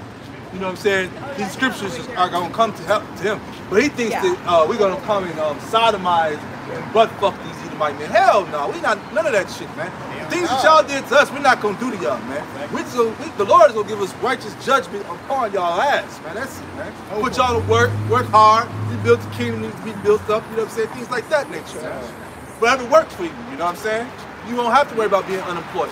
You know what I'm saying? These scriptures are gonna come to help to him, but he thinks that uh, we're gonna come and um, sodomize and butt fuck these Edomite men. Hell no, we not none of that shit, man. The things that y'all did to us, we're not gonna do to y'all, man. We just we, the Lord is gonna give us righteous judgment upon y'all ass, man. That's it, man. Put y'all to work, work hard. We built the kingdom needs to be built up. You know what I'm saying? Things like that nature. man. But I have to work for you. You know what I'm saying? You won't have to worry about being unemployed.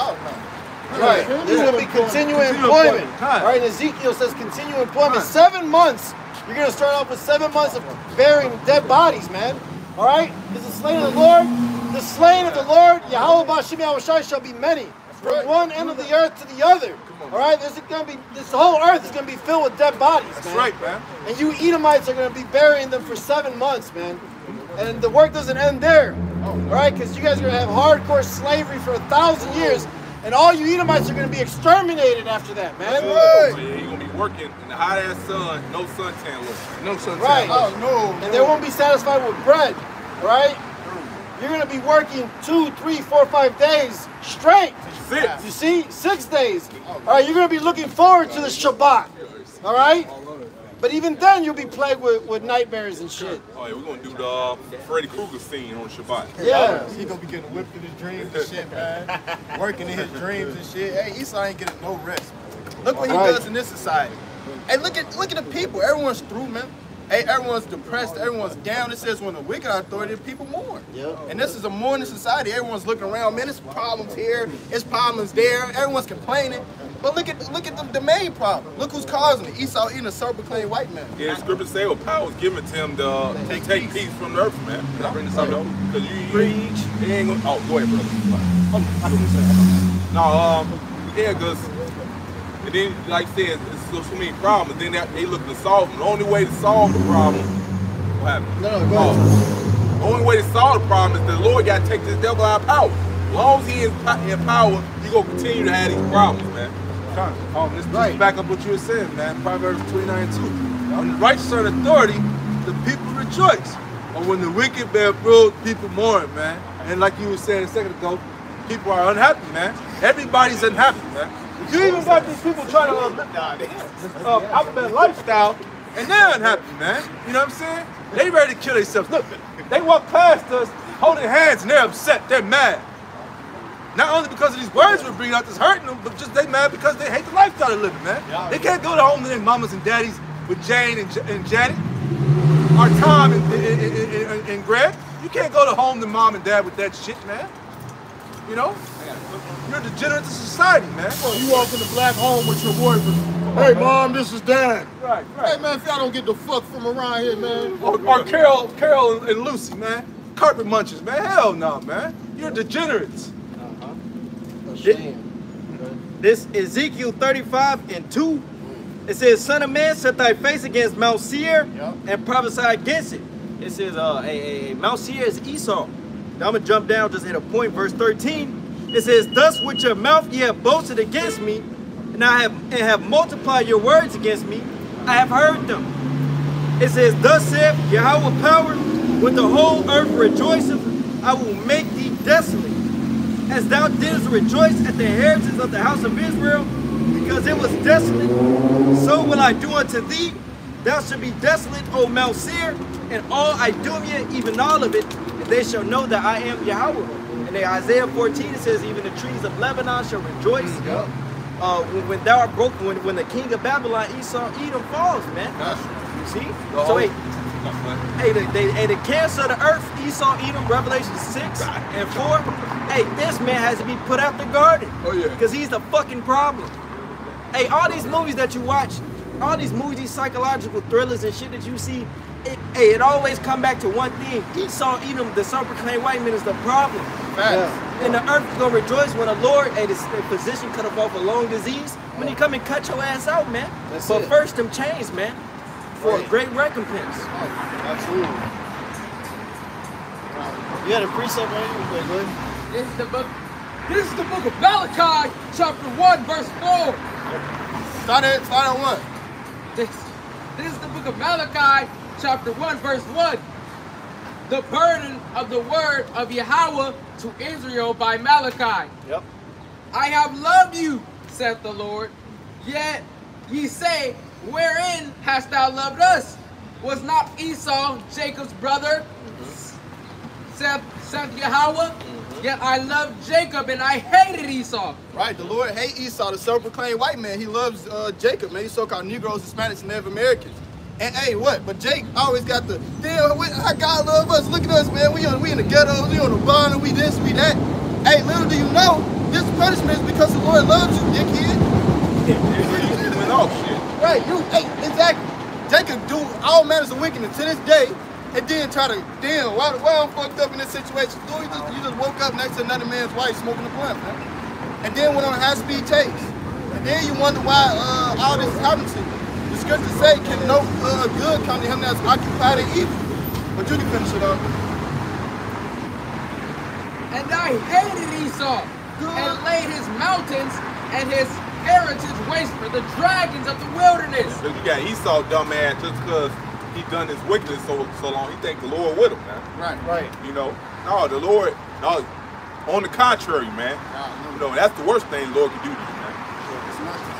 Oh, no. Right. There's gonna be continuing employment. All right, and Ezekiel says continuing employment. Seven months. You're gonna start off with seven months of burying dead bodies, man. All right? Is the slain of the Lord? The slain of the Lord, Yahweh Bashim Yahushai, shall be many. From one end of the earth to the other. All right, this is gonna be this whole earth is gonna be filled with dead bodies, That's man. right, man. And you Edomites are gonna be burying them for seven months, man. And the work doesn't end there. All right, because you guys are gonna have hardcore slavery for a thousand years, and all you Edomites are gonna be exterminated after that, man. So oh, yeah, he gonna be working in the hot ass sun, no suntan look. No suntan Right. Oh no. And they won't be satisfied with bread, right? You're gonna be working two, three, four, five days straight. Six. You see, six days. All right, you're gonna be looking forward to the Shabbat. All right. But even then, you'll be plagued with, with nightmares and shit. Oh yeah, we're gonna do the uh, Freddy Krueger scene on Shabbat. Yeah. He gonna be getting whipped in his dreams and shit, man. *laughs* Working in his dreams and shit. Hey, Esau ain't getting no rest. Look what he Right. does in this society. Hey, look at look at the people. Everyone's through, man. Hey, everyone's depressed. Everyone's down. It says when the wicked are authority, people mourn. Yep. And this is a mourning society. Everyone's looking around. Man, there's problems here. There's problems there. Everyone's complaining. But look at look at the, the main problem. Look who's causing it. Esau eating a self-proclaimed white man. Yeah, the scripture say, well, power was given to him to, uh, to Take take, peace. peace. from the earth, man. Can I bring this up, though? Because you, you, you ain't gonna, oh, go ahead, brother. No, um, yeah, because, and then, like I said, it's so, so many problems, then they, they look to solve them. The only way to solve the problem, what happened? No, no, go ahead. the only way to solve the problem is the Lord got to take this devil out of power. As long as he is in power, he going to continue to have these problems, man. Um, this right. back up what you were saying, man. Proverbs 29 2. When the righteous are in authority, the people rejoice. But when the wicked bear rule, people mourn, man. And like you were saying a second ago, people are unhappy, man. Everybody's unhappy, man. You even got these people trying to live uh, alphabet lifestyle, and they're unhappy, man. You know what I'm saying? They ready to kill themselves. Look, they walk past us holding hands, and they're upset. They're mad. Not only because of these words we're bringing out that's hurting them, but just they mad because they hate the lifestyle they're living, man. They can't go to home to their mamas and daddies with Jane and, J- and Janet, or Tom and, and, and, and, and Greg. You can't go to home to mom and dad with that shit, man. You know? You're a degenerate to society, man. You walk in the black home with your boyfriend. Hey, mom, this is dad. Right, right. Hey, man, if y'all don't get the fuck from around here, man. Or, or Carol, Carol and Lucy, man. Carpet munchers, man. Hell no, man. You're degenerates. Uh-huh. This Ezekiel 35 and 2. It says, Son of man, set thy face against Mount Seir and prophesy against it. It says, uh, hey, hey, hey, Mount Seir is Esau. Now I'm gonna jump down just hit a point, verse 13. It says, Thus with your mouth ye have boasted against me, and I have and have multiplied your words against me. I have heard them. It says, Thus saith Yahweh power, when the whole earth rejoiceth, I will make thee desolate. As thou didst rejoice at the inheritance of the house of Israel, because it was desolate, so will I do unto thee. Thou shalt be desolate, O Mount Seir, and all Idumea, even all of it, and they shall know that I am Yahweh. And in Isaiah 14 it says, even the trees of Lebanon shall rejoice. Uh, when, when thou art broken, when, when the king of Babylon, Esau, Edom falls, man. You see? So wait, Hey, the, they, hey, the cancer of the earth, Esau, Edom, Revelation 6 and 4. Hey, this man has to be put out the garden. Oh, yeah. Because he's the fucking problem. Hey, all these movies that you watch, all these movies, these psychological thrillers and shit that you see, it, hey, it always come back to one thing. Esau, Edom, the self-proclaimed white man is the problem. And the earth is gonna rejoice when the Lord, hey, his the physician cut off a long disease, when he come and cut your ass out, man. That's but it. first them chains, man, for a great recompense. Oh, absolutely. You had a precept right here? Okay, go ahead. This is the book. This is the book of Malachi, chapter one, verse four. Start at start at one. This, this is the book of Malachi, chapter 1, verse 1. The burden of the word of Yahweh to Israel by Malachi. Yep. I have loved you, saith the Lord. Yet ye say, Wherein hast thou loved us? Was not Esau Jacob's brother? Saith, saith Yahweh. Yet I loved Jacob and I hated Esau. Right, the Lord hate Esau, the self-proclaimed white man. He loves uh, Jacob, man. These so-called Negroes, Hispanics, and Native Americans. And hey, what? But Jake always got the damn. we- How God love us? Look at us, man. We on we in the ghettos, we on the barn, and we this, we that. Hey, little do you know, this punishment is because the Lord loves you, dickhead. went off shit. Right, you. Hey, exactly. Jacob do all manners of wickedness to this day. and then try to, damn, why, why I'm fucked up in this situation? Dude, you just, you just woke up next to another man's wife smoking a blunt, man. And then went on a high-speed chase. And then you wonder why uh, all this is happening to you. The scriptures say, can no uh, good come to him that's occupied in evil? But you can finish it up. And I hated Esau and laid his mountains and his heritage waste for the dragons of the wilderness. But you got Esau dumbass just because he done his wickedness so so long. He think the Lord with him, man. Right, right. You know, no, the Lord, no. On the contrary, man. You know, that's the worst thing the Lord can do to you, man.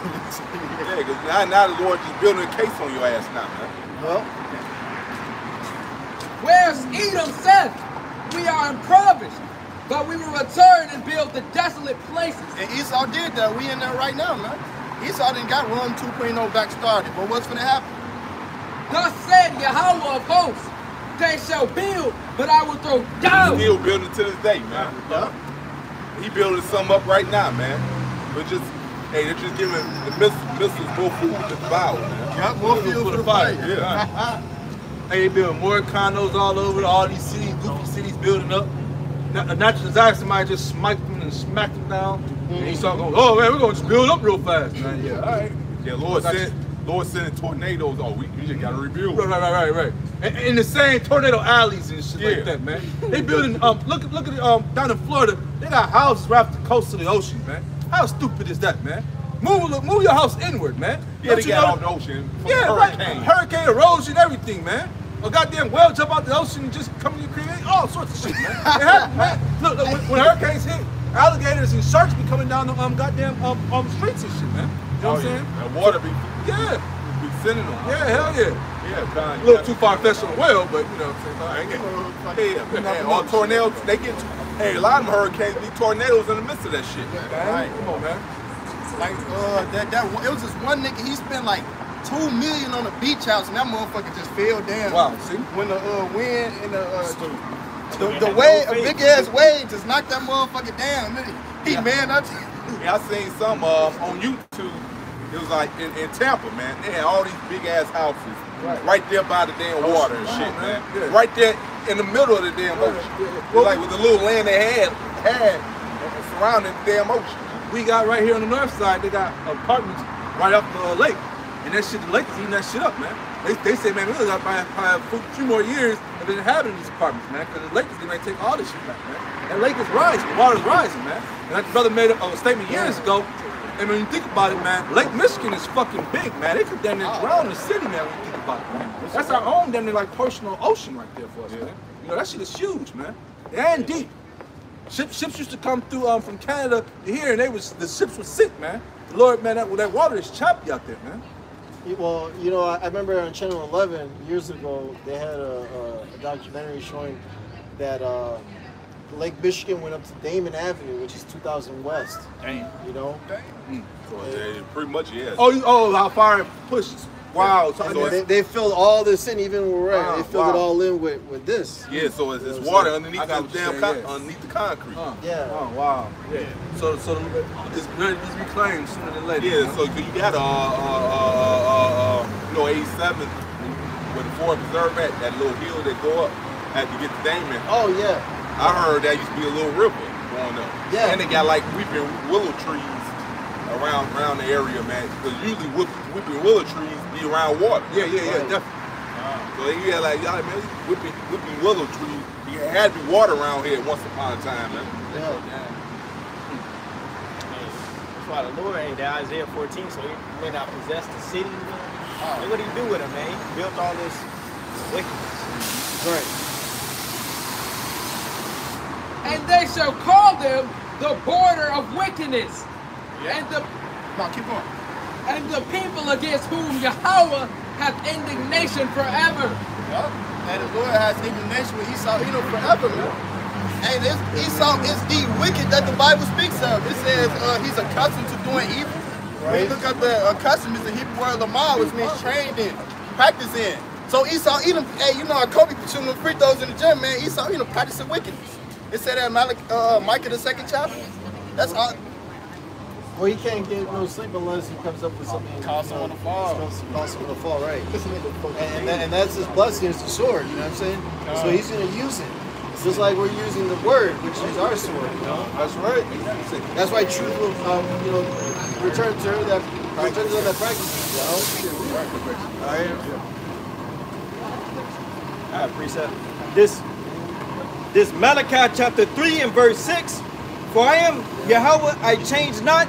Yeah, because now, now the Lord just building a case on your ass now, man. Well, Whereas Edom said, We are impoverished, but we will return and build the desolate places. And Esau did that. We in there right now, man. Esau didn't got Rome 2.0 back started. But what's gonna happen? Thus said Yahweh of hosts, They shall build, but I will throw down. Still building to this day, man. Yeah. He building some up right now, man. But just, hey, they're just giving the miss- missiles more food to devour, man. Got more fuel for the fire. Yeah. *laughs* Hey, they building more condos all over all these cities, goofy cities building up. Not, not just desire somebody just smite them and smack them down. And he start going, oh man, we're gonna just build up real fast. Man, yeah, all right. Yeah, Lord sent, Lord sending tornadoes. Oh, we, we just gotta rebuild. Right, right, right, right, right. And, in the same tornado alleys and shit Yeah. like that, man. They building um look at look at um down in Florida, they got houses right off the coast of the ocean, man. How stupid is that, man? Move move your house inward, man. Yeah, Don't they you got know- off the ocean. Yeah, hurricane. right. Hurricane erosion, everything, man. A goddamn whale jump out the ocean and just come in your crib, all sorts of shit, man. It happens, man. *laughs* Look, look when, when hurricanes hit, alligators and sharks be coming down the um goddamn um, um streets and shit, man. You know Oh, what I'm saying? yeah. That water be, Yeah, be sending them. yeah, hell yeah. Yeah, kind A little too far fetched on the whale, but you know what I'm saying. Yeah, man, all tornadoes, they get, hey, a lot of them hurricanes be tornadoes in the midst of that shit. Man, come on, man. Like uh, that that it was just one nigga. He spent like two million on a beach house, and that motherfucker just fell down. Wow, see? When the uh, wind and the uh, the, He the wave, a big ass wave, just knocked that motherfucker down. He man, I Yeah, I seen some uh, on YouTube. It was like in, in Tampa, man. They had all these big ass houses right, there by the damn water and shit, man. man. Yeah. Right there in the middle of the damn ocean. Like with the little land they had had surrounding the damn ocean. We got right here on the north side, they got apartments right up the lake. And that shit, the lake is eating that shit up, man. They, they say, man, we only got probably, probably a few more years of inhabiting these apartments, man, because the lake is gonna take all this shit back, man. That lake is rising, the water's rising, man. And that brother made a, a statement years ago. And when you think about it, man, Lake Michigan is fucking big, man. They could damn near drown the city, man, when about it. That's our own damn near like personal ocean right there for us, man. You know, that shit is huge, man. And deep. Ships, ships used to come through um, from Canada to here, and they was the ships were sick, man. Lord, man, that, that water is choppy out there, man. Well, you know, I I remember on Channel 11 years ago, they had a, a, a documentary showing that uh, Lake Michigan went up to Damen Avenue, which is 2000 West. Damn. You know, So yeah, pretty much, yeah. Oh, you, oh, how far it pushes. Wow. So, And I they, they filled all this in, even where we're at. Wow, They filled it all in with, with this. yeah, so it's, it's You know what I'm water underneath the damn saying, con- yes. underneath the concrete. Huh. Yeah. Oh, wow. Yeah. So, so it's ready to be claimed sooner than later. Yeah, so you got uh, uh, uh, uh, uh, you know, 87 where the Ford Reserve at, that little hill that go up had to get to Damen. Oh, yeah. I heard that used to be a little river going up. Yeah. And they got like weeping willow trees around around the area, man. Because usually whip, weeping willow trees be around water. Yeah, yeah, yeah, Right. definitely. So they had like, y'all, man, whipping, whipping willow trees. You had to be water around here once upon a time, man. Yeah. That's why the Lord ain't there, Isaiah 14, so he may not possess the city. Oh. Man. Look what he do with him, man. He built all this wickedness. Right. And they shall call them the border of wickedness. And the No, keep going. and the people against whom Yahweh hath indignation forever. Yup. And the Lord has indignation with Esau, you know, forever, man. Hey, this Esau is the wicked that the Bible speaks of. It says uh, he's accustomed to doing evil. When you look at the accustomed is the Hebrew word lamar, which means trained in, practice in. So Esau, Edom, hey, you know how Kobe shooting them free throws in the gym, man. Esau, you know, practicing wickedness. It said that Malik, uh, Micah the second chapter. That's all. Well, he can't get no sleep unless he comes up with something. Cause someone to fall. Cause, cause someone to fall, right. And, and, that, and that's his blessing, is the sword, you know what I'm saying? So he's going to use it. Just like we're using the word, which is our sword, you know? That's right. That's why truth will, um, you know, return to her that, return to that practice, you know? All right, precept. This, this Malachi chapter 3 and verse 6. For I am Yahweh, I change not.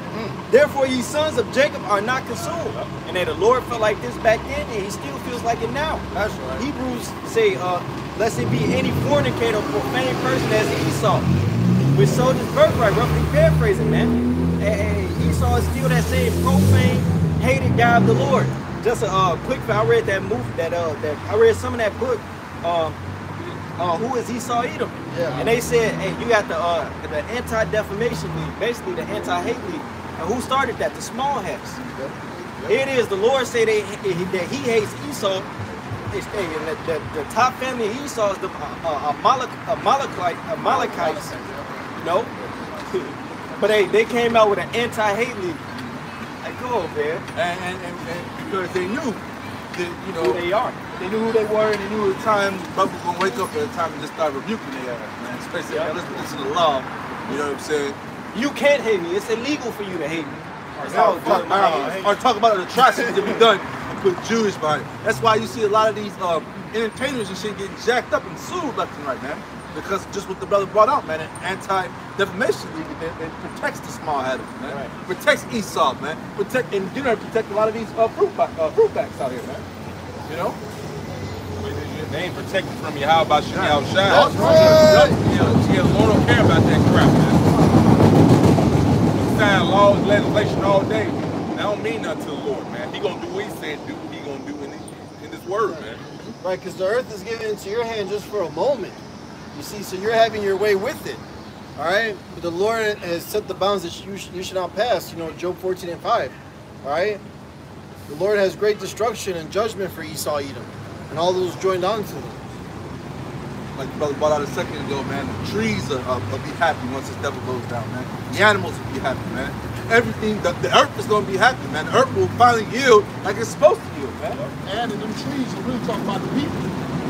Therefore, ye sons of Jacob are not consumed. And that the Lord felt like this back then, and he still feels like it now. That's right. Hebrews say, uh, lest it be any fornicator or profane person as Esau, which sold his birthright, roughly paraphrasing, man. And, and Esau is still that same profane, hated guy of the Lord. Just a uh, quick, I read that movie, that uh, that I read some of that book. Um, uh, who is Esau Edom? Yeah. And they said, hey, you got the uh, the anti-defamation league, basically the anti-hate league. And who started that? The small hats. Here it is. The Lord say they, that He hates Esau. Hey, and the, the, the top family of Esau is the uh, uh, Amalek, Amalekite, Amalekites. Know, *laughs* but hey, they came out with an anti-hate league. Like, go on, man. And, and, and, and because they knew that, you know, Who they are. They knew who they were and they knew the time brothers were gonna wake up at the time and just start rebuking their ass, man. Especially Yeah. listen, listen to the law. You know what I'm saying? You can't hate me. It's illegal for you to hate me. Or, it's talk, done. or, or talk about the atrocities that be done and put Jewish behind it. That's why you see a lot of these um, entertainers and shit getting jacked up and sued left and right, man. Because just what the brother brought out, man, an anti-defamation league that, that protects the small headers, man. Right. Protects Esau, man. Protect and you know protect a lot of these uh, fruit uh, fruit backs out here, man. You know? They ain't protected from you. How about you outside? That's right. Yeah, yeah, the Lord don't care about that crap, man. You sign laws, legislation all day. That don't mean nothing to the Lord, man. He gonna do what he said do. He gonna do in, his, in this word, man. Right, because the earth is given into your hand just for a moment. You see, so you're having your way with it. All right, but the Lord has set the bounds that you, you should not pass. You know, Job 14 and 5. All right, the Lord has great destruction and judgment for Esau, Edom, and all those joined onto them. Like brother brought out a second ago, man. The trees are, are, will be happy once this devil goes down, man. The animals will be happy, man. Everything, the, the earth is gonna be happy, man. The earth will finally yield like it's supposed to yield, man. And in them trees, are really talking about the people.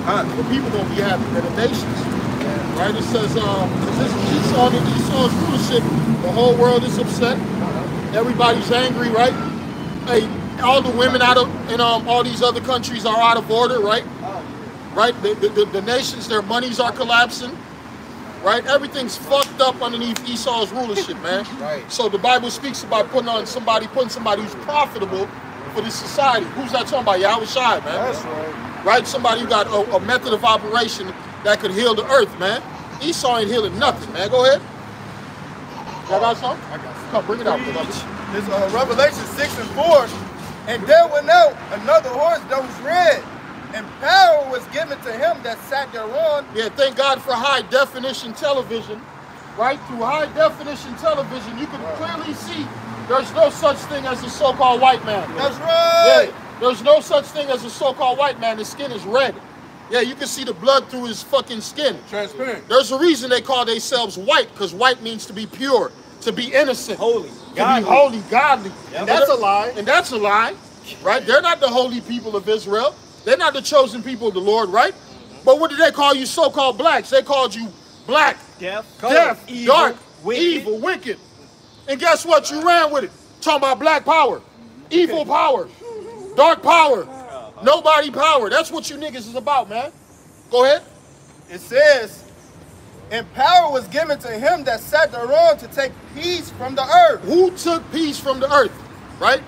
Huh? The people gonna be happy, they're the nations. Right? It says, um, this is Esau and Esau's rulership. The whole world is upset. Everybody's angry, right? Hey, all the women out of in um, all these other countries are out of order, right? Right? The, the, the, the nations, their monies are collapsing. Right? Everything's fucked up underneath Esau's rulership, man. *laughs* Right. So the Bible speaks about putting on somebody, putting somebody who's profitable for this society. Who's that talking about? Yahweh Shai, man. That's right. Right? Somebody who got a, a method of operation that could heal the earth, man. Esau ain't healing nothing, man. Go ahead. Y'all got something? I got Come, bring it out, beloved. It's uh, Revelation 6 and 4. And there went out another horse that was red, and power was given to him that sat thereon. Yeah, thank God for high definition television. Right? Through high definition television, you can clearly see there's no such thing as a so-called white man. That's right. Yeah, there's no such thing as a so-called white man. His skin is red. Yeah, you can see the blood through his fucking skin. Transparent. There's a reason they call themselves white, because white means to be pure, to be innocent, Holy, to godly. be holy, godly. Yep. And That's a lie. And that's a lie, right? They're not the holy people of Israel. They're not the chosen people of the Lord, right? But what did they call you so-called blacks? They called you black, Deaf, deaf, evil, dark, wicked. evil, wicked. And guess what? You ran with it. Talking about black power, evil power, dark power, uh-huh. nobody power. That's what you niggas is about, man. Go ahead. It says, and power was given to him that sat thereon to take peace from the earth. Who took peace from the earth, right?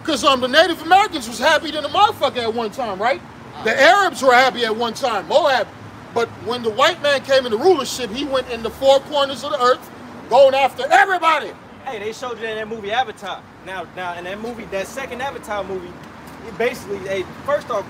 Because um, the Native Americans was happy than the motherfucker at one time, right? The Arabs were happy at one time, Moab. But when the white man came into rulership, he went in the four corners of the earth, going after everybody. Hey, they showed you in that movie Avatar. Now, now in that movie, that second Avatar movie, it basically, hey, first off,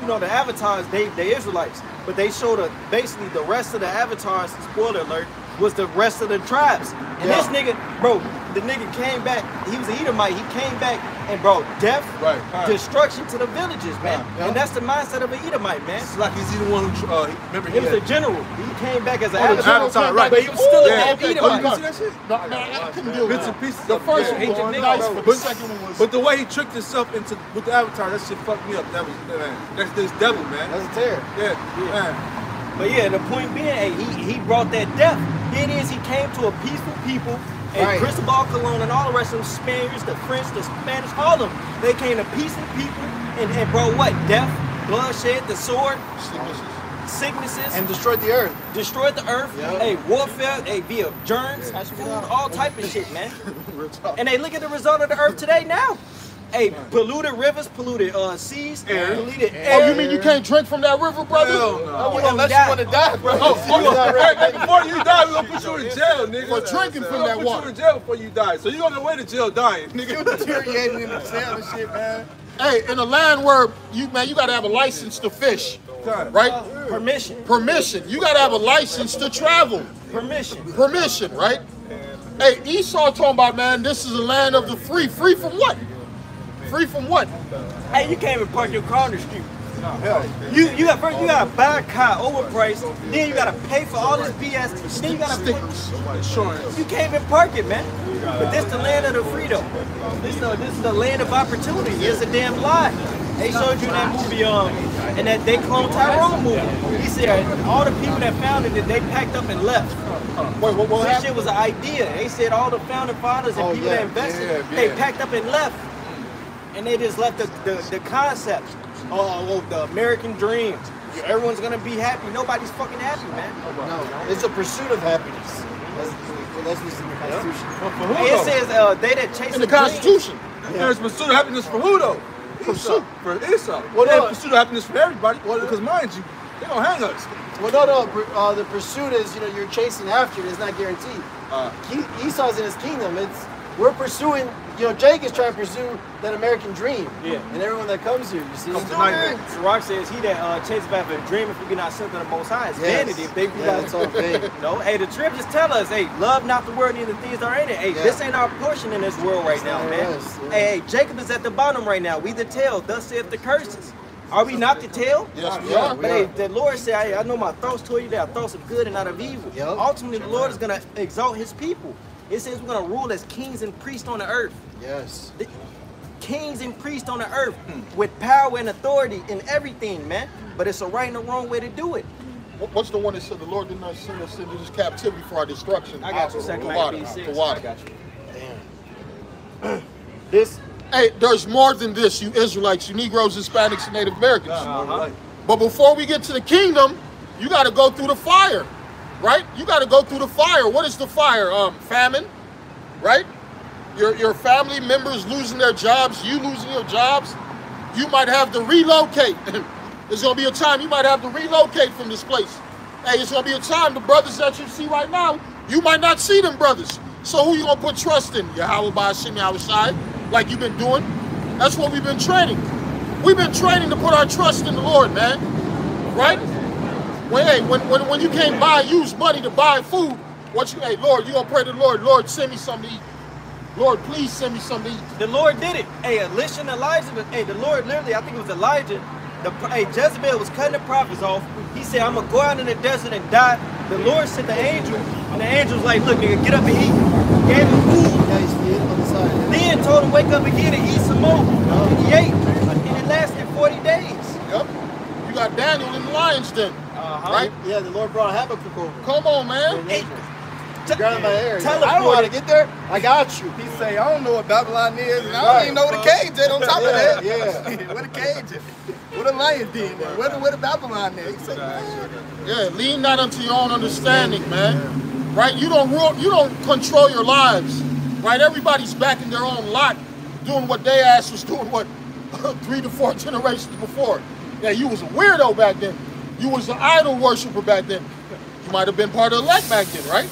you know, the avatars, they they Israelites, but they showed a, basically the rest of the avatars. Spoiler alert. Was the rest of the tribes, and this nigga, bro, the nigga came back. He was an Edomite. He came back and brought death, Right, right. destruction to the villages, man. Yeah. And that's the mindset of an Edomite, man. It's like he's the one who, uh, remember he He was a general. He came back as an Oh, general avatar, came right. but he was still a Yeah. damn Okay. Oh, you Edomite. see that shit? No, man, I couldn't do Bits that. and pieces. The first yeah. one was nigga, nice, but But, the second one was. but the way he tricked himself into with the avatar, that shit fucked me up. That was man. That's this devil, man. That's a tear. Yeah, man. But yeah, the point being, hey, he, he brought that death. Here it is, he came to a peaceful people. And Right. Cristobal Colon and all the rest of them Spaniards, the French, the Spanish, all of them, they came to peaceful people and, and brought what? Death, bloodshed, the sword, sicknesses, And destroyed the earth. destroyed the earth. Yep. Hey, warfare, hey, via germs, food, all type of shit, man. *laughs* And they look at the result of the earth today now. Hey, polluted rivers, polluted uh, seas, polluted air. Oh, you mean you can't drink from that river, brother? Hell no. Oh, Unless unless you want to die, bro. Oh, *laughs* oh, hey, hey, before you die, we gonna put you in jail, nigga. For drinking from that water. We're gonna put you in jail before you die. So you on the way to jail dying, nigga. *laughs* You nigga. deteriorating in the cell and shit, man. Hey, in a land where you man, you gotta have a license to fish, right? Permission, Permission. You gotta have a license to travel. permission. Permission, right? Hey, Esau talking about man, this is a land of the free. Free from what? Free from what? Hey, you can't even park your car on the street. You you got first you gotta buy a car overpriced, then you gotta pay for all this BS, then you gotta pay, Stickers. you can't even park it, man. But this is the land of the freedom. This the this is the land of opportunity. It's a damn lie. They showed you in that movie, um, and that they clone Tyrone movie. He said all the people that founded it, they packed up and left. Wait, what, what This happened? shit was an idea. They said all the founding fathers and Oh, people yeah, that invested, yeah, they packed up and left. And they just left the, the, the concept of, of the American dream. Everyone's gonna be happy. Nobody's fucking happy, man. No, it's a pursuit of happiness. That's, that's what's in the Constitution. For who Hey, it says uh, they that chase In the a dream- Constitution. There's pursuit of happiness for who though? Esau. For Esau. Well, no. pursuit of happiness for everybody. because mind you, they gonna hang us. Well, no, no. Uh, the pursuit is, you know, you're chasing after it. It's not guaranteed. Uh, Esau's in his kingdom. It's we're pursuing. You know, Jake is trying to pursue that American dream. Yeah. And everyone that comes here, you see. Tonight, Rock says he that uh, chases after a dream if we be not sent to the most high. It's Yes. vanity if they be Yeah, not it's all vain. *laughs* No, hey, the trip just tell us, hey, love not the world, neither things are in it. Hey, Yeah. this ain't our portion in this world right now, man. ours, yeah. Hey, hey, Jacob is at the bottom right now. We the tail, thus saith the curses. Are we not the tail? Yes, we Yeah, are. But hey, the Lord said, hey, I know my thoughts toward you, they are thoughts of good and not of evil. Yep. Ultimately, the Lord is going to exalt his people. It says we're going to rule as kings and priests on the earth. Yes. The- kings and priests on the earth with power and authority in everything, man. But it's a right and a wrong way to do it. What's the one that said the Lord did not send us into this captivity for our destruction? I got you, second the water, the water. I got you. Damn. *clears throat* This, Hey, there's more than this, you Israelites, you Negroes, Hispanics, and Native Americans. uh-huh. But before we get to the kingdom, you got to go through the fire, right? You got to go through the fire. What is the fire? Um, famine, right? Your your family members losing their jobs, you losing your jobs. You might have to relocate. *laughs* There's gonna be a time you might have to relocate from this place. Hey, it's gonna be a time the brothers that you see right now, you might not see them brothers. So who you gonna put trust in? Yahweh by Shimmy outside, like you've been doing. That's what we've been training. We've been training to put our trust in the Lord, man. Right? When hey, when when, when you can't buy use money to buy food, what you hey Lord, you gonna pray to the Lord, Lord, send me something to eat. Lord, please send me something to eat. the Lord did it. Hey, Elisha and Elijah, but, hey, the Lord literally, I think it was Elijah. The, hey, Jezebel was cutting the prophets off. He said, I'm going to go out in the desert and die. The Lord sent the angel, and the angel was like, look, nigga, get up and eat. Gave him food. Yeah, he's feet on the side. Yeah. Then told him, wake up again and eat some more. Oh. And he ate. And it lasted 40 days. Yep. You got Daniel in the lion's den. Uh-huh. Right? Yeah, the Lord brought Habakkuk over. Come on, man. Hey, Grab him by the hair. Tell I don't know how to get there. I got you. He say, I don't know what Babylon is, and I don't Right. even know what a cage is on top of that. yeah. *laughs* what a cage is. What a lion den. What a, what a Babylon is. He say, Yeah, lean not unto your own understanding, man. Right? You don't rule, you don't control your lives. Right? Everybody's back in their own lot, doing what they ass was doing what *laughs* three to four generations before. Yeah, you was a weirdo back then. You was an idol worshiper back then. You might have been part of the elect back then, right?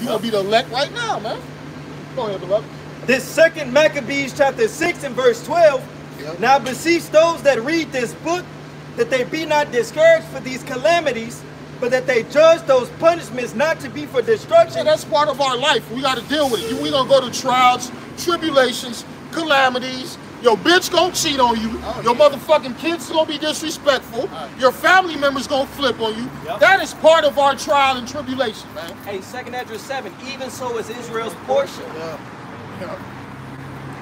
You gonna be the elect right now, man. Go ahead, beloved. This second Maccabees chapter 6 and verse 12. Yep. Now beseech those that read this book that they be not discouraged for these calamities but that they judge those punishments not to be for destruction. that's part of our life. We got to deal with it. You- We gonna go to trials, tribulations, calamities. Your bitch gonna cheat on you. Oh, Your motherfucking kids gonna be disrespectful. Your family members gonna flip on you. Yep. That is part of our trial and tribulation, man. Hey, second Esdras seven, even so is Israel's portion.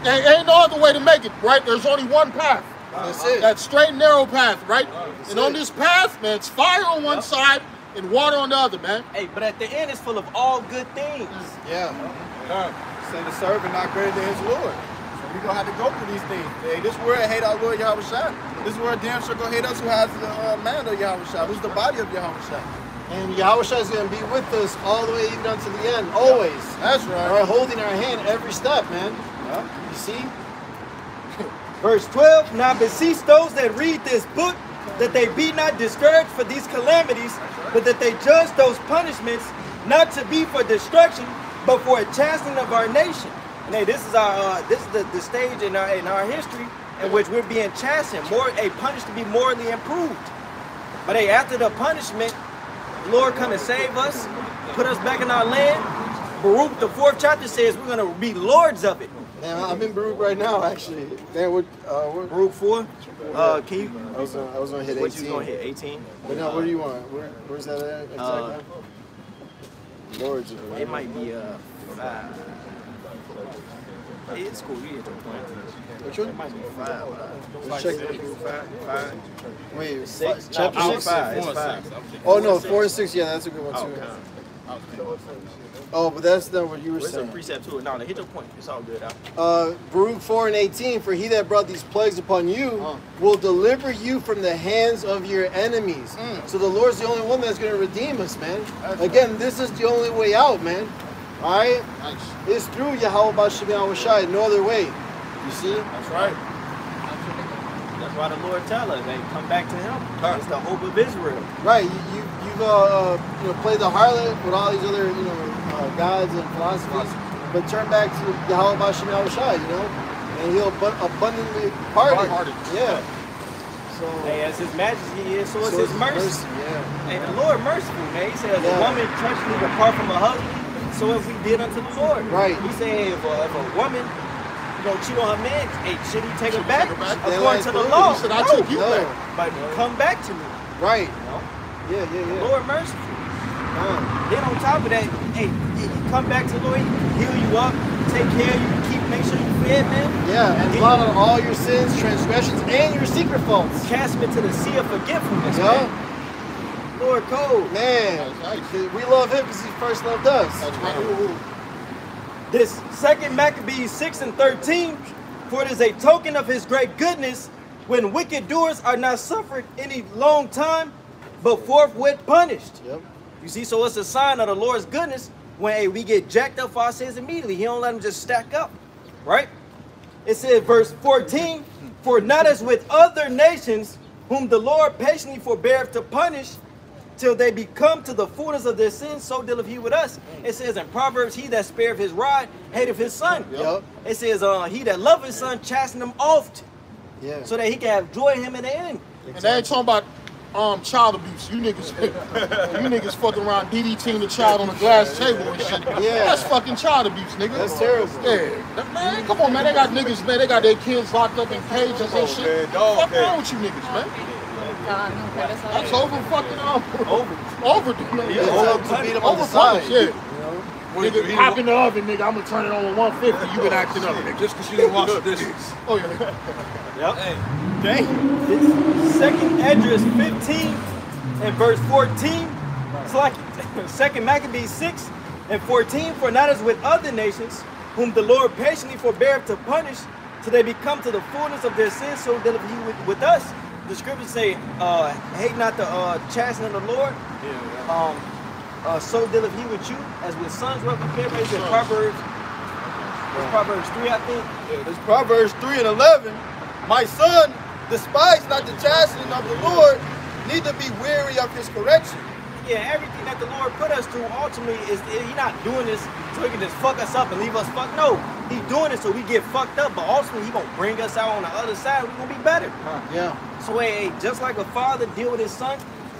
Ain't, ain't no other way to make it, right? There's only one path. That's it. That straight and narrow path, right? and on it. this path, man, it's fire on one side and water on the other, man. Hey, but at the end it's full of all good things. Yeah. Mm-hmm. Say the servant not greater than his Lord. So we gonna have to go through these things. Hey, this world hate our Lord Yahweh Shai. This world damn sure gonna hate us who has the uh, man of Yahweh Shai, who's the body of Yahweh Shai. And Yahweh is going to be with us all the way even unto the end, always. That's right. right, holding our hand every step, man. You see? *laughs* Verse 12, now beseech those that read this book that they be not discouraged for these calamities, but that they judge those punishments not to be for destruction, but for a chastening of our nation. And hey, this is our uh, this is the, the stage in our in our history in which we're being chastened, more a punished to be morally improved. But hey, after the punishment, the Lord come and save us, put us back in our land. Baruch, the fourth chapter says we're gonna be lords of it. Man, I'm in Baruch right now, actually. Man, what, uh, what, Baruch 4. Uh, can you I was gonna, I was gonna hit What 18. you gonna hit? 18? But now, where do you want? Where, where's that at exactly? Uh, Lords of It might be uh five. It's cool. You hit the point. Which It one? might be five. Let's check. Five. Five. Wait, Six. fi- chapter no, six? Five. It's five. Oh no, four and six. Yeah, that's a good one, too. okay. Oh, but that's not what you were What's the saying. precept to it? No, hit your point. It's all good. Uh, Baruch 4 and 18, for he that brought these plagues upon you will deliver you from the hands of your enemies. So the Lord's the only one that's going to redeem us, man. Again, this is the only way out, man. All right? Nice. It's through Yahweh Yahweh Shai, no other way. You see? That's right. That's why the Lord tell us, hey, come back to Him. It's the hope of Israel. Right. You, you, you've uh, uh, you know, played the harlot with all these other, you know, uh, gods and philosophies, but turn back to Yahweh Yahweh Shai, you know? And he'll abu- abundantly pardon. Pardon. Yeah. So, Hey, as His Majesty is, so is His mercy. Yeah. Hey, the Lord merciful, man. He says, Yeah. a woman treacherously depart from her husband, so if we did unto the Lord. Right. He said, if a, if a woman, you know, cheat on her man, hey, should he take her back? take her back? According to the law. He said, I no, took you No. back. But come back to me. Right. You know? Yeah, yeah, yeah. Lord merciful. Then on top of that, hey, you come back to the Lord, heal you up, take care of you, keep make sure you fed, man. yeah, and blot out all your sins, transgressions, and your secret faults. Cast me into the sea of forgetfulness, Yeah. man. Lord cold. Man, we love him because he first loved us. Right. This second Maccabees 6 and 13, for it is a token of his great goodness when wicked doers are not suffered any long time, but forthwith punished. Yep. You see, so it's a sign of the Lord's goodness when hey, we get jacked up for our sins immediately. He don't let them just stack up, right? It says, verse 14, for not as with other nations whom the Lord patiently forbeareth to punish till they become to the fullness of their sins, so dealeth he with us. It says in Proverbs, he that spareth his rod hateth his son. Yep. It says, uh, he that loveth his son chasten him oft, Yeah. so that he can have joy in him in the end. And they ain't talking about um child abuse. You niggas, *laughs* you niggas fucking around DDTing the child on a glass table and shit. Yeah. That's fucking child abuse, nigga. That's terrible. Yeah. That- Man, come on, man. They got niggas, man. They got their kids locked up in cages and shit. man. Dog Fuck cage. wrong with you niggas, man? That's over fucking Over. over, man. It's Yeah. up to beat him on Over the side. punish, yeah. You know? Nigga, hop in the oven, nigga. I'm gonna turn it on with 150. You been acting up, nigga. Just because you didn't wash the dishes. *laughs* Oh yeah. Yep. Hey. This second Esdras 15 and verse 14. It's like *laughs* second Maccabees 6 and 14. For not as with other nations, whom the Lord patiently forbeareth to punish, till they become to the fullness of their sins, so dealeth he with, with us. The scriptures say, uh, hate not the uh, chastening of the Lord. Um, uh, so dealeth he with you, as with sons well prepared. It's in Proverbs. It's Proverbs 3, I think. It's Proverbs 3 and 11. My son, despise not the chastening of the Lord, neither be weary of his correction. Yeah, everything that the Lord put us through ultimately is He not doing this so He can just fuck us up and leave us fucked. No, He doing it so we get fucked up, but ultimately He gonna bring us out on the other side. We gonna be better. Yeah. So hey, hey, just like a father deal with his son,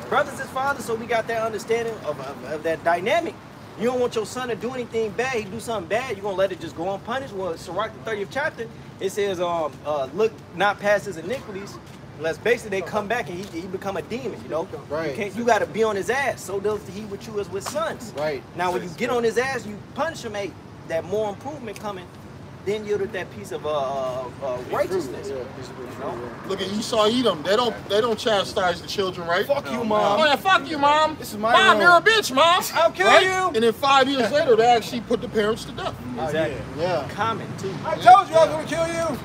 brothers is fathers, so we got that understanding of, of, of that dynamic. You don't want your son to do anything bad. He do something bad, you're gonna let it just go unpunished. Well, Sirach the 30th chapter, it says, um, uh, look not past his iniquities, unless basically they come back and he, he become a demon, you know? Right. You, can't, you gotta be on his ass. So does he with you as with sons. Right. Now when you get on his ass, you punish him, hey, that more improvement coming, then yielded that piece of uh, uh, uh, righteousness. You know? Look at Esau Edom. They don't they don't chastise the children, right? Fuck you, mom. Oh yeah, fuck you, mom. This is my mom, room. you're a bitch, mom. I'll kill Right? you. And then five years *laughs* later, they actually put the parents to death. Exactly. Yeah. Common too. I told you I was gonna kill you.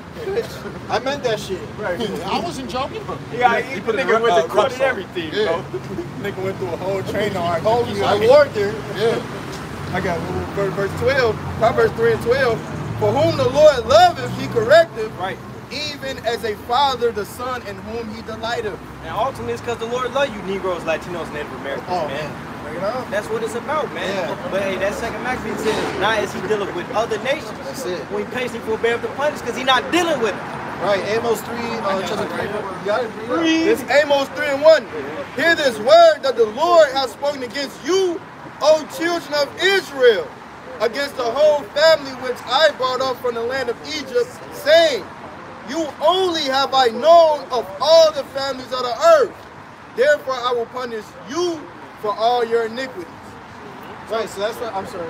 I meant that shit. Right. I wasn't joking. Yeah, he, put it nigga went to court and everything, Yeah. bro. *laughs* Nigga went through a whole train on I I warned her. Yeah. I got verse, verse 12, Proverbs 3 and 12. For whom the Lord loveth, he correcteth, Right. even as a father the son in whom he delighteth. And ultimately, it's because the Lord love you, Negroes, Latinos, Native Americans, Oh, man. That's what it's about, man. Yeah. But hey, that second Maccabees says, not as he dealing with other nations. That's it. When he for bear the punish, because he not dealing with it. Right, Amos 3, uh, chapter 3. You got it? This Amos 3 and 1. Hear this word that the Lord has spoken against you, O children of Israel, against the whole family which I brought up from the land of Egypt, saying, You only have I known of all the families of the earth. Therefore I will punish you for all your iniquities. Right, so that's why, I'm sorry.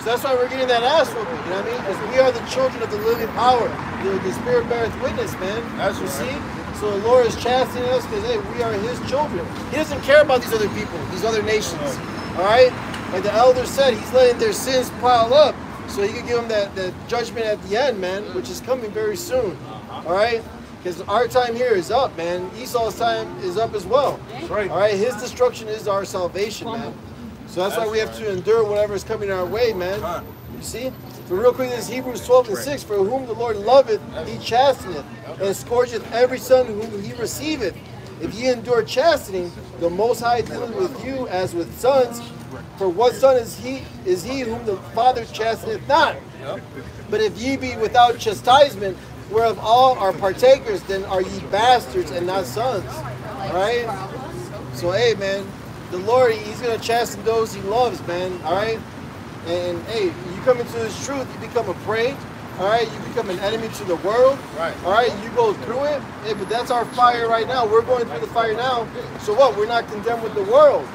So that's why we're getting that ass whooping, you know what I mean? Because we are the children of the living power. The, the Spirit beareth witness, man. That's you right. see? So the Lord is chastening us because, hey, we are His children. He doesn't care about these other people, these other nations. All right? Like the elder said, He's letting their sins pile up so He can give them that, that judgment at the end, man, which is coming very soon. All right? Because our time here is up, man. Esau's time is up as well. right. All right? His destruction is our salvation, man. So that's why we have to endure whatever is coming our way, man. You see? But real quick, this is Hebrews 12 and 6. For whom the Lord loveth, he chasteneth, and scourgeth every son whom he receiveth. If ye endure chastening, the Most High dealeth with you as with sons. For what son is he is he whom the Father chasteneth not? But if ye be without chastisement, whereof all are partakers, then are ye bastards and not sons. All right? So hey man, the Lord He's gonna chasten those He loves, man. All right, and hey, you come into this truth, you become a prey. All right, you become an enemy to the world. Right. All right, you go through it. Hey, but that's our fire right now. We're going through the fire now. So what? We're not condemned with the world.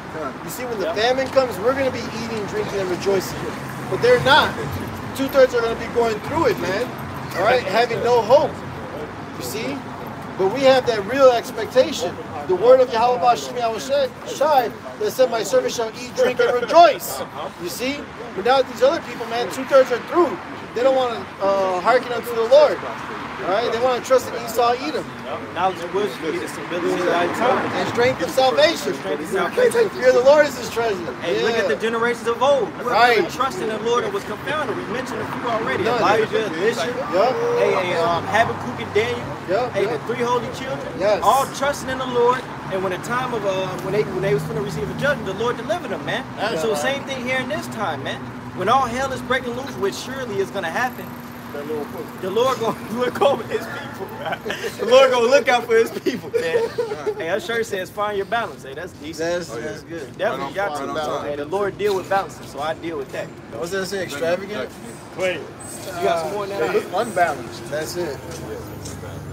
You see, when the famine comes, we're gonna be eating, drinking, and rejoicing. But they're not. Two thirds are gonna be going through it, man. All right, having no hope. You see? But we have that real expectation. The word of Yahweh Shai that said, My servant shall eat, drink, and rejoice. You see? But now these other people, man, two thirds are through. They don't want to uh, hearken unto the Lord. All right? They want to trust in Esau, Edom, Knowledge and wisdom give you the stability of thy and strength of salvation. Strength of salvation. Fear of the Lord is his treasure. Hey, look at the generations of old. Right. Trusting in the Lord and was confounded. We mentioned a few already. None. Elijah, Elisha, Yup. hey, hey, um, Habakkuk and Daniel. Yup, Hey, yup. the three holy children. Yes. All trusting in the Lord. And when the time of uh, when they when they was going to receive a judgment, the Lord delivered them, man. That's so right. same thing here in this time, man. When all hell is breaking loose, which surely is going to happen, *laughs* the Lord gonna look over his people. the Lord gonna look out for his people, man. hey, that shirt says find your balance. Hey, that's decent. That's, that's good. Definitely got to balance. time. Hey, the Lord deal with balancing, so I deal with that. What's that say? Extravagant? Wait, you got some more than that? Unbalanced. That's it.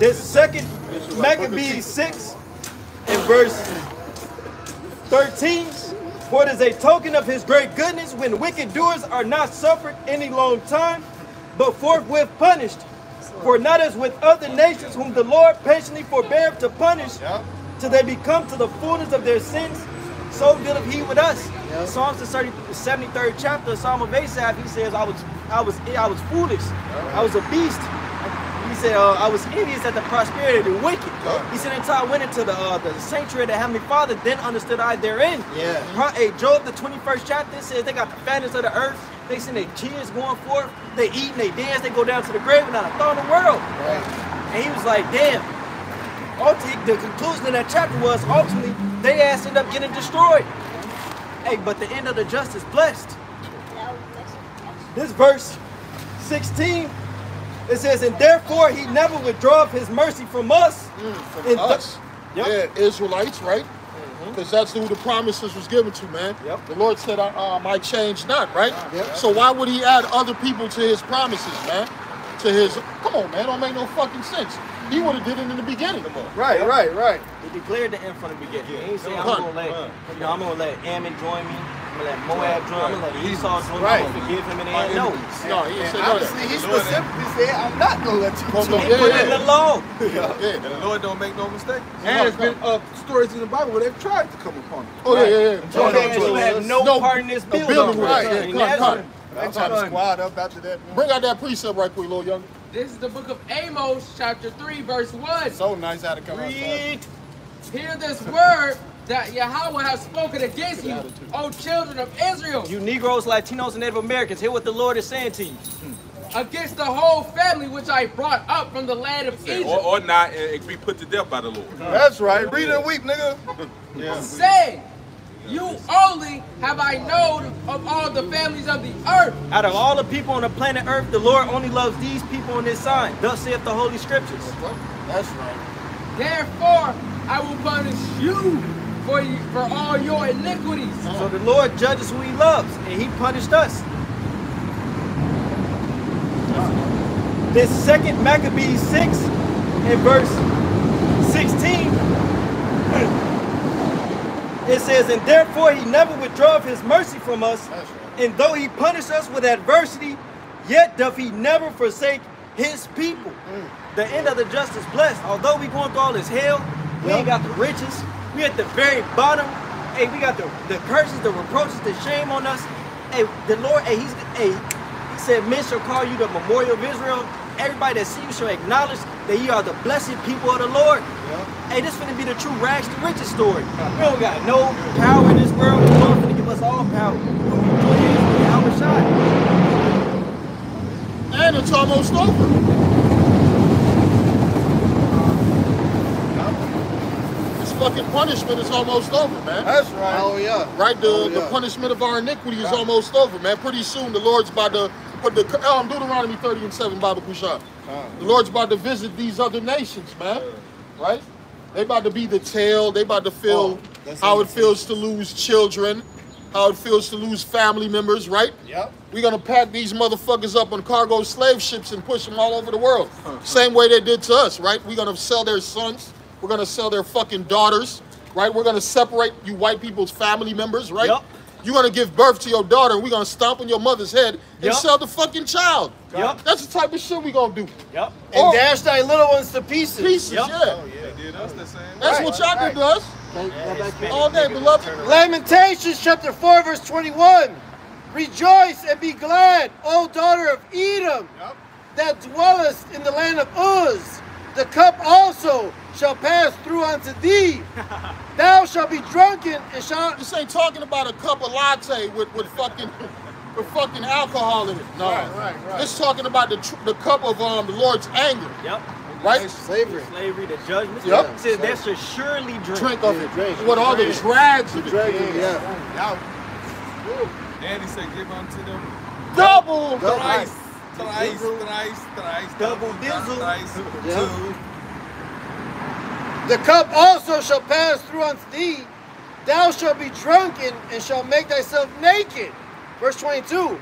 This second Maccabees 6 and verse 13. For it is a token of his great goodness when wicked doers are not suffered any long time, but forthwith punished. For not as with other nations whom the Lord patiently forbear to punish, till they become to the fullness of their sins, so dealeth he with us. Psalms the 30, 73rd chapter, Psalm of Asaph, he says, I was I was I was foolish. I was a beast. He said, uh, I was envious at the prosperity of the wicked. He said, until I went into the uh, the sanctuary of the Heavenly Father, then understood I therein. Yeah. Pro- Hey, Job, the 21st chapter, says they got the fatness of the earth. They send their kids going forth. They eat and they dance. They go down to the grave without a thought in the world. Right. And he was like, damn. Ultimately, the conclusion of that chapter was ultimately they ass end up getting destroyed. Hey, but the end of the just is blessed. This verse 16, it says, and therefore he never withdraweth his mercy from us. From In th- us. Yep. Yeah, Israelites, right? Because that's who the promises was given to, man. Yep. The Lord said, uh, um, I change not, right? Yep. So why would he add other people to his promises, man? To his, come on, man, don't make no fucking sense. He would have did it in the beginning. Right, right, right. He declared the end from the beginning. He ain't say I'm gonna let you know I'm gonna let Ammon join me. I'm gonna let Moab join. I'm gonna let Esau join. Right. I'm gonna forgive him and they no. No, he didn't say And none of obviously, that. he specifically said, I'm not gonna let you Come do yeah, Put it yeah. in the law. Yeah. And the Lord don't make no mistake. And there's been uh, stories in the Bible where they've tried to come upon him. Oh, yeah, yeah, yeah. So No, no, you no, had no, no, part in this no building. building right? it. Yeah, cut, that's cut. They trying to squad up after that. man. Bring out that precept right quick, little young. This is the book of Amos, chapter 3, verse 1. So nice how to come outside. Read. Hear this word that Yahweh has spoken against you, O children of Israel, You Negroes, Latinos, and Native Americans, hear what the Lord is saying to you. against the whole family which I brought up from the land of Or, Egypt, or not, and it be put to death by the Lord. That's right. Read and weep, nigga. *laughs* Say, You only have I known of all the families of the earth. Out of all the people on the planet Earth, the Lord only loves these people in this sign. Thus saith the Holy Scriptures. That's right. Therefore, I will punish you for, you, for all your iniquities. So the Lord judges who he loves, and he punished us. This second Maccabees 6 and verse 16. It says, And therefore he never withdraweth his mercy from us, and though he punish us with adversity, yet doth he never forsake his people. Mm. The end of the justice blessed. Although we going through all this hell, we ain't got the riches. We at the very bottom. Hey, we got the, the curses, the reproaches, the shame on us. Hey, the Lord, hey, he's hey, he said, men shall call you the memorial of Israel. Everybody that see you shall acknowledge that you are the blessed people of the Lord. Hey, this is finna be the true rags to riches story. We don't got no power in this world. The Lord finna give us all power. And it's almost over. Fucking punishment is almost over, man. That's right. Hallelujah. Right? The, Oh, the punishment of our iniquity is almost over, man. Pretty soon the Lord's about to put the um, Deuteronomy 30 and 7 Bible Kushan. The Lord's about to visit these other nations, man. Right? They about to be the tail. They about to feel Oh, how it feels to lose children, how it feels to lose family members, right? Yep. We're gonna pack these motherfuckers up on cargo slave ships and push them all over the world. Same way they did to us, right? We're gonna sell their sons. We're gonna sell their fucking daughters, right? We're gonna separate you white people's family members, right? Yup. You're gonna give birth to your daughter, and we're gonna stomp on your mother's head and Yup. sell the fucking child. Yup. That's the type of shit we gonna do. Yep. And Or oh. dash thy little ones to pieces. pieces, Yup. Oh, yeah. They did us the same. That's Right, what y'all right. do to us all day, beloved. Lamentations chapter 4, verse 21. Rejoice and be glad, O daughter of Edom, that dwellest in the land of Uz. The cup also shall pass through unto thee. *laughs* Thou shalt be drunken and shalt. This ain't talking about a cup of latte with, with fucking with fucking alcohol in it. No. Right, right, right. It's talking about the tr- the cup of um the Lord's anger, Yep. right? Slavery. Slavery, the judgment. Yep. It says there shall surely drink. Drink of it. drink. What all the dregs of it. Dragon, yeah. And he said, give unto them Double. Thrice, thrice, thrice, thrice, Double dizzle. thrice, Yeah. two. The cup also shall pass through unto thee. Thou shalt be drunken and shalt make thyself naked. Verse 22.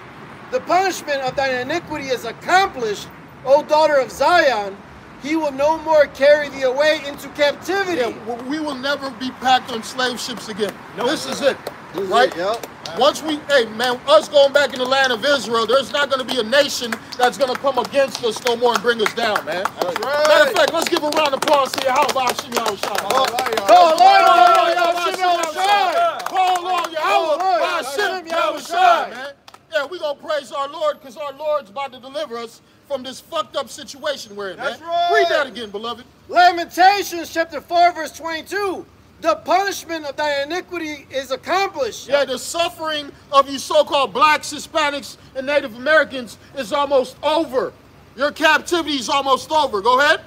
The punishment of thine iniquity is accomplished, O daughter of Zion. He will no more carry thee away into captivity. Yeah, we will never be packed on slave ships again. Nope. This is it, This is right? it, yep. Once we, hey man, us going back in the land of Israel, there's not going to be a nation that's going to come against us no more and bring us down, man. That's right. Matter of fact, let's give a round of applause to Yahweh Bashim Yahushua. All right. Go, Lord, Call on Yahweh Lord, Yahushua. Call on Yahweh Lord, Bashim Hashem Yahushua, man. Yeah, we gonna praise our Lord because our Lord's about to deliver us from this fucked up situation we're in, That's man. right. Read that again, beloved. Lamentations chapter 4, verse 22. The punishment of thy iniquity is accomplished. Yeah, the suffering of you so-called blacks, Hispanics, and Native Americans is almost over. Your captivity is almost over. Go ahead.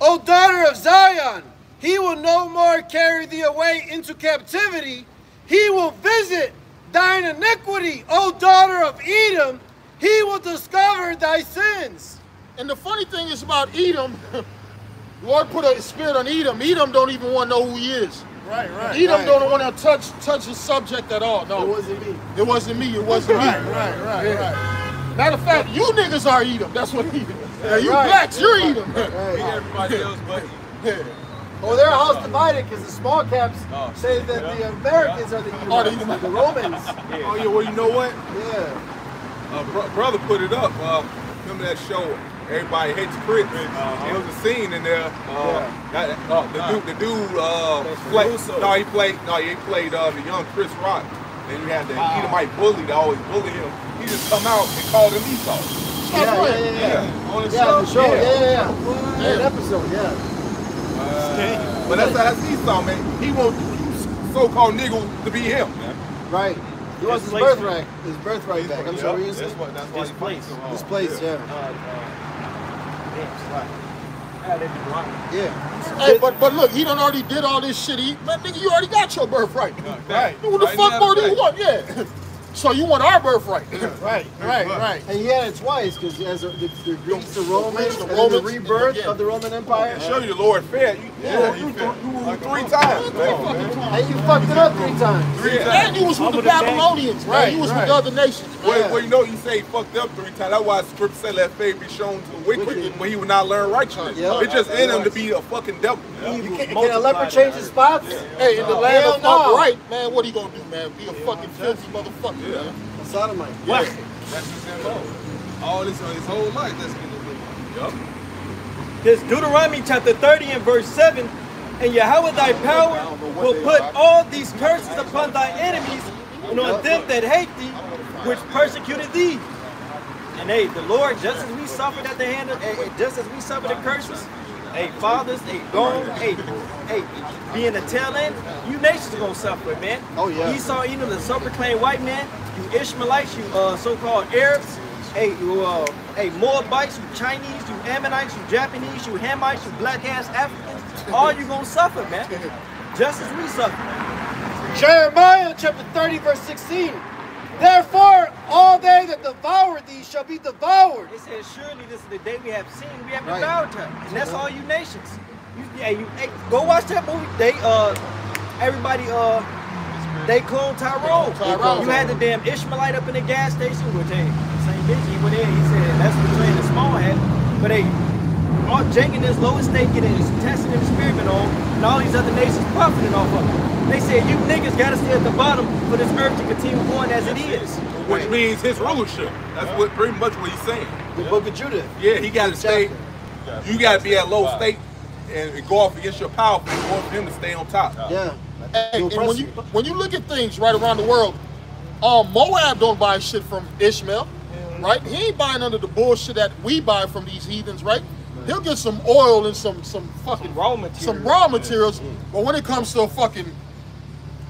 O daughter of Zion, he will no more carry thee away into captivity. He will visit thine iniquity, O daughter of Edom. He will discover thy sins. And the funny thing is about Edom, *laughs* Lord put a spirit on Edom. Edom don't even want to know who he is. Right, right. Edom right. don't want to touch touch the subject at all. No, It wasn't me. It wasn't me. It wasn't Right, me. right, right, Yeah. Matter of fact, you niggas are Edom. That's what Edom. Yeah, you Right. blacks, you're Edom. Right. Everybody else but Yeah. Well, they're a house divided because the small caps say that the Americans are the Oh, the Edomites, the Romans. Oh yeah, well you know what? Yeah. Uh, bro- brother put it up. Uh, remember that show? Everybody hates Chris. There was a scene in there. Uh, that, uh, the dude, the dude, uh, played, no, he played, no, he played uh, the young Chris Rock. Then you had the Edomite bully that always bully him. He just come out and called him Esau. Yeah, yeah, yeah, yeah. Yeah, on the Yeah, show. the show. Yeah, yeah, yeah. Yeah, an episode, yeah. But that's that's Esau, man. He wants so-called nigga to be him, man. Right. He wants his Displaced. birthright. His birthright back. I'm sorry, what were That's what that's why he Displaced. fights so hard. Place, yeah. Uh, uh, damn, slap. Ah, they be blind. Yeah. Hey, but but look, he done already did all this shit. He, man, nigga, you already got your birthright. Right. What the Right fuck now, more do you want? Yeah. *laughs* So you want our birthright? *laughs* *laughs* Right, right, right. And he had it twice because as a, the, the Greeks, the Romans, Greeks, the and Romans, the rebirth yeah. of the Roman Empire. Show you the Lord fair. You, Yeah. you, you, you, you three times, man. And you fucked it up three times. Three times. And you was with the Babylonians, man. Right, You was with right. the other nations. Well, Yeah. well, you know, you say he fucked up three times. That's why the scripture said let faith be shown to the wicked Wicked. when he would not learn righteousness. Yeah. It's just in him to be a fucking devil. You can, can a leopard change his spots? Hey, in the land Hell of no. upright, man, what are you gonna do, man? Be a fucking filthy motherfucker, man. A sodomite. That's his MO. All this, his whole life, that's been his Yup. This Deuteronomy chapter 30 and verse 7. And Yahweh thy power will put all these curses upon thy enemies and on them that hate thee, which persecuted thee. And hey, the Lord, just as we suffered at the hand of, just as we suffered the curses, hey, fathers, hey, gone, hey, hey, being a tail end, you nations are gonna suffer, man. Oh, yeah. Esau, Edom, the self-proclaimed white man, you Ishmaelites, you uh, so-called Arabs, hey, you uh, hey, Moabites, you Chinese, you Ammonites, you Japanese, you Hamites, you black-ass Africans, all you gonna suffer, man. Just as we suffer. Jeremiah chapter 30, verse 16. Therefore, all they that devour thee shall be devoured. It says, surely this is the day we have seen, we have Right. devoured her. And that's all you nations. You, yeah, you, hey, go watch that movie. They, uh, everybody, uh, they cloned Tyrone. Tyrone. You had the damn Ishmaelite up in the gas station, with hey, same bitch, he went in, he said, that's what the train the small had. But, hey, all Jenkins is lowest stake it is testing and experiment on, and all these other nations profiting off of it. They said, you niggas gotta stay at the bottom for this earth to continue going as it is. Which means his rulership. That's what pretty much what he's saying. The book of Judah. Yeah, he got to stay. You got to be at low state and go off against your power in order for him to stay on top. Yeah. Hey, and when you you. when you look at things right around the world, um, Moab don't buy shit from Ishmael, right? He ain't buying under the bullshit that we buy from these heathens, right? He'll get some oil and some some fucking Raw material. some raw materials, but when it comes to a fucking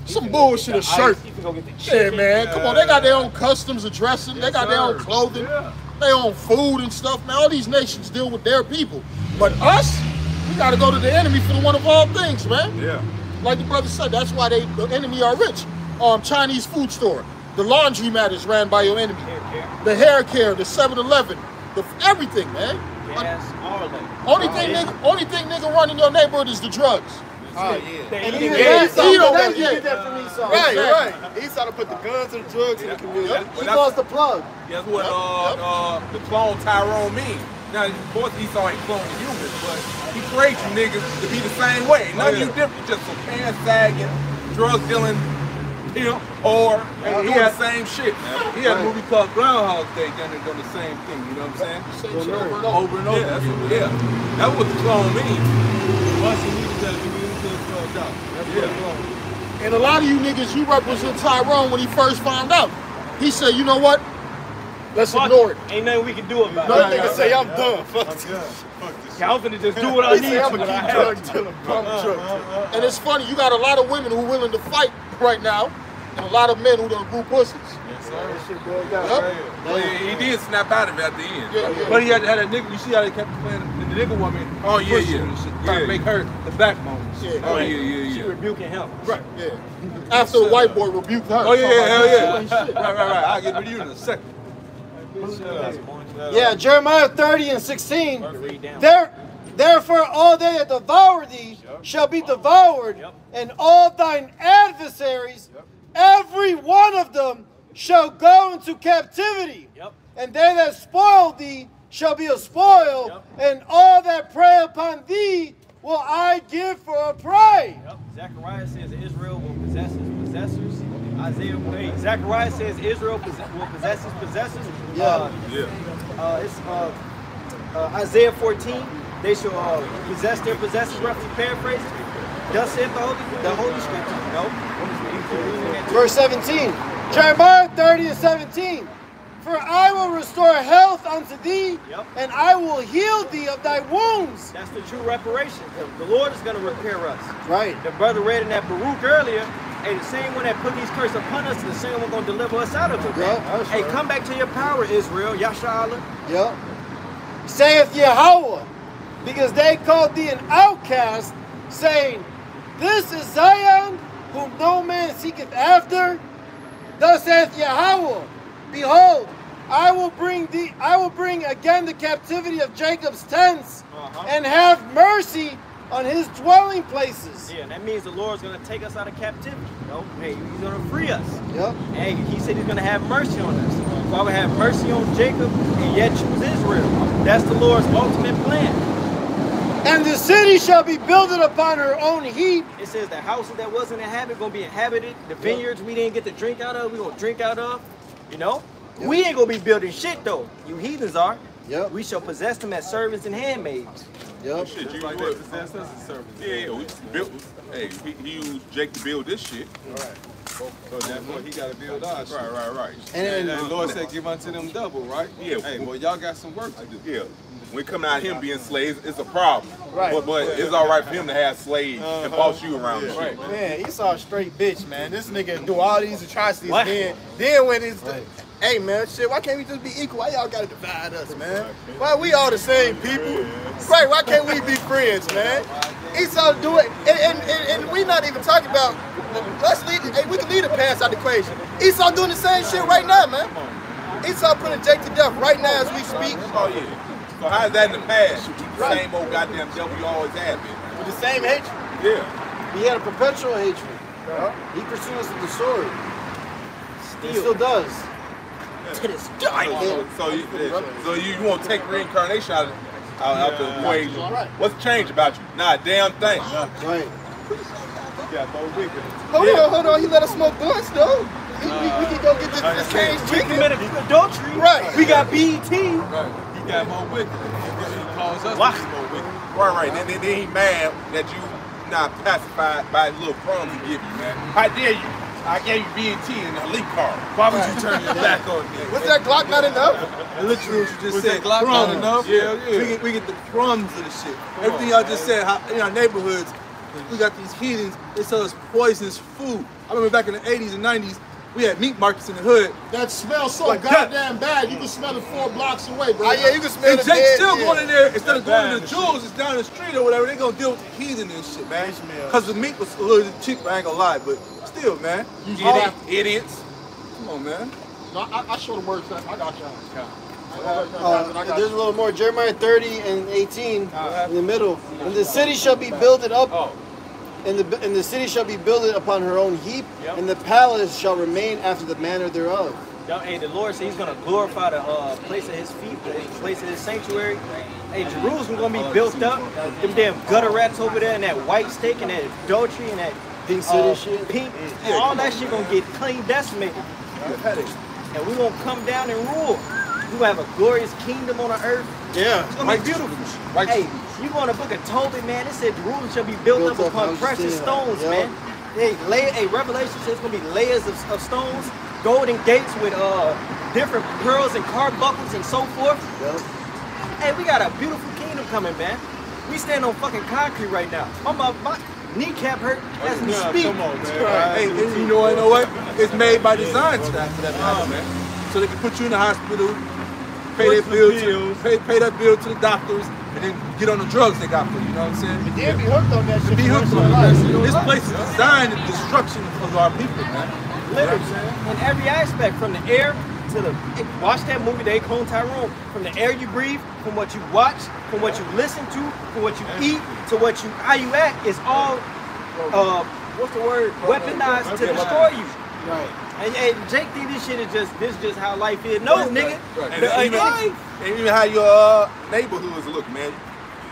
some bullshit, a shirt, You can the yeah, man, come on, they got their own customs of dressing, they got their own clothing, Yeah. their own food and stuff. Man, all these nations deal with their people, but us, we got to go to the enemy for the one of all things, man Yeah. like the brother said, that's why they the enemy are rich. Um, Chinese food store, the laundromat is ran by your enemy. The hair care, the 7-Eleven, the everything, man. Yes, all of them. Only thing, nigga, only thing nigga run in your neighborhood is the drugs. Oh, yeah. And they- even Yeah, Esau, he don't that, want- you yeah. get that from Esau. Right, Exactly. right. He's trying to put the guns and the drugs in the community. He Well, calls the plug. That's what Yep, uh, yep. uh, the clone Tyrone means. Now, of course, Esau ain't cloning humans, but he creates you niggas to be the same way. None of you different, just some pants sagging, drug dealing, pimp, whore, and he had the same shit. He had a movie called Groundhog Day done and done the same thing, you know what I'm saying? Same shit over and over. Over and over. Yeah, that's what, yeah. That's what the clone means. And a lot of you niggas, you represent Tyrone when he first found out. He said, you know what? Let's Fuck ignore it. Ain't nothing we can do about Another it. nigga say I'm done. Fuck this. Yeah, I'm finna just do what I He need say I'm to. gonna but I keep have drug dealing, bum. *laughs* And it's funny, you got a lot of women who are willing to fight right now, and a lot of men who done grew pussies. Yep. Well, he, he did snap out of it at the end. Yeah, yeah. But he had, had a nigga. You see how they kept playing the, the nigga woman? Oh, yeah, pushing yeah. and shit, Yeah. Trying to make her the backbone. Yeah. Oh, yeah, She yeah, yeah. rebuking him. Right. Yeah. After the white boy rebuked her. Oh yeah, yeah, hell yeah. Talking about shit. right, right, right. I'll get rid of you in a second. Yeah, Jeremiah 30 and 16. There, Therefore, all they that devour thee shall be devoured, and all thine adversaries, every one of them, shall go into captivity. Yep. And they that spoil thee shall be a spoil, Yep. and all that prey upon thee will I give for a prey. Yep. Zechariah says Israel will possess his possessors. Isaiah, wait, Zechariah says Israel possess, will possess his possessors. Yeah. Uh, Yeah. uh, it's uh, uh, Isaiah 14. They shall uh, possess their possessors, roughly paraphrasing. Thus saith the Holy, the Holy Scripture. No. You keep reading that too. Verse 17. Jeremiah 30 and 17. For I will restore health unto thee, Yep. and I will heal thee of thy wounds. That's the true reparation. The, Lord is going to repair us. Right. The brother read in that Baruch earlier, and the same one that put these curses upon us, the same one going to deliver us out of it. Yeah, that's hey, come back to your power, Israel. Yasha Allah. Yep. Saith Yahweh, because they called thee an outcast, saying, This is Zion, whom no man seeketh after. Thus saith Yahweh, Behold, I will bring thee, I will bring again the captivity of Jacob's tents, Uh-huh. and have mercy on his dwelling places. Yeah, and that means the Lord's going to take us out of captivity. No, hey, he's going to free us. Yep. Hey, he said he's going to have mercy on us. I would have mercy on Jacob and yet choose Israel. That's the Lord's ultimate plan. And the city shall be builded upon her own heap, It says the houses that wasn't inhabited going to be inhabited. The vineyards we didn't get to drink out of, we going to drink out of. You know? We ain't going to be building shit though. You heathens are. Yep. We shall possess them as servants and handmaids. Yep. Shit, you Like what? they possess us as servants. Yeah, yeah, we built. Hey, he, he used Jake to build this shit. So therefore, he got to build our shit. Right, right, right. And, And and the Lord said, give unto them double, right? Yeah. Hey, well, y'all got some work to do. Yeah. When it come out him being slaves, it's a problem. Right. But, but it's all right for him to have slaves uh-huh. and boss you around and shit. Man, Esau a straight bitch, man. This nigga do all these atrocities. What? Then, then when it's, hey man, shit, why can't we just be equal? Why y'all gotta divide us, man? Why we all the same people? Right? Why can't we be friends, man? Esau do it, and and, and, and we not even talking about. Let's leave. Hey, we can leave the past out the equation. Esau doing the same shit right now, man. Esau putting Jake to death right now as we speak. Oh yeah. So how's that in the past? You keep the same old goddamn devil you always have been. With the same hatred. Yeah. he had a perpetual hatred. He pursued us with the sword. He still does. To this So, so, so you, so you, you want to take reincarnation out of, out, out the equation? What's changed about you? Not a damn thing. Right. got more wicked. Hold on, hold on. He let us smoke blunts, though. We, we, we can go get this, this caged We chicken. committed adultery. Right. We got BET. Right. He got more wicked. He calls us Why? more wicked. Right, right. Then, then, then he mad that you not pacified by the little crumbs he give you, man. How dare you? I gave you BET and a leak card. Why would you turn your back on me? Was that Glock not enough? Literally what you just Was said. that Glock not enough? Yeah, yeah. We get, we get the crumbs of the shit. Everything y'all just said, how, in our neighborhoods, we got these heathens, they sell us poisonous food. I remember back in the 80s and 90s, we had meat markets in the hood. That smells so Like that. goddamn bad. You can smell it four blocks away, bro. Oh, yeah, you can smell And the Jake's still yeah. going in there, instead of going to Bad the jewels, it's down the street or whatever, they gonna deal with the heathen and shit, man. Because the meat was a little cheap. I ain't gonna lie, but still, man. Idiot, idiots. Come on, man. No, I, I show the words. I got y'all. Uh, there's a little more. Jeremiah 30 and 18 in the middle. And the city shall be builded up, and the and the city shall be builded upon her own heap, Yep. and the palace shall remain after the manner thereof. Yo, Hey, the Lord said He's gonna glorify the uh, place of His feet, the place of His sanctuary. Hey, Jerusalem gonna be built up. Them damn gutter rats over there, and that white steak, and that adultery, and that Pink city uh, shit. pink, all that shit gonna get clean decimated. And we gonna come down and rule. We gonna have a glorious kingdom on the earth. Yeah. It's gonna be beautiful. Hey, you go in the book of Tobit, man. It said Jerusalem shall be built, Built up up, upon precious saying stones, Yup. man. Hey, lay, hey, Revelation says it's gonna be layers of, of stones, golden gates with uh different pearls and carbuncles and so forth. Yep. Hey, we got a beautiful kingdom coming, man. We stand on fucking concrete right now. My, my, my kneecap hurt as we Nah, speak. Come on, man. Hey, you know, you know what? It's made by design for that, for that matter, man. So they can put you in the hospital, pay their Put some bill, to, pay, pay that bill to the doctors, and then get on the drugs they got for you. You know what I'm saying? Yeah, be hooked on that shit. Be hooked on that. your life. This place is designed in destruction of our people, man. Literally, in every aspect, from the air to the watch that movie, They Clone Tyrone. From the air you breathe, from what you watch, from what you listen to, from what you eat, to what you how you act, is all uh, what's the word? Weaponized to destroy you. Right. And, and Jake think this shit is just this is just how life is. No, nigga. And, The- uh, even, life. and even how your uh, neighborhoods look, man.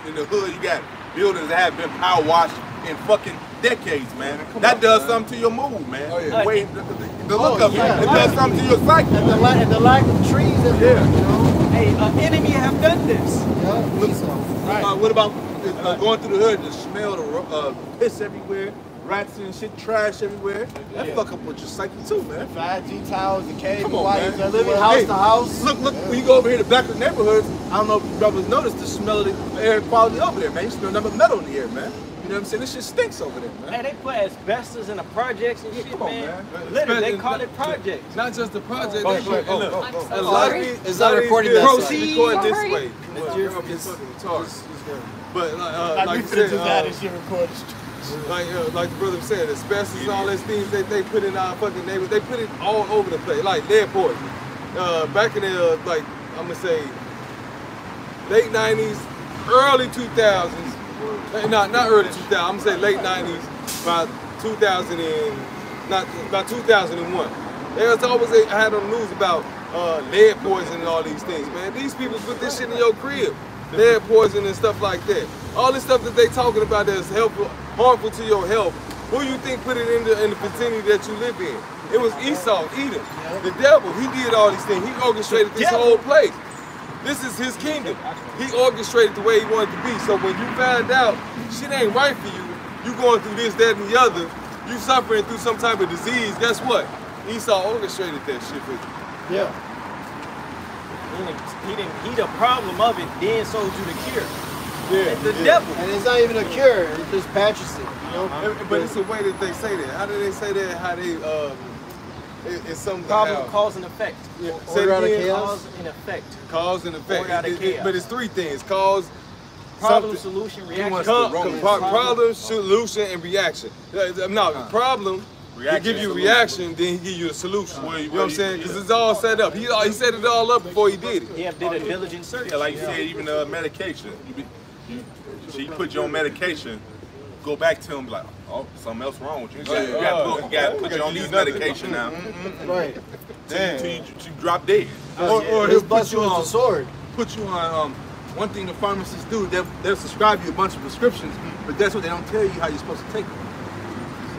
In the hood, you got buildings that have been power washed in fucking decades, man. that does something to your mood, man. Oh, yeah. The the, the, the look Oh, of yeah. it, it does something to your psyche. And the, and the lack of trees and Yeah. you know. Hey, an enemy have done this. Yeah, Esau. Uh, what about uh, going through the hood, and the smell, the uh, piss everywhere, rats and shit, trash everywhere? That fuck up with your psyche too, man. 5G towers, the cave, Come on, wires man. living house Hey, to house. Look, look, when you go over here to back of the neighborhoods, I don't know if you brothers noticed the smell of the air quality over there, man. You smell nothing but metal in the air, man. You know what I'm saying? This shit stinks over there, man. Hey, they put asbestos in the projects and shit, come on, man. man. Literally, they call it projects. Not just the project. Oh, they put, oh, look, oh, oh, a oh. lot of these, It's a lot not of these recording bills that is side. recorded this Sorry. way. It's your fucking fucking retarded. But like, uh, like you finna said, do that uh, and shit recorded. Like uh, like the brother said, asbestos and all those things they, they put in our fucking neighborhood. They put it all over the place, like lead poison. Uh, back in the uh, like I'm gonna say late '90s, early 2000s. eh, Not not early 2000s. I'm gonna say late '90s, about 2000 and not about 2001. There's always I had on the news about uh, lead poison and all these things, man. These people put this shit in your crib, lead poison and stuff like that. All this stuff that they talking about that's helpful, harmful to your health. Who you think put it in the, in the vicinity that you live in? It was Esau, Edom, the devil. He did all these things. He orchestrated this whole place. This is his kingdom. He orchestrated the way he wanted to be. So when you find out shit ain't right for you, you going through this, that, and the other, you suffering through some type of disease, guess what? Esau orchestrated that shit for you. Yeah. He didn't, he didn't, he the problem of it, then sold you the cure. Yeah. The devil. And it's not even a cure. It's just patricide. You know? Uh, But it's the way that they say that. How do they say that? How they um, it, it's something Problem, how- cause, and effect. Yeah. Order it out of chaos. Cause and effect. Cause and effect. Order out of It- it- chaos. but it's three things: cause, Problem, something- solution, reaction. wants Com- the Romans. pro- problem, solution, and reaction. Uh, No, the problem. He give you solution. reaction, then he give you a solution. Well, you know what I'm saying? Because it's all set up. He, he set it all up before he did it. He did a diligent search. Yeah, like you said, even uh, medication. You, be, you, so you put your own medication, go back to him like, oh, something else wrong with you. You got, you got to put, you got to put you on these medication now. Right. Till, till you, till you drop dead. Or, or he'll put bust you on, the sword. put you on, um, one thing the pharmacists do, they'll, they'll subscribe you a bunch of prescriptions, but that's what they don't tell you how you're supposed to take them.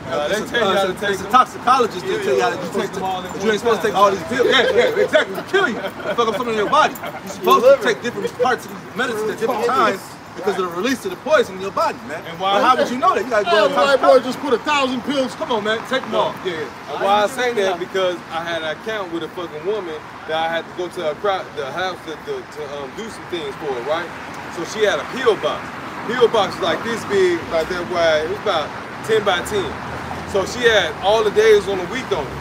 Uh, they tell you how to take It's a toxicologist that tell you how to you take supposed to them all but you ain't supposed to take all these pills. Yeah, yeah, exactly. To kill you. Fuck up something in your body. You're supposed to take different parts of these medicines at different times because of the release of the poison in your body, man. And why- how would you know that? You gotta go boy just put a thousand pills. Come on, man. Take them all. Yeah, yeah. Why I say that because I had an account with a fucking woman that I had to go to a crowd, the house to, to, to um, do some things for, right? So she had a pill box. Pill box was like this big, like that wide. It was about 10 by 10. So she had all the days on the week on it.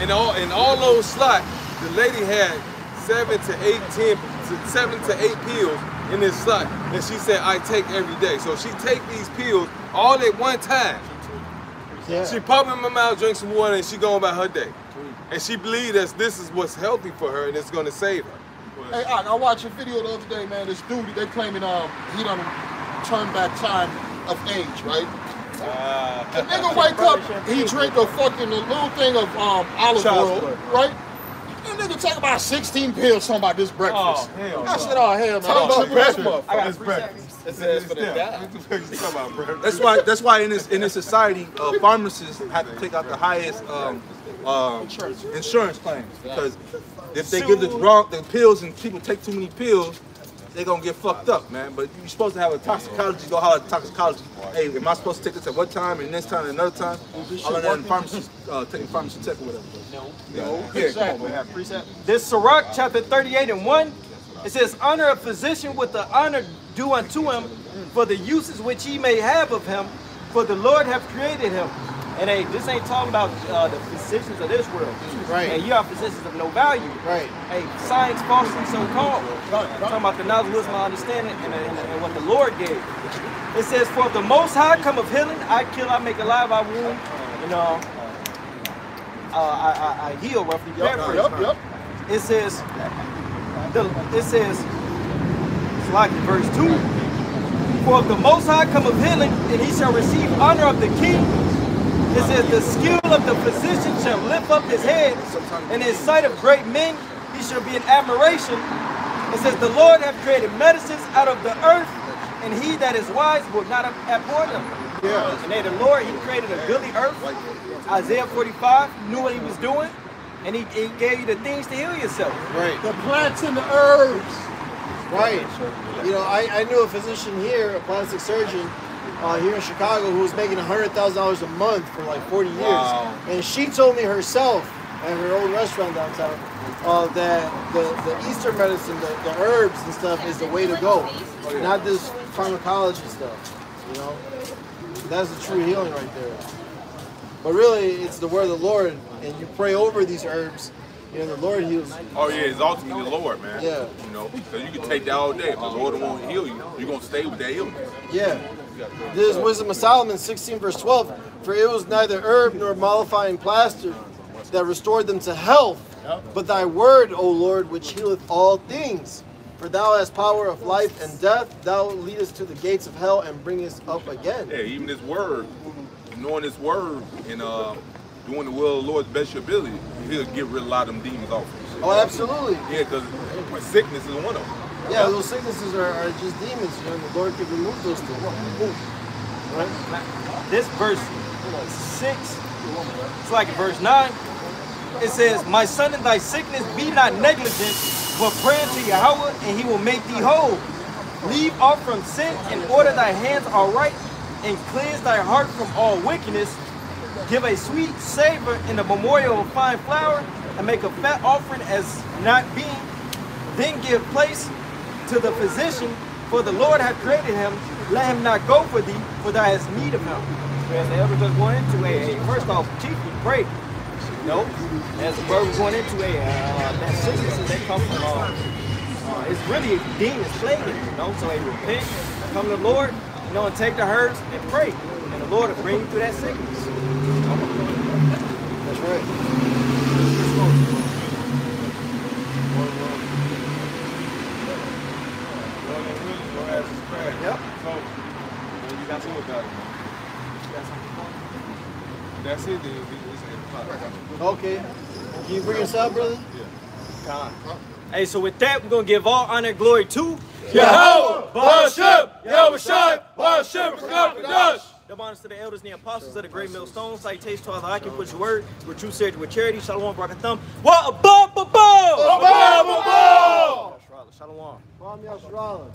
And all in all those slots, the lady had seven to eight, ten, to seven to eight pills in this slot. And she said, I take every day. So she take these pills all at one time. Yeah. She pop in my mouth, drink some water, and she go about her day. And she believes that this is what's healthy for her and it's gonna save her. Hey, I, I watched a video the other day, man. This dude, they claiming um he done turned back time of age, right? The nigga wake up, he drink a fucking a little thing of um olive Child's oil, right? And nigga talk about 16 pills talking about this breakfast. Oh, hell I said, oh hell, man. Talk I'm about tripping this breakfast. motherfucker. I got three seconds. It says for the die. *laughs* *laughs* That's why. That's why in this in this society, uh, pharmacists have to take out the highest um, um, insurance claims because if they give the wrong the pills and people take too many pills, they're gonna get fucked up, man. But you're supposed to have a toxicology, go holler at the toxicologist. Hey, am I supposed to take this at what time and this time and another time? All of that in pharmacy, uh, taking pharmacy check or whatever. No. No. Yeah, come on, man. This Sirach chapter 38 and 1, it says, Honor a physician with the honor due unto him for the uses which he may have of him, for the Lord hath created him. And hey, this ain't talking about uh, the physicians of this world. Right. Hey, you are physicians of no value. Right. Hey, science falsely so called. Talking about the knowledge, wisdom, understanding, and, and, and what the Lord gave. It says, For the most high come of healing, I kill, I make alive, I wound, you know, uh, I, I, I heal roughly. Paraphrase. yup, yup. it says, the, it says, it's like in verse 2. For if the Most High come of healing, and he shall receive honor of the king. It says, the skill of the physician shall lift up his head, and in sight of great men he shall be an admiration. It says, the Lord hath created medicines out of the earth, and he that is wise will not abhor them. Yeah. And they, the Lord, he created a goodly earth. Isaiah 45 knew what he was doing, and he, he gave you the things to heal yourself. Right. The plants and the herbs. Right. You know, I, I knew a physician here, a plastic surgeon, uh, here in Chicago, who was making $100,000 a month for like 40 years. Wow. And she told me herself at her old restaurant downtown uh, that the, the Eastern medicine, the, the herbs and stuff is the way to go. Not this pharmacology stuff, you know? That's the true healing right there. But really, it's the word of the Lord, and you pray over these herbs, you know, the Lord heals. Oh yeah, it's ultimately the Lord, man. Yeah. You know, because you can take that all day. If the Lord won't heal you, you're gonna stay with that illness. Yeah. This is Wisdom of Solomon 16, verse 12. For it was neither herb nor mollifying plaster that restored them to health, but thy word, O Lord, which healeth all things. For thou hast power of life and death. Thou leadest to the gates of hell and bringest up again. Yeah, even this word, knowing this word and uh, doing the will of the Lord the best your ability, he'll get rid of a lot of them demons off. Oh, absolutely. Yeah, because sickness is one of them. Yeah, those sicknesses are, are just demons, you know, the Lord can remove those things. Right? This verse 6, it's like verse 9. It says, My son, in thy sickness be not negligent, but pray unto Yahweh, and he will make thee whole. Leave off from sin, and order thy hands aright, and cleanse thy heart from all wickedness. Give a sweet savor in the memorial of fine flour, and make a fat offering as not being. Then give place to the physician, for the Lord hath created him. Let him not go for thee, for thou hast need of him. As the elder just going into a, first off, chiefly pray. No, as the brother was going into a uh, that sicknesses that come from uh, uh, it's really a demons plaguing, you know. So they repent, come to the Lord, you know, and take the herbs and pray, and the Lord will bring you through that sickness. That's right. Yep. You got to about it. That's it, then. It's eight. Okay. Can you bring us out, brother? Yeah. Con. Hey, so with that, we're gonna give all honor and glory to Yahweh, Bashem, Yahweh Shai, Bashem, Kadosh. Double honors to the elders and the apostles of the great millstone. Salutations to all the I can put your word with true surgery with charity. Shalom, Barakathum. What a bum, bum, bum! Abba, Abba, Shalom. Kwame Yashrala.